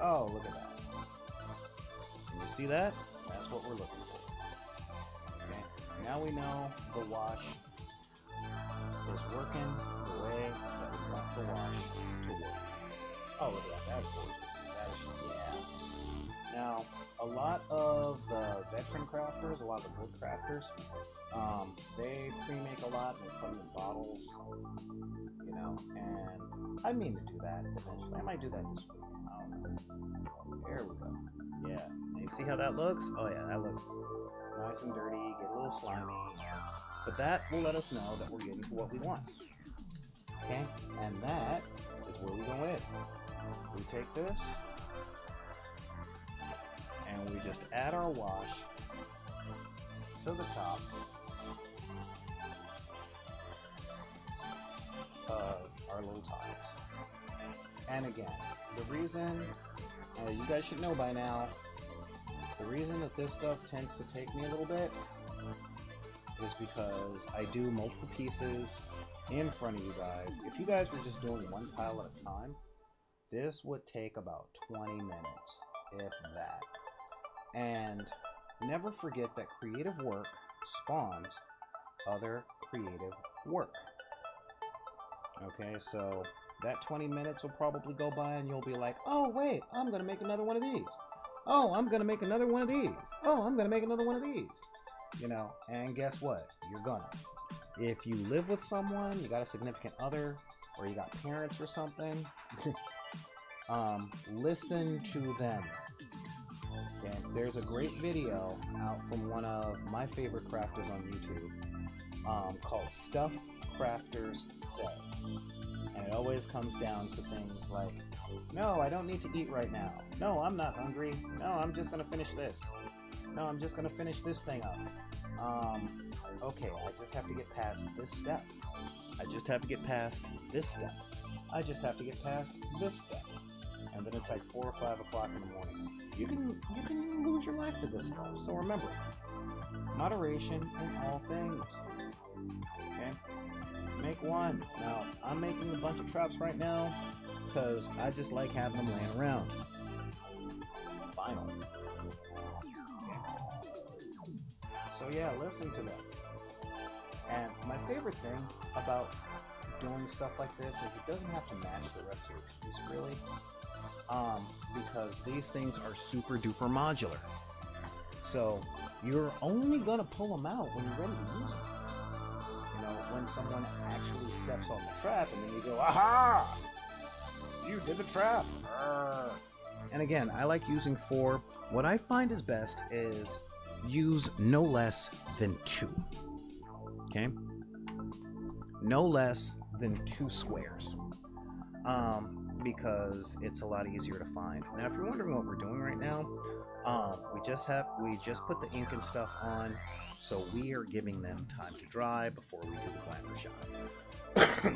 Oh, look at that. Can you see that? That's what we're looking for. Okay, now we know the wash working the way that we want the to work. Oh, look at that. That's gorgeous. That is, yeah. Now, a lot of the veteran crafters, a lot of the wood crafters, um, they pre-make a lot and they put them in bottles, you know, and I mean to do that eventually. I might do that this week. I. There we go. Yeah. You see how that looks? Oh yeah, that looks nice and dirty, get a little slimy. But that will let us know that we're getting to what we want. Okay? And that is where we go in. We take this, and we just add our wash to the top of our little tiles. And again, the reason, uh, you guys should know by now, the reason that this stuff tends to take me a little bit is because I do multiple pieces in front of you guys. If you guys were just doing one tile at a time, this would take about 20 minutes, if that. And never forget that creative work spawns other creative work. Okay, so that 20 minutes will probably go by and you'll be like, oh, wait, I'm to make another one of these. Oh, I'm going to make another one of these. Oh, I'm going to make another one of these. You know, and guess what? You're gonna. If you live with someone, you got a significant other, or you got parents or something, um, listen to them. Okay? There's a great video out from one of my favorite crafters on YouTube um, called Stuff Crafters Say. And it always comes down to things like, no, I don't need to eat right now. No, I'm not hungry. No, I'm just going to finish this. No, I'm just going to finish this thing up. Um, okay, I just have to get past this step. I just have to get past this step. I just have to get past this step. And then it's like 4 or 5 o'clock in the morning. You can, you can lose your life to this stuff. So remember, moderation in all things. Okay? Make one. Now, I'm making a bunch of traps right now because I just like having them laying around. Final. So yeah, listen to them. And my favorite thing about doing stuff like this is it doesn't have to match the rest of your piece, really. Um, because these things are super duper modular. So you're only gonna pull them out when you're ready to use them. Know, when someone actually steps on the trap and then you go, aha! You did the trap! And again, I like using four. What I find is best is use no less than two. Okay? No less than two squares. Um, because it's a lot easier to find. Now, if you're wondering what we're doing right now, um, we just have we just put the ink and stuff on, so we are giving them time to dry before we do the glamour shot.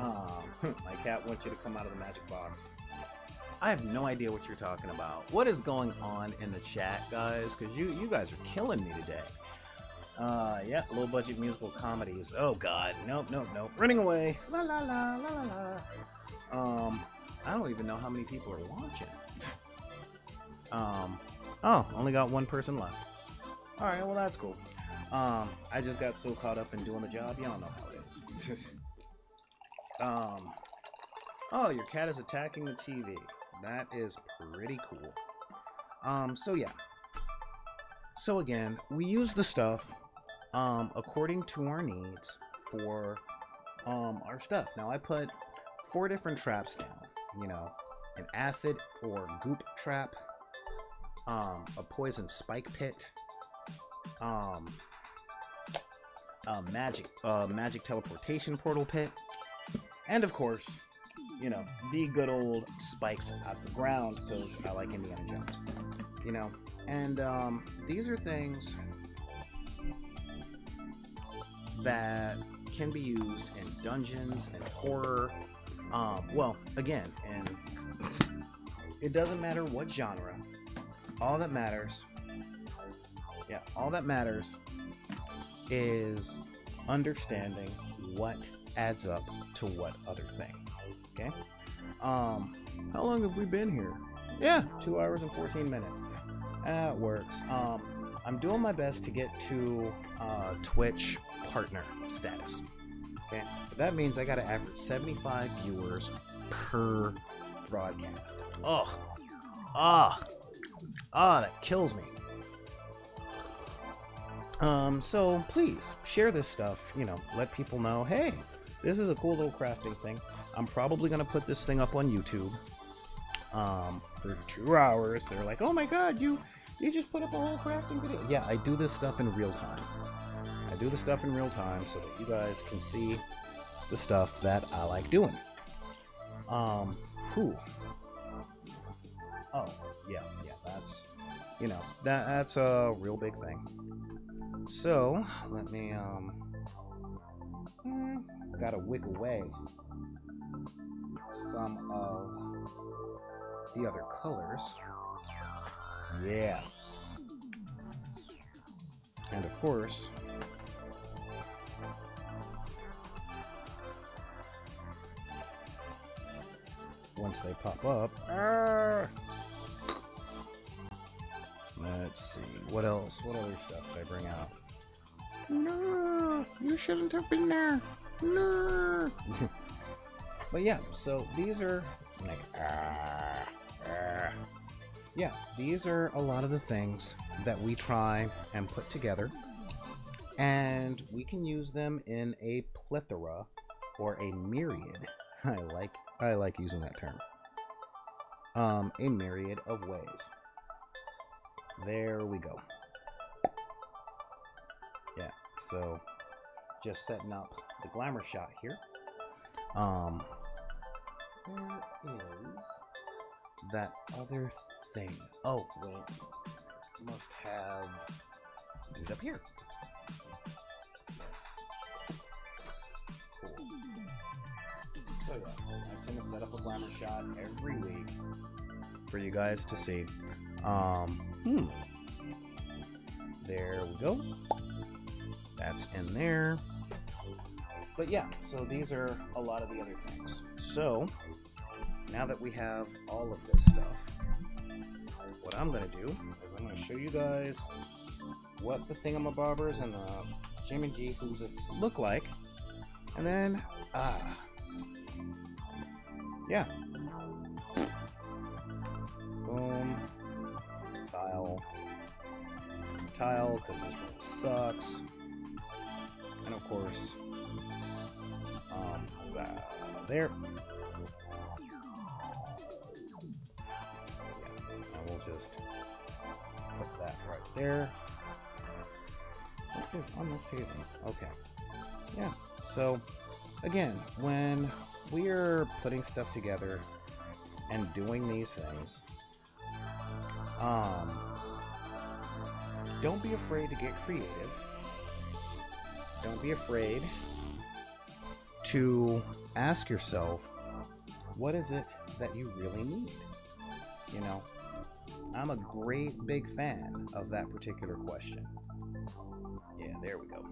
um, my cat wants you to come out of the magic box. I have no idea what you're talking about. What is going on in the chat, guys? Because you you guys are killing me today. Uh, yeah, low budget musical comedies. Oh God, nope, nope, nope. Running away. La la la la la la. Um, I don't even know how many people are watching. Um, oh, only got one person left. All right, well that's cool. Um, I just got so caught up in doing the job. Y'all know how it is. um, oh, your cat is attacking the TV. That is pretty cool. Um, so yeah. So again, we use the stuff um, according to our needs for um, our stuff. Now I put four different traps down. You know, an acid or goop trap, um, a poison spike pit, um, a magic, magic teleportation portal pit, and of course, you know, the good old spikes out the ground because I like Indiana Jones. You know, and um, these are things that can be used in dungeons and horror. Um, well, again, and it doesn't matter what genre. All that matters, yeah, all that matters is understanding what adds up to what other thing. Okay. Um, how long have we been here? Yeah, two hours and 14 minutes. That works. Um, I'm doing my best to get to uh, Twitch partner status. Okay, but that means I got to average 75 viewers per broadcast. Ugh. Ah. Ah, that kills me. Um, so please share this stuff. You know, let people know. Hey, this is a cool little crafting thing. I'm probably gonna put this thing up on YouTube. Um, for two hours. They're like, "Oh my god, you you just put up a whole crafting video." Yeah, I do this stuff in real time. I do the stuff in real time so that you guys can see the stuff that I like doing. Um, whew. Oh, yeah, yeah, that's, you know, that that's a real big thing. So, let me, um, hmm, gotta wick away some of the other colors. Yeah. And of course, once they pop up. Arrgh! Let's see. What else? What other stuff did I bring out? No, you shouldn't have been there. No. but yeah, so these are like, ah, ah. yeah, these are a lot of the things that we try and put together, and we can use them in a plethora or a myriad. I like I like using that term. Um, a myriad of ways. There we go. Yeah, so just setting up the glamour shot here. Um, where is that other thing? Oh, wait. Must have it up here. Cool. So yeah, I'm gonna set up a glamour shot every week for you guys to see. Um, hmm. There we go. That's in there. But yeah, so these are a lot of the other things. So, now that we have all of this stuff, what I'm gonna do is I'm gonna show you guys what the thingamabobbers and the Jimmy G Who's It's look like. And then, ah, yeah. Boom. Tile. Tile, because this room sucks. And of course, um, that there. And we'll just put that right there. Okay, on this table. Okay. Yeah. So, again, when we're putting stuff together and doing these things, um, don't be afraid to get creative. Don't be afraid to ask yourself, what is it that you really need? You know, I'm a great big fan of that particular question. Yeah, there we go.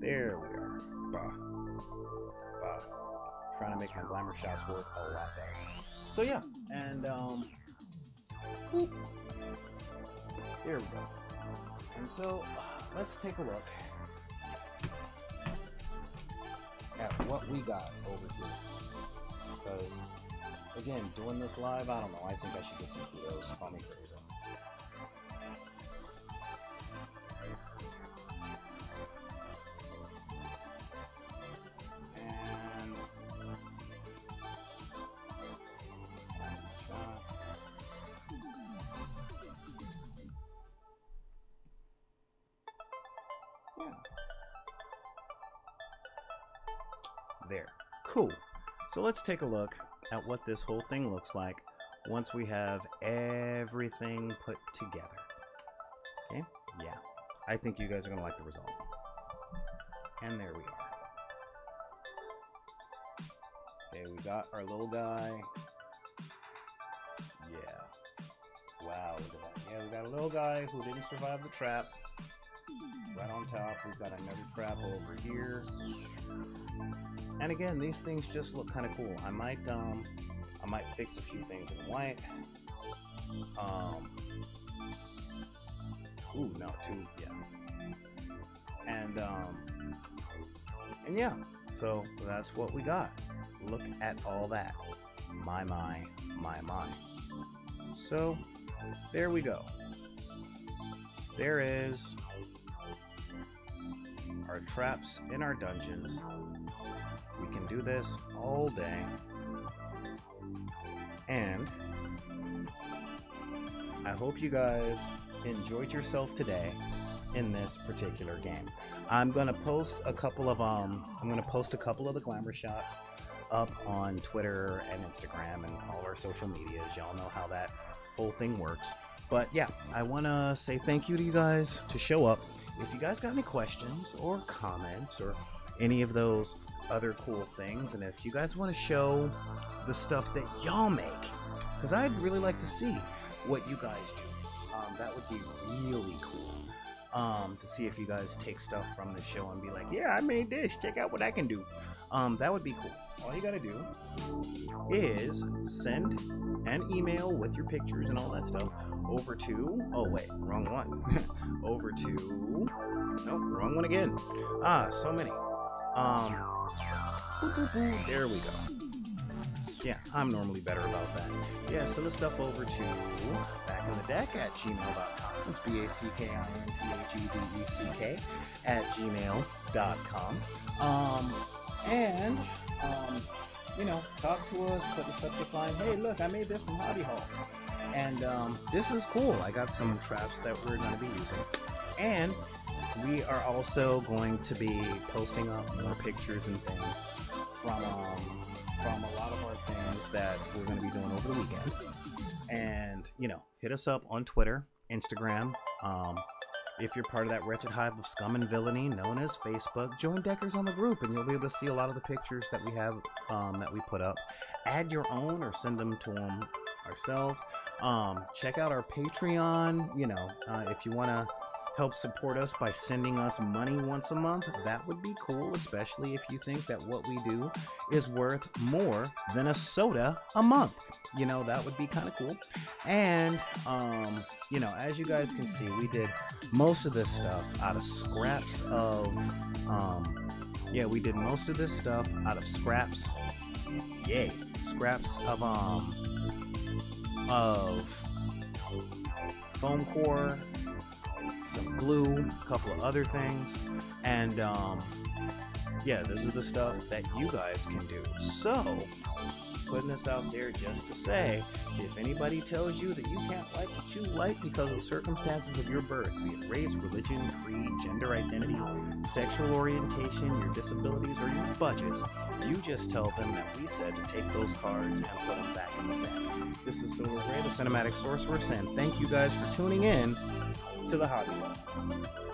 There we are. Bah. Bah. Trying to make my glamour shots work a lot better. So yeah, and um, whoop. there we go. And so let's take a look at what we got over here. Because again, doing this live, I don't know. I think I should get some kudos. Call me crazy. So let's take a look at what this whole thing looks like once we have everything put together. Okay? Yeah. I think you guys are to like the result. And there we are. Okay, we got our little guy. Yeah. Wow. Yeah, we got a little guy who didn't survive the trap. Right on top, we've got another trap over here. And again, these things just look kind of cool. I might, um, I might fix a few things in white. Um, ooh, no, two, yeah. And, um, and yeah, so that's what we got. Look at all that. My, my, my, my. So, there we go. There is our traps in our dungeons. Can do this all day. And I hope you guys enjoyed yourself today in this particular game. I'm gonna post a couple of um I'm gonna post a couple of the glamour shots up on Twitter and Instagram and all our social medias. Y'all know how that whole thing works. But yeah, I wanna say thank you to you guys to show up. If you guys got any questions or comments or any of those other cool things, and if you guys want to show the stuff that y'all make, because I'd really like to see what you guys do. Um, that would be really cool. Um, to see if you guys take stuff from the show and be like, yeah, I made this. Check out what I can do. Um, that would be cool. All you gotta do is send an email with your pictures and all that stuff over to. Oh wait, wrong one. over to. Nope, wrong one again. Ah, so many. Um, there we go. Yeah, I'm normally better about that. Yeah, send the stuff over to back in the deck at gmail.com. It's B A C K I N T H E D E C K at gmail.com. Um, and, um, you know, talk to us, put the subject line, hey, look, I made this from Hobby Hall. And um, this is cool. I got some traps that we're going to be using. And we are also going to be posting up more pictures and things from um, from a lot of our things that we're going to be doing over the weekend. And you know, hit us up on Twitter, Instagram. Um, if you're part of that wretched hive of scum and villainy known as Facebook, join Deckers on the group, and you'll be able to see a lot of the pictures that we have um, that we put up. Add your own or send them to them ourselves. Um, check out our Patreon. You know, uh, if you want to help support us by sending us money once a month, that would be cool, especially if you think that what we do is worth more than a soda a month. You know, that would be kind of cool. And, um, you know, as you guys can see, we did most of this stuff out of scraps of, um, yeah, we did most of this stuff out of scraps. Yay. Scraps of, um, of foam core some glue, a couple of other things, and um, yeah, this is the stuff that you guys can do. So, putting this out there just to say, if anybody tells you that you can't like what you like because of the circumstances of your birth, be it race, religion, creed, gender identity, sexual orientation, your disabilities, or your budgets, you just tell them that we said to take those cards and put them back in the bin. This is Solar Greye, the Cinematic Sorcerer, saying thank you guys for tuning in to the Hobby.